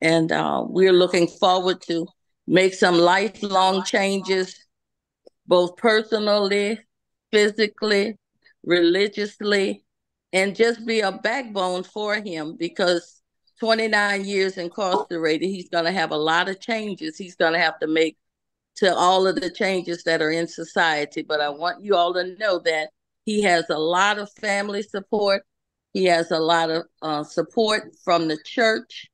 And uh, we're looking forward to make some lifelong changes, both personally, physically, religiously, and just be a backbone for him because 29 years incarcerated, he's going to have a lot of changes he's going to have to make to all of the changes that are in society. But I want you all to know that he has a lot of family support. He has a lot of uh, support from the church.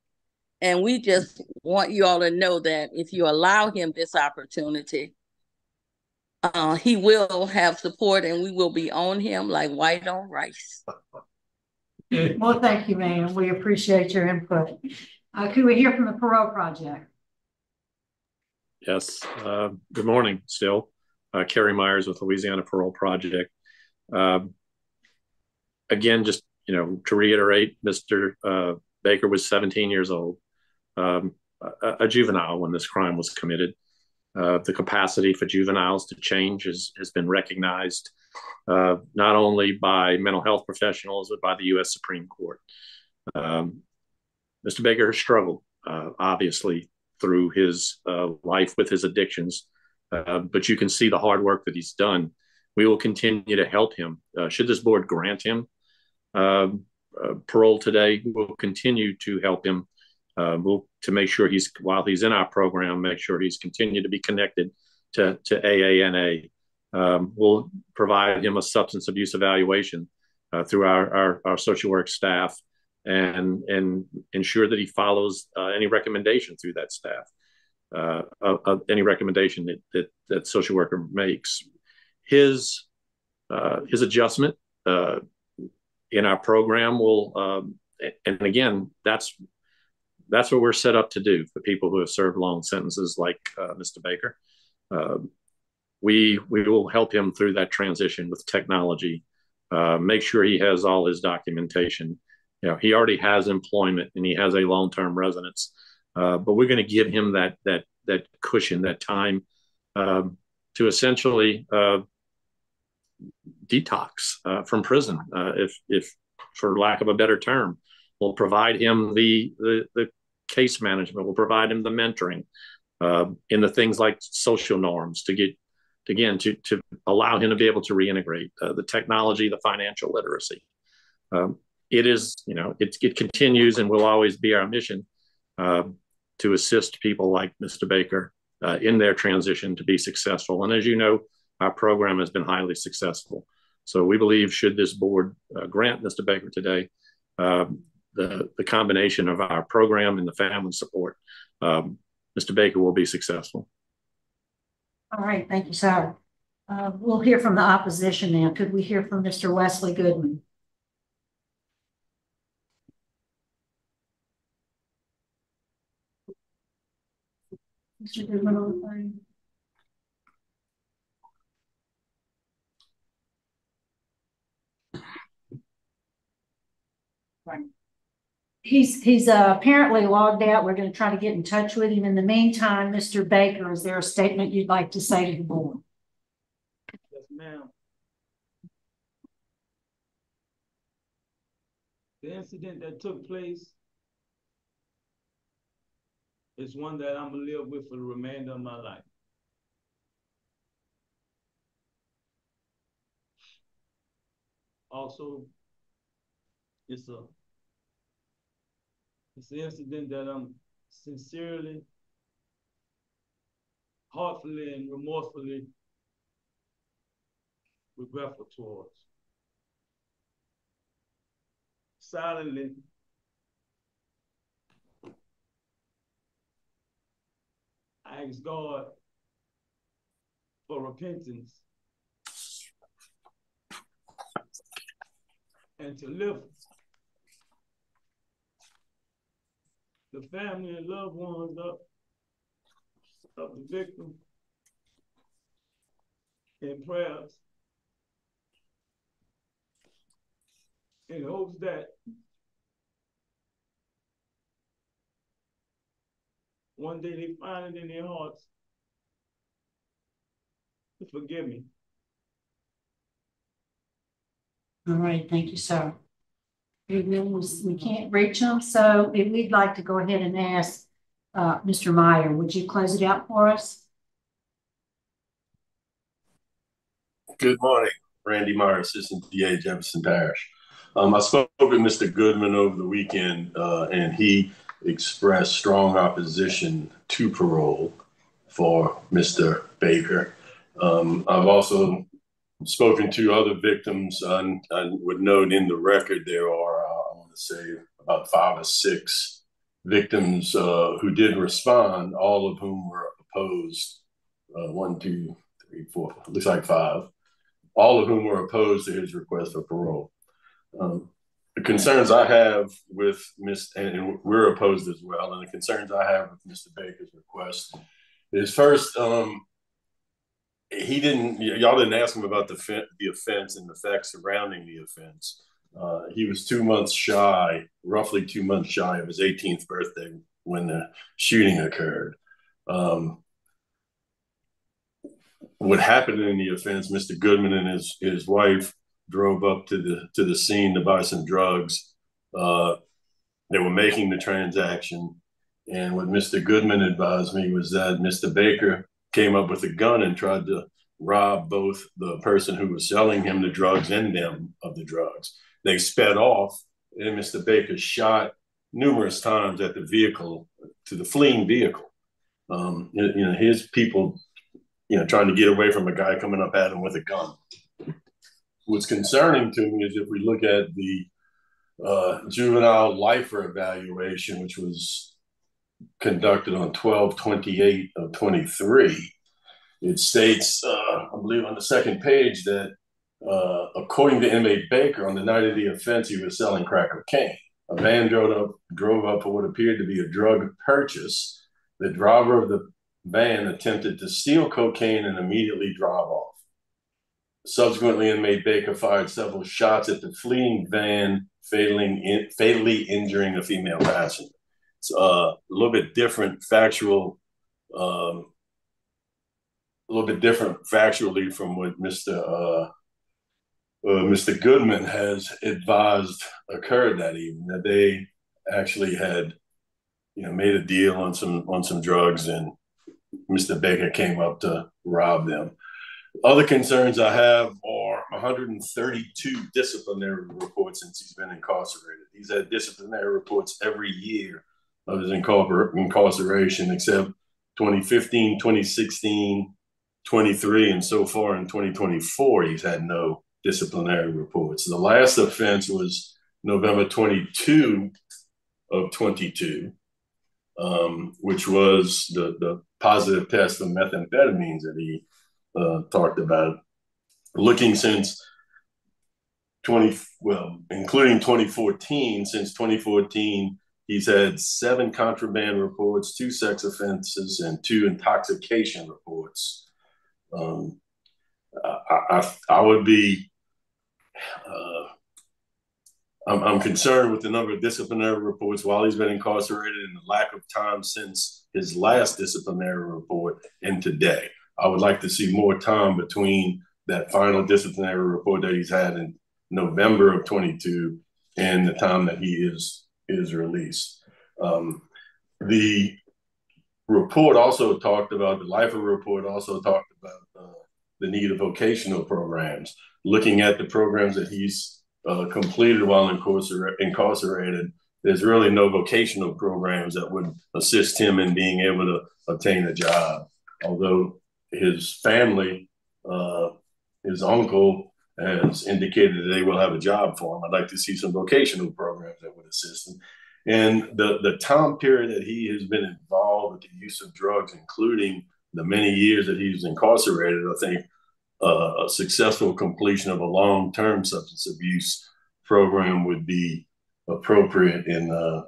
And we just want you all to know that if you allow him this opportunity, uh, he will have support and we will be on him like white on rice. Well, thank you, ma'am. We appreciate your input. Uh, could we hear from the Parole Project? Yes. Uh, good morning, still. Uh, Kerry Myers with Louisiana Parole Project. Um, again, just you know, to reiterate, Mr. Uh, Baker was 17 years old, um, a, a, juvenile when this crime was committed. Uh, the capacity for juveniles to change is, has been recognized uh, not only by mental health professionals but by the U.S. Supreme Court. Um, Mr. Baker has struggled, uh, obviously, through his uh, life with his addictions. Uh, but you can see the hard work that he's done. We will continue to help him. Uh, should this board grant him um, uh, parole today, we'll continue to help him uh, we'll to make sure he's while he's in our program, make sure he's continued to be connected to to AANA. Um, we'll provide him a substance abuse evaluation uh, through our, our, our social work staff and and ensure that he follows uh, any recommendation through that staff, uh, any recommendation that, that that social worker makes. His uh, his adjustment uh, in our program will, um, and again, that's that's what we're set up to do for people who have served long sentences like uh, Mr. Baker. Um, we we will help him through that transition with technology. Uh, make sure he has all his documentation you know, he already has employment and he has a long-term residence. Uh, but we're going to give him that that that cushion, that time um, to essentially uh, detox uh, from prison, uh, if if for lack of a better term. We'll provide him the the, the case management. We'll provide him the mentoring in the things like social norms to get again to to allow him to be able to reintegrate uh, the technology, the financial literacy. Um, it is, you know, it, it continues and will always be our mission uh, to assist people like Mr. Baker uh, in their transition to be successful. And as you know, our program has been highly successful. So we believe should this board uh, grant Mr. Baker today, um, the, the combination of our program and the family support, um, Mr. Baker will be successful. All right, thank you, sir. Uh, we'll hear from the opposition now. Could we hear from Mr. Wesley Goodman? Mr. Goodman on the phone. Right. He's he's uh, apparently logged out. We're going to try to get in touch with him. In the meantime, Mr. Baker, is there a statement you'd like to say to the board? Yes, ma'am. The incident that took place is one that I'm gonna live with for the remainder of my life. Also, it's a it's an incident that I'm sincerely, heartfully, and remorsefully regretful towards. Silently, I ask God for repentance and to lift the family and loved ones up of the victim in prayers in hopes that One day they find it in their hearts to forgive me. All right, thank you, sir. We can't reach them, so if we'd like to go ahead and ask uh, Mr. Meyer, would you close it out for us? Good morning, Randy Meyer, Assistant DA, Jefferson Parish. Um, I spoke with Mr. Goodman over the weekend, uh, and he expressed strong opposition to parole for Mr. Baker. Um, I've also spoken to other victims and, and would note in the record there are, uh, I want to say, about five or six victims uh, who did respond, all of whom were opposed. Uh, one, two, three, four, looks like five. All of whom were opposed to his request for parole. Um, the concerns I have with Miss, and we're opposed as well, and the concerns I have with Mr. Baker's request is first, um, he didn't, y'all didn't ask him about the the offense and the facts surrounding the offense. Uh, he was two months shy, roughly two months shy of his 18th birthday when the shooting occurred. Um, what happened in the offense, Mr. Goodman and his his wife drove up to the to the scene to buy some drugs. Uh, they were making the transaction, and what Mr. Goodman advised me was that Mr. Baker came up with a gun and tried to rob both the person who was selling him the drugs and them of the drugs. They sped off, and Mr. Baker shot numerous times at the vehicle, to the fleeing vehicle. Um, you know, his people, you know, trying to get away from a guy coming up at him with a gun. What's concerning to me is if we look at the uh, juvenile lifer evaluation, which was conducted on 12 28 of 23, it states, uh, I believe on the second page, that uh, according to inmate Baker, on the night of the offense, he was selling crack cocaine. A van drove up, drove up for what appeared to be a drug purchase. The driver of the van attempted to steal cocaine and immediately drive off. Subsequently, inmate Baker fired several shots at the fleeing van, fatally, in, fatally injuring a female passenger. It's uh, a little bit different factual, um, a little bit different factually from what Mr. Uh, uh, Mr. Goodman has advised occurred that evening that they actually had, you know, made a deal on some on some drugs, and Mr. Baker came up to rob them. Other concerns I have are 132 disciplinary reports since he's been incarcerated. He's had disciplinary reports every year of his incarceration, except 2015, 2016, 23, and so far in 2024, he's had no disciplinary reports. The last offense was November 22 of 22, um, which was the, the positive test for methamphetamines that he uh, talked about. Looking since 20, well, including 2014, since 2014, he's had seven contraband reports, two sex offenses, and two intoxication reports. Um, I, I, I would be uh, I'm, I'm, concerned with the number of disciplinary reports while he's been incarcerated and the lack of time since his last disciplinary report and today. I would like to see more time between that final disciplinary report that he's had in November of 22 and the time that he is is released. Um, the report also talked about the lifer report also talked about uh, the need of vocational programs looking at the programs that he's uh, completed while incarcerated, there's really no vocational programs that would assist him in being able to obtain a job. Although his family, uh, his uncle, has indicated that they will have a job for him. I'd like to see some vocational programs that would assist him. And the, the time period that he has been involved with the use of drugs, including the many years that he was incarcerated, I think uh, a successful completion of a long-term substance abuse program would be appropriate in uh,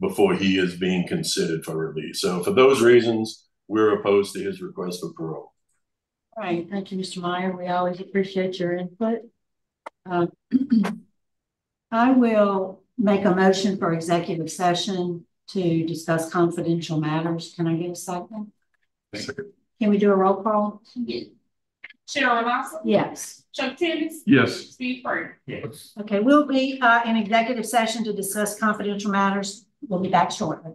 before he is being considered for release. So for those reasons, we're opposed to his request for parole. All right, thank you, Mr. Meyer. We always appreciate your input. Uh, I will make a motion for executive session to discuss confidential matters. Can I get a second? Second. Can we do a roll call? Yeah. Cheryl Lawson? Yes. Chuck Tibbetts? Yes. Steve Furtick? Yes. Okay, we'll be uh, in executive session to discuss confidential matters. We'll be back shortly.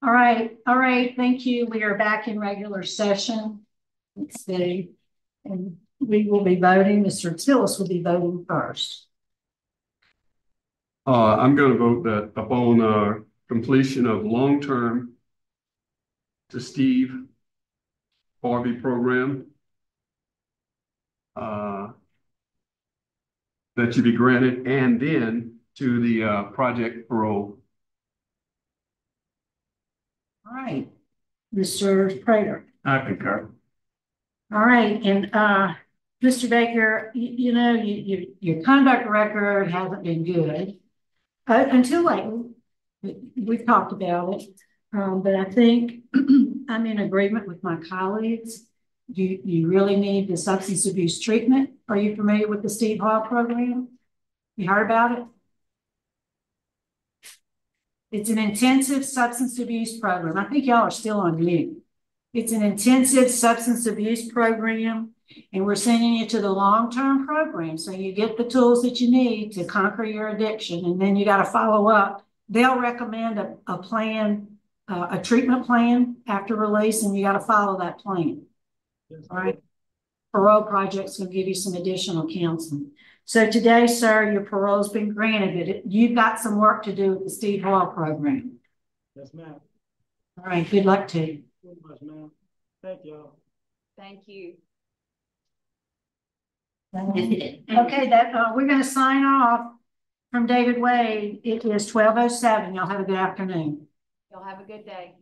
All right, all right, thank you. We are back in regular session. Let's see. And we will be voting, Mr. Tillis will be voting first. Uh, I'm gonna vote that upon, uh, completion of long-term to Steve Hoyle program, uh, that you be granted and then to the, uh, project parole. All right, Mr. Prater. I concur. All right, and uh, Mr. Baker, you, you know, you, you, your conduct record hasn't been good uh, until lately. We've talked about it, um, but I think I'm in agreement with my colleagues. You, you really need the substance abuse treatment. Are you familiar with the Steve Hoyle program? You heard about it? It's an intensive substance abuse program. I think y'all are still on mute. It's an intensive substance abuse program, and we're sending you to the long-term program. So you get the tools that you need to conquer your addiction, and then you got to follow up. They'll recommend a, a plan, uh, a treatment plan after release, and you got to follow that plan. All right. Parole project's to give you some additional counseling. So today, sir, your parole's been granted, but you've got some work to do with the Steve Hoyle program. Yes, ma'am. All right, good luck to you. Very much, ma'am. Thank y'all. Thank you. Okay, that, uh, we're gonna sign off from David Wade. It is twelve oh seven. Y'all have a good afternoon. Y'all have a good day.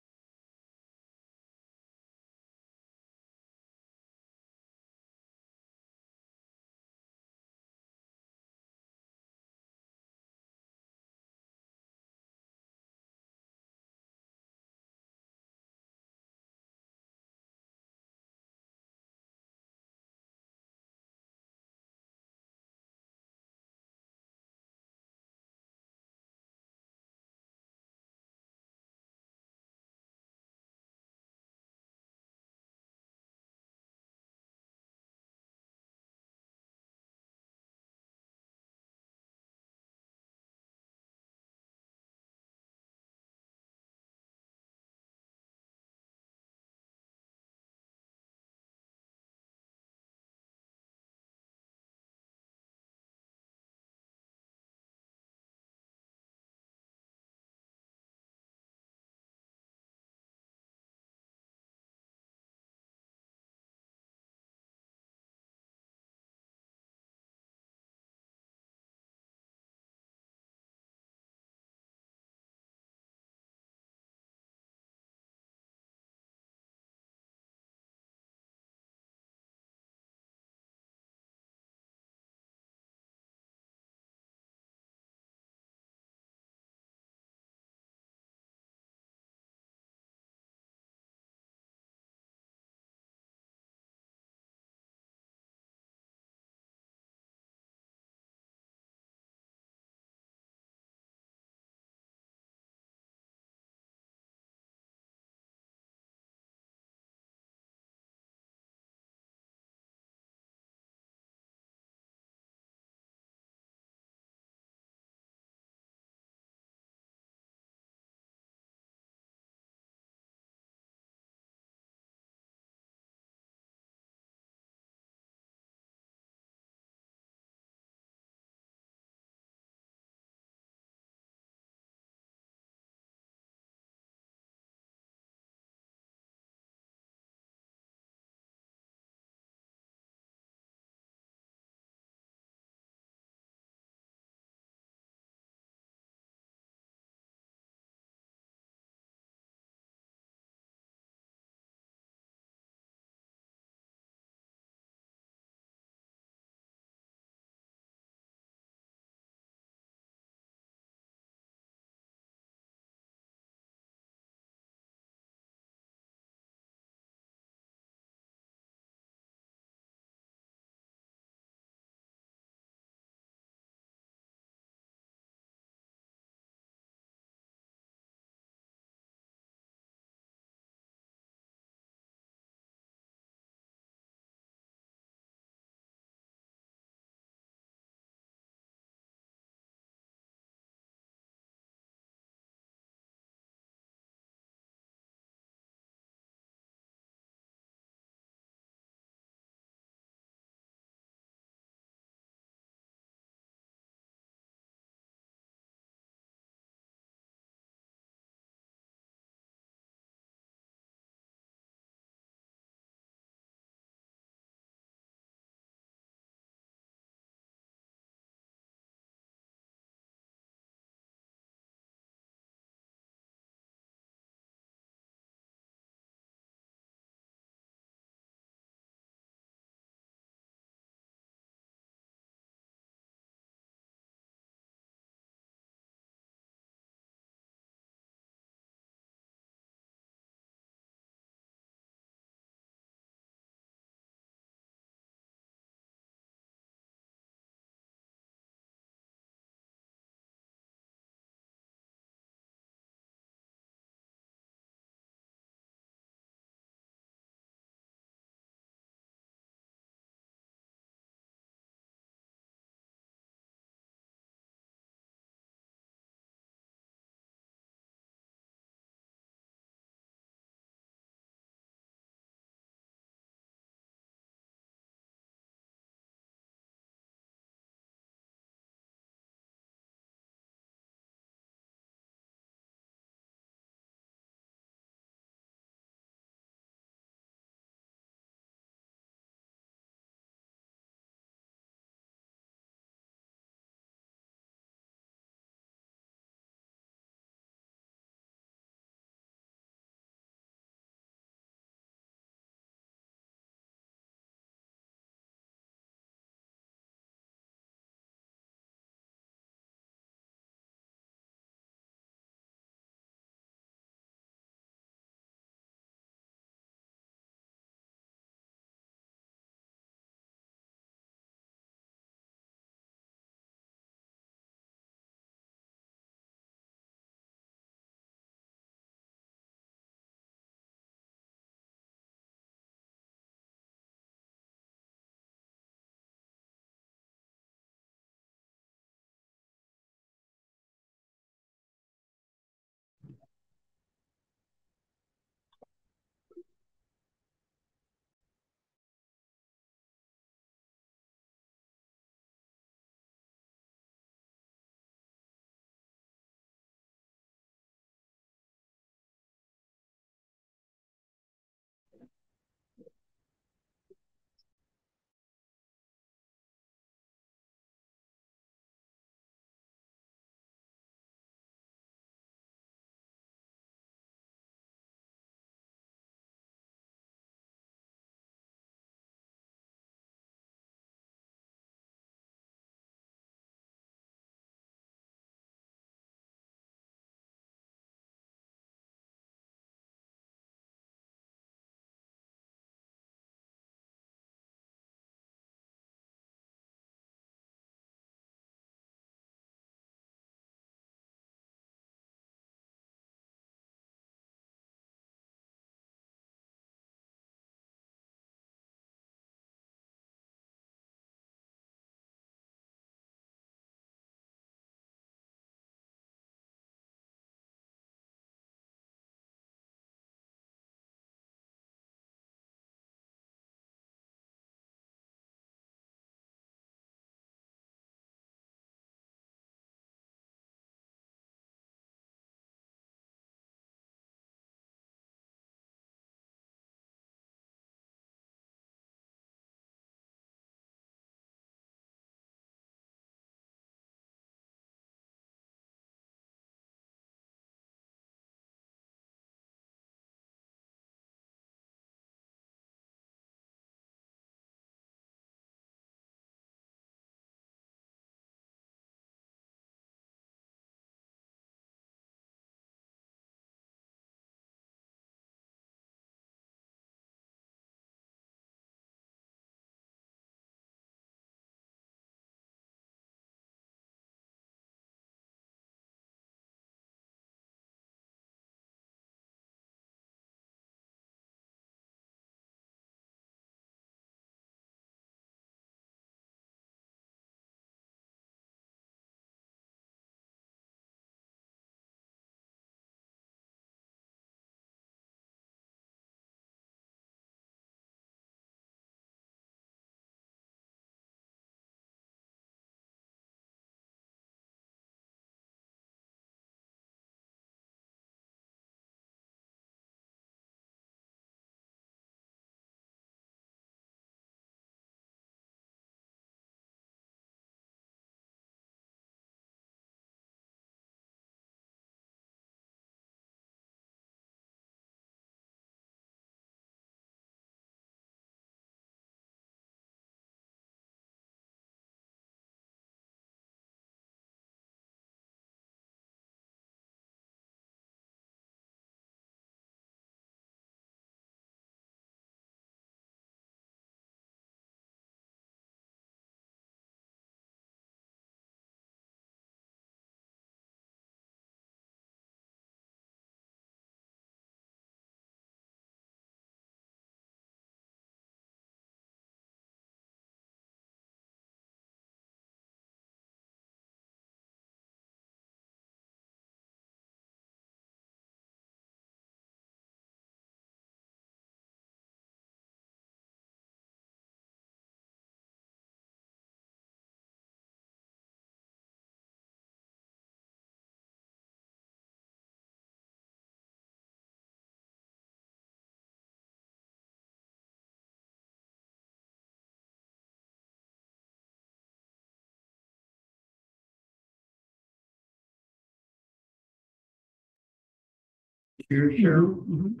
Sure, sure. Mhm.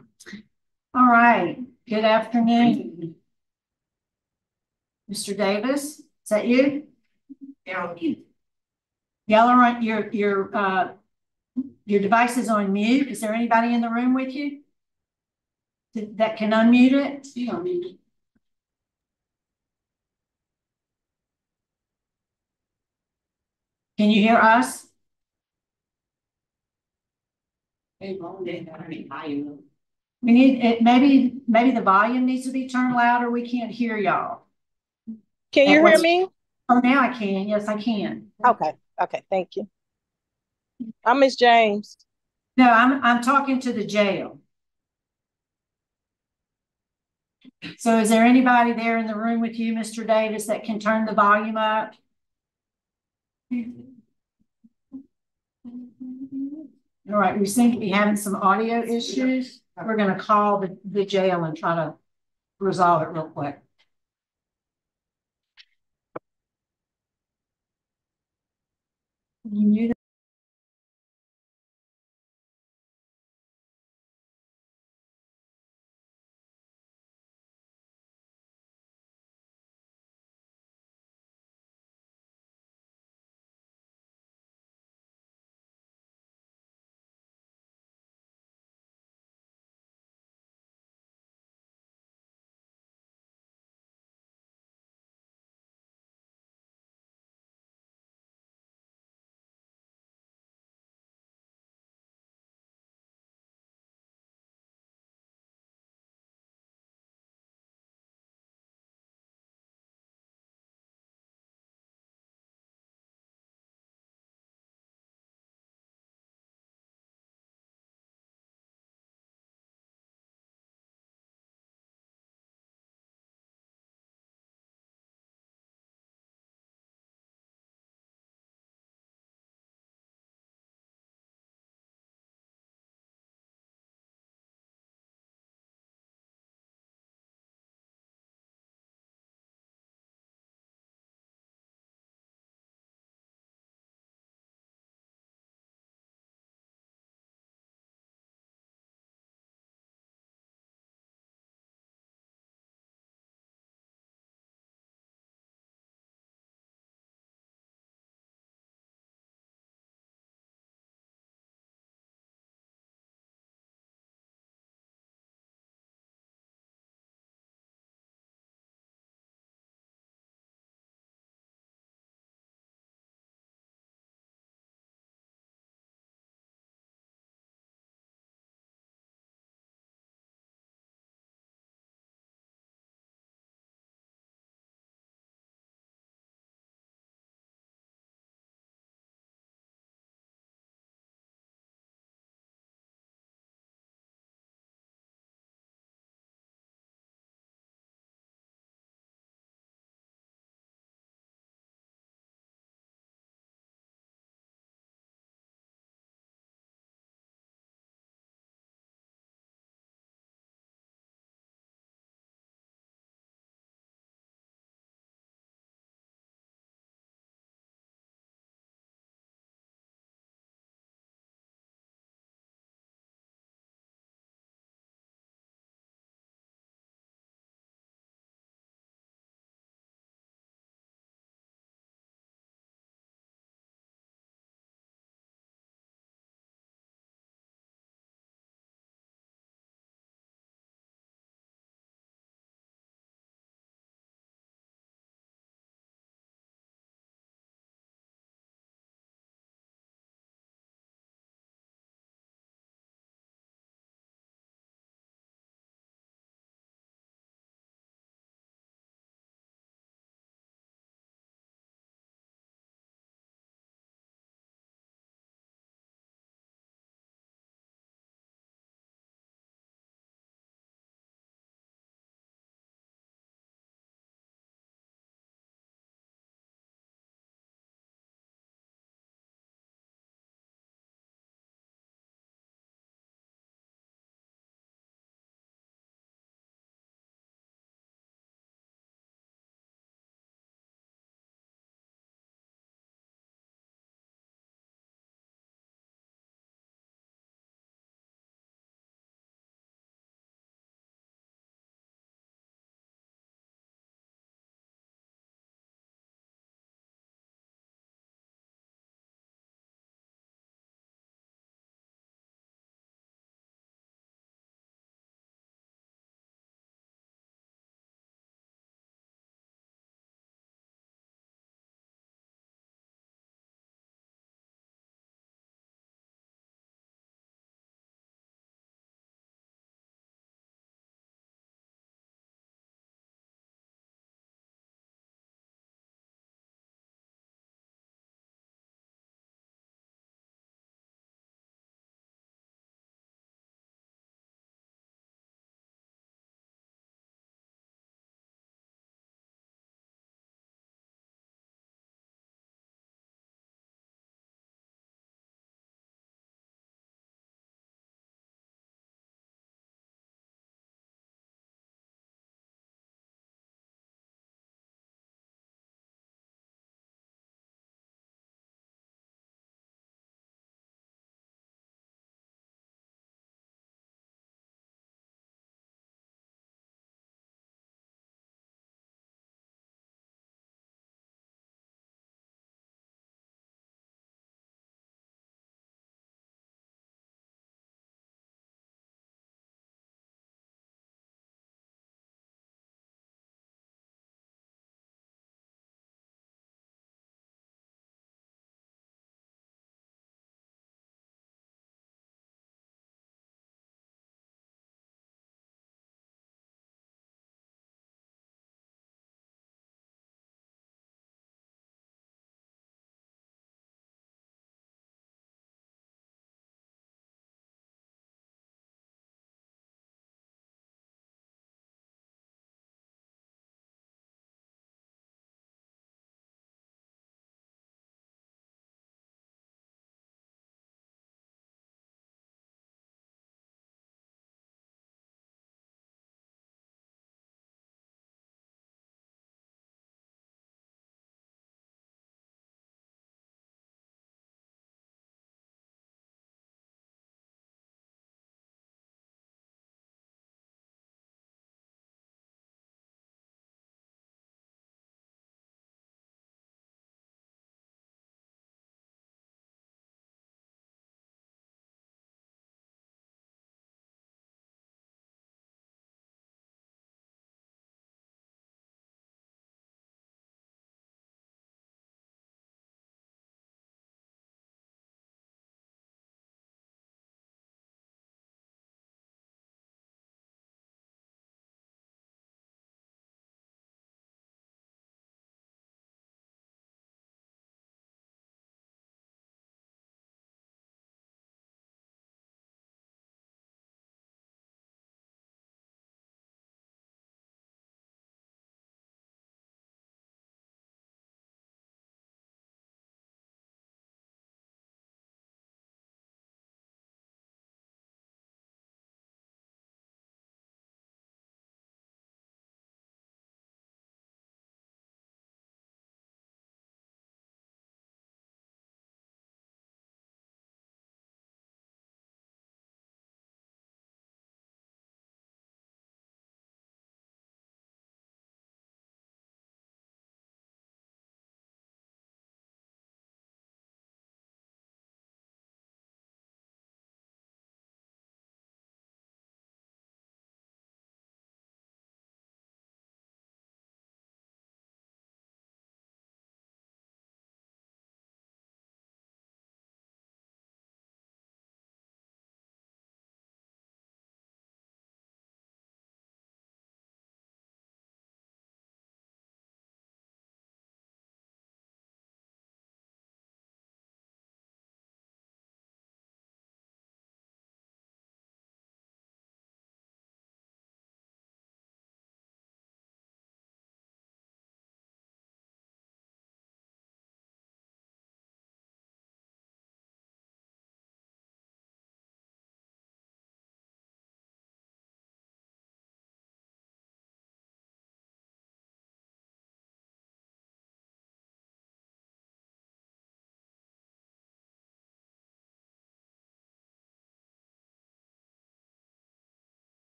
All right, good afternoon. Mr. Davis, is that you? Yeah. Y'all are on, your, your, uh, your device is on mute. Is there anybody in the room with you? That that can unmute it? You don't need it. Can you hear us? We need, it, maybe, maybe the volume needs to be turned louder. We can't hear y'all. Can you hear me? Oh, now I can. Yes, I can. Okay, okay, thank you. I'm Miss James. No, I'm, I'm talking to the jail. So is there anybody there in the room with you, Mr. Davis, that can turn the volume up? All right, we seem to be having some audio issues. We're gonna call the, the jail and try to resolve it real quick. You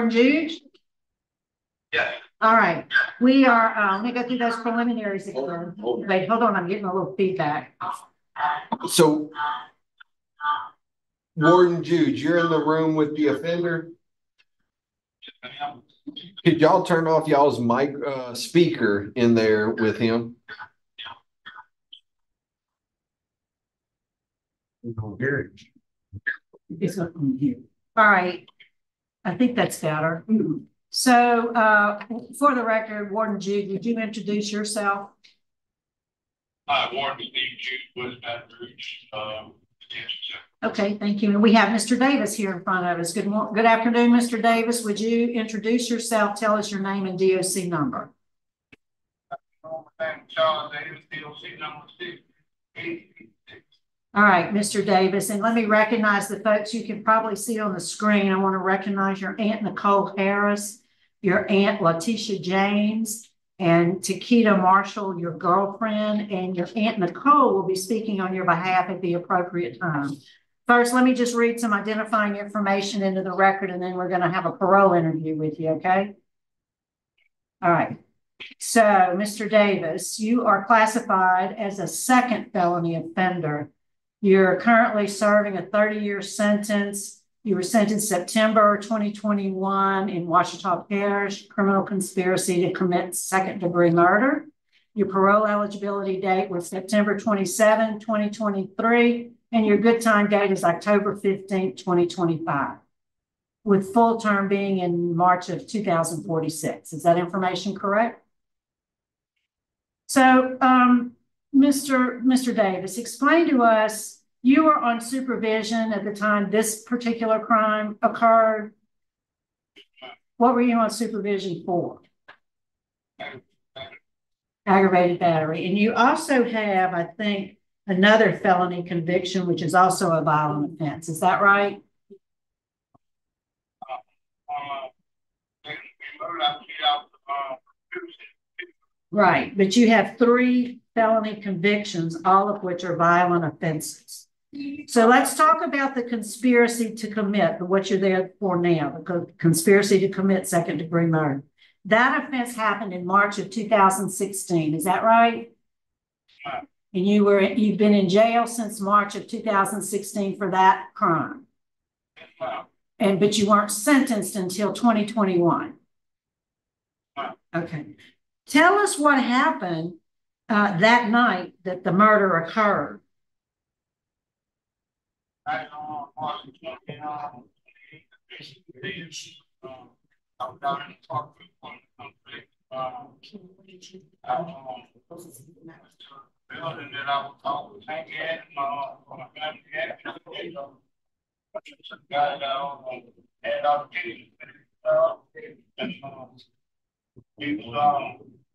mute Warden Jude? Yes. All right, we are, uh, let me go through those preliminaries again. Wait, hold on, I'm getting a little feedback. So Warden Jude, you're in the room with the offender? Could y'all turn off y'all's mic, uh, speaker in there with him? It's up on here. All right. I think that's better. So, uh, for the record, Warden Jude, would you introduce yourself? Hi, Warden Steve Jude, West Baton Rouge, um. Okay, thank you. And we have Mr. Davis here in front of us. Good morning, good afternoon, Mr. Davis. Would you introduce yourself? Tell us your name and DOC number. My name is Charles Davis, DOC number six, All right, Mr. Davis, and let me recognize the folks you can probably see on the screen. I want to recognize your Aunt Nicole Harris, your Aunt Letitia James, and Takita Marshall, your girlfriend, and your Aunt Nicole will be speaking on your behalf at the appropriate time. First, let me just read some identifying information into the record, and then we're going to have a parole interview with you, okay? All right. So, Mr. Davis, you are classified as a second felony offender. You're currently serving a 30-year sentence. You were sentenced September 2021 in Ouachita Parish, criminal conspiracy to commit second-degree murder. Your parole eligibility date was September 27, 2023, and your good time date is October 15, 2025, with full term being in March of 2046. Is that information correct? So, um, Mr. Mr. Davis, explain to us, you were on supervision at the time this particular crime occurred. What were you on supervision for? Aggravated battery. And you also have, I think, another felony conviction, which is also a violent offense. Is that right? Right, but you have three felony convictions, all of which are violent offenses. So let's talk about the conspiracy to commit, what you're there for now, the conspiracy to commit second degree murder. That offense happened in March of 2016. Is that right? Uh. And you were you've been in jail since March of 2016 for that crime. Uh. And but you weren't sentenced until 2021. Uh. Okay. Tell us what happened uh, that night that the murder occurred.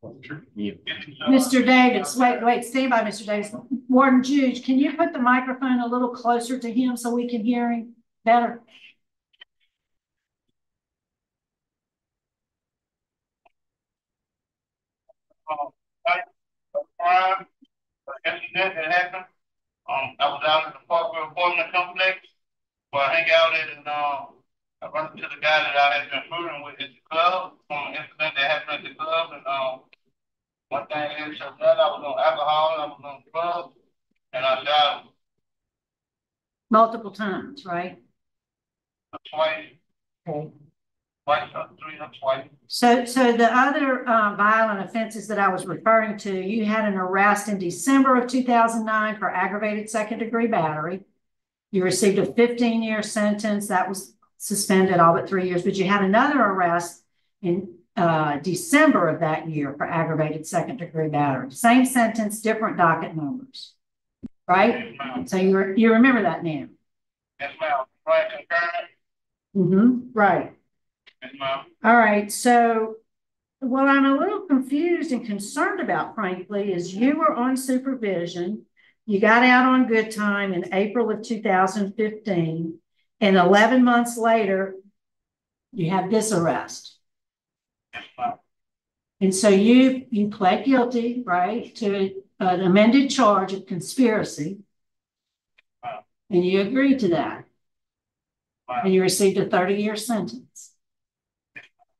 Mr. Davis, wait, wait, stand by, Mr. Davis. Warden Jude, can you put the microphone a little closer to him so we can hear him better? Um, I, crime, incident that happened. Um, I was out in the Parkville apartment complex where I hang out at, and um, I run into the guy that I had been fooling with at the club from an incident that happened at the club, and um, one thing is, so then I was on alcohol, I was on drugs, and I him Multiple times, right? twice, Okay. twice, or three, or twice. So, so the other uh, violent offenses that I was referring to, you had an arrest in December of 2009 for aggravated second degree battery. You received a 15 year sentence that was suspended all but three years, but you had another arrest in uh, December of that year for aggravated second degree battery. Same sentence, different docket numbers, right? So you re- you remember that now? Yes, ma'am. Right. Mm-hmm. Right. Yes, ma'am. All right. So what I'm a little confused and concerned about, frankly, is you were on supervision. You got out on good time in April of 2015, and 11 months later, you have this arrest. And so you you pled guilty, right, to an amended charge of conspiracy, Wow. and you agreed to that, and you received a 30 year sentence.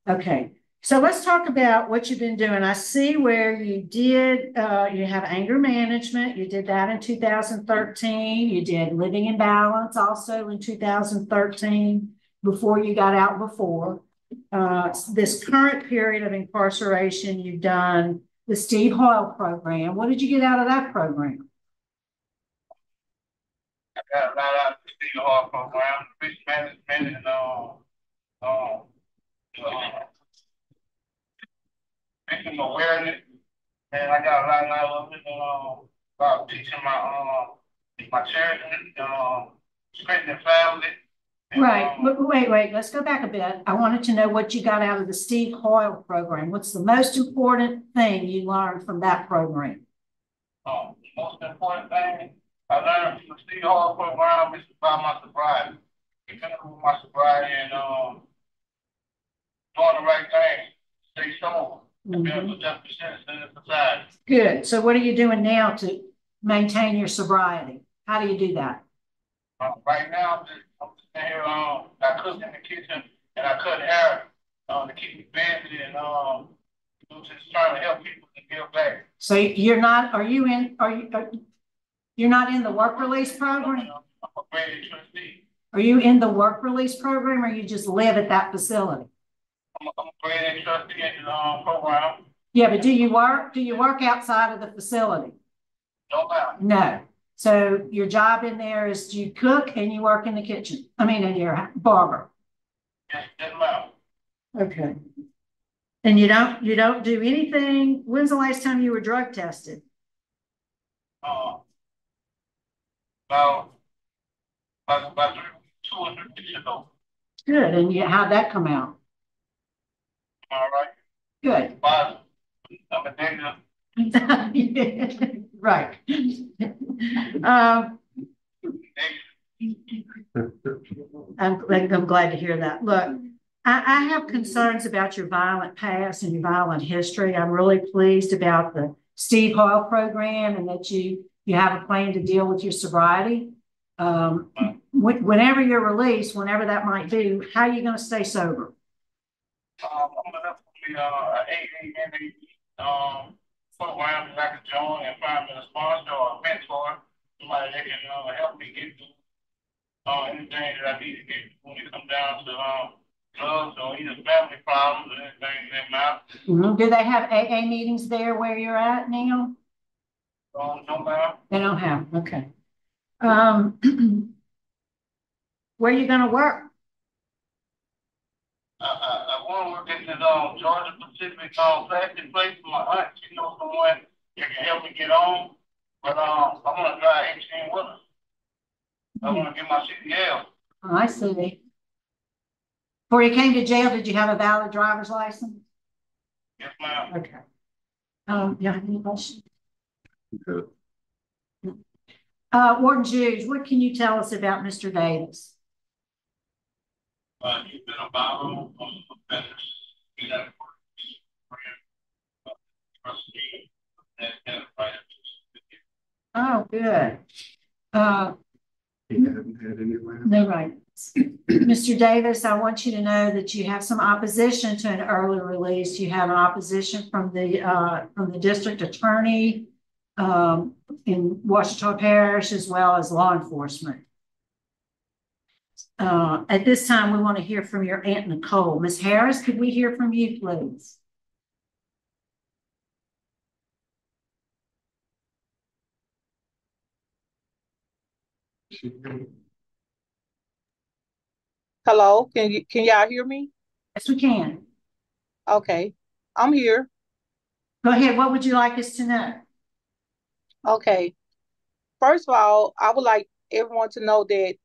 Okay, so let's talk about what you've been doing. I see where you did, uh, you have anger management. You did that in two thousand thirteen. You did living in balance also in two thousand thirteen, before you got out before. Uh, this current period of incarceration, you've done the Steve Hoyle program. What did you get out of that program? I got a lot out of the Steve Hoyle program, risk management and, um, um, uh, victim awareness. And I got a lot out of it, um, about teaching my, um, my children, um, strengthening family. and, Right, um, wait, wait, let's go back a bit. I wanted to know what you got out of the Steve Hoyle program. What's the most important thing you learned from that program? Um, most important thing I learned from the Steve Hoyle program is about my sobriety. Up with my sobriety and, um, doing the right thing, stay sober, and be a productive citizen in society. Good. So what are you doing now to maintain your sobriety? How do you do that? Um, right now, I'm just, I'm in here, um, I cook in the kitchen and I cut hair, um, to keep me busy and, um, just trying to help people to give back. So you're not, are you in, are you, are, you're not in the work release program? I'm a great trustee. Are you in the work release program or you just live at that facility? I'm a, I'm a great in the, um, program. Yeah, but do you work, do you work outside of the facility? No, ma'am. No. So your job in there is you cook and you work in the kitchen, I mean, in your barber. Yes, yes, ma'am. Okay. And you don't, you don't do anything, when's the last time you were drug tested? Uh, about, about, about two or three weeks ago. Good, and you, how'd that come out? All right. Good. But I'm addicted. Right. Um, I'm, glad- I'm glad to hear that. Look, I, I have concerns about your violent past and your violent history. I'm really pleased about the Steve Hoyle program and that you, you have a plan to deal with your sobriety. Um, whenever you're released, whenever that might be, how are you gonna stay sober? Um, I'm gonna the, uh, AANA, um, program that I can join and find me a sponsor or a mentor, somebody that can, uh, help me get through, uh, anything that I need to get when it comes down to, um, drugs or either family problems or anything that matter. Mhm. Do they have AA meetings there where you're at, Neil? Um, no matter. They don't have, okay. Um, where you gonna work? I, I, I wanna work at this, um, Georgia Pacific, um, plastic place for my aunt, she knows someone that can help me get on. But, um, I wanna drive eighteen wheelers. I wanna get my CDL. Oh, I see. Before you came to jail, did you have a valid driver's license? Yes, ma'am. Okay. Um, you have any questions? Good. Uh, Warden Jude, what can you tell us about Mr. Davis? Uh, he's been a viral, um, offender. He had a trustee that had a right Oh, good. Uh, He hadn't had anywhere. no right. Mr. Davis, I want you to know that you have some opposition to an early release. You have an opposition from the, uh, from the district attorney um, in Washington Parish as well as law enforcement. Uh, at this time, we want to hear from your Aunt Nicole. Ms. Harris, could we hear from you, please? Hello, can you, can y'all hear me? Yes, we can. Okay, I'm here. Go ahead. What would you like us to know? Okay. First of all, I would like everyone to know that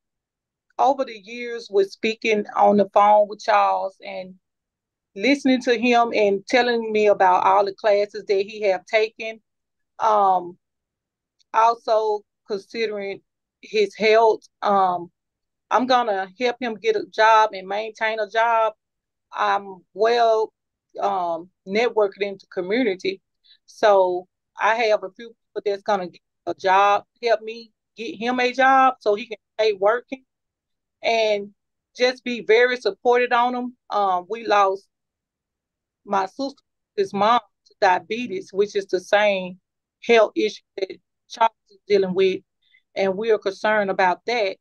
over the years with speaking on the phone with Charles and listening to him and telling me about all the classes that he have taken, um, also considering his health, um, I'm gonna help him get a job and maintain a job. I'm well um networked into community. So I have a few people that's gonna get a job, help me get him a job so he can stay working and just be very supported on him. Um, we lost my sister's mom, diabetes, which is the same health issue that Charles is dealing with, and we are concerned about that.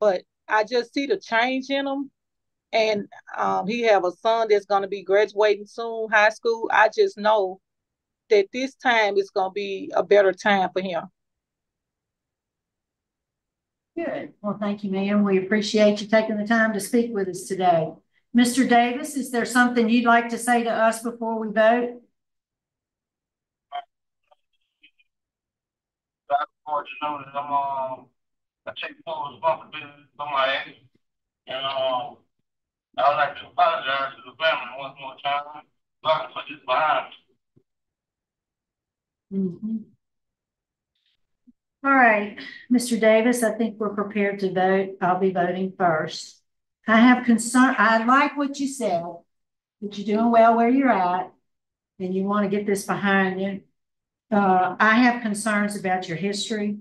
But I just see the change in him, and um, he have a son that's going to be graduating soon, high school. I just know that this time is going to be a better time for him. Good. Well, thank you, ma'am. We appreciate you taking the time to speak with us today. Mr. Davis, is there something you'd like to say to us before we vote? I want you to know that I'm, um, I take full responsibility for my actions. And, um, I would like to apologize to the family one more time, sorry for this behind. Mhm. All right, Mr. Davis, I think we're prepared to vote. I'll be voting first. I have concern, I like what you said, that you're doing well where you're at, and you want to get this behind you. Uh, I have concerns about your history,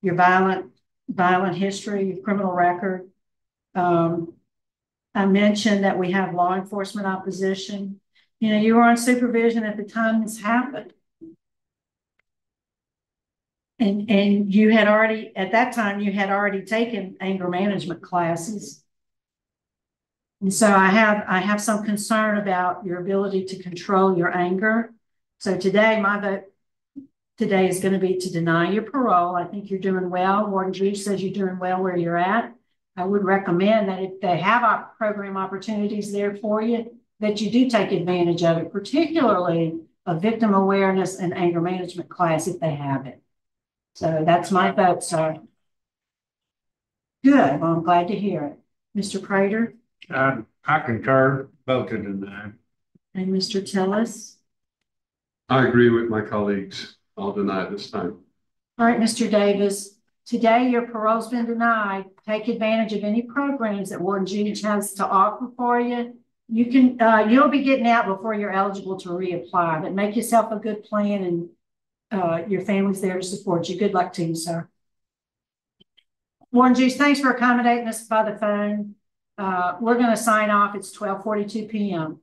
your violent, violent history, your criminal record. Um, I mentioned that we have law enforcement opposition. You know, you were on supervision at the time this happened. And, and you had already, at that time, you had already taken anger management classes. And so I have, I have some concern about your ability to control your anger. So today, my vote today is going to be to deny your parole. I think you're doing well. Warden G says you're doing well where you're at. I would recommend that if they have program opportunities there for you, that you do take advantage of it, particularly a victim awareness and anger management class if they have it. So that's my vote, sir. Good. Well, I'm glad to hear it. Mr. Prater I, I concur, vote to deny. and Mr. Tillis. I agree with my colleagues. I'll deny it this time. All right, Mr. Davis, today your parole's been denied. Take advantage of any programs that Warden Judy has to offer for you. You can, uh, you'll be getting out before you're eligible to reapply, but make yourself a good plan and uh, your family's there to support you. Good luck to you, sir. Warren Jude, thanks for accommodating us by the phone. Uh, we're going to sign off. It's 12:42 p.m.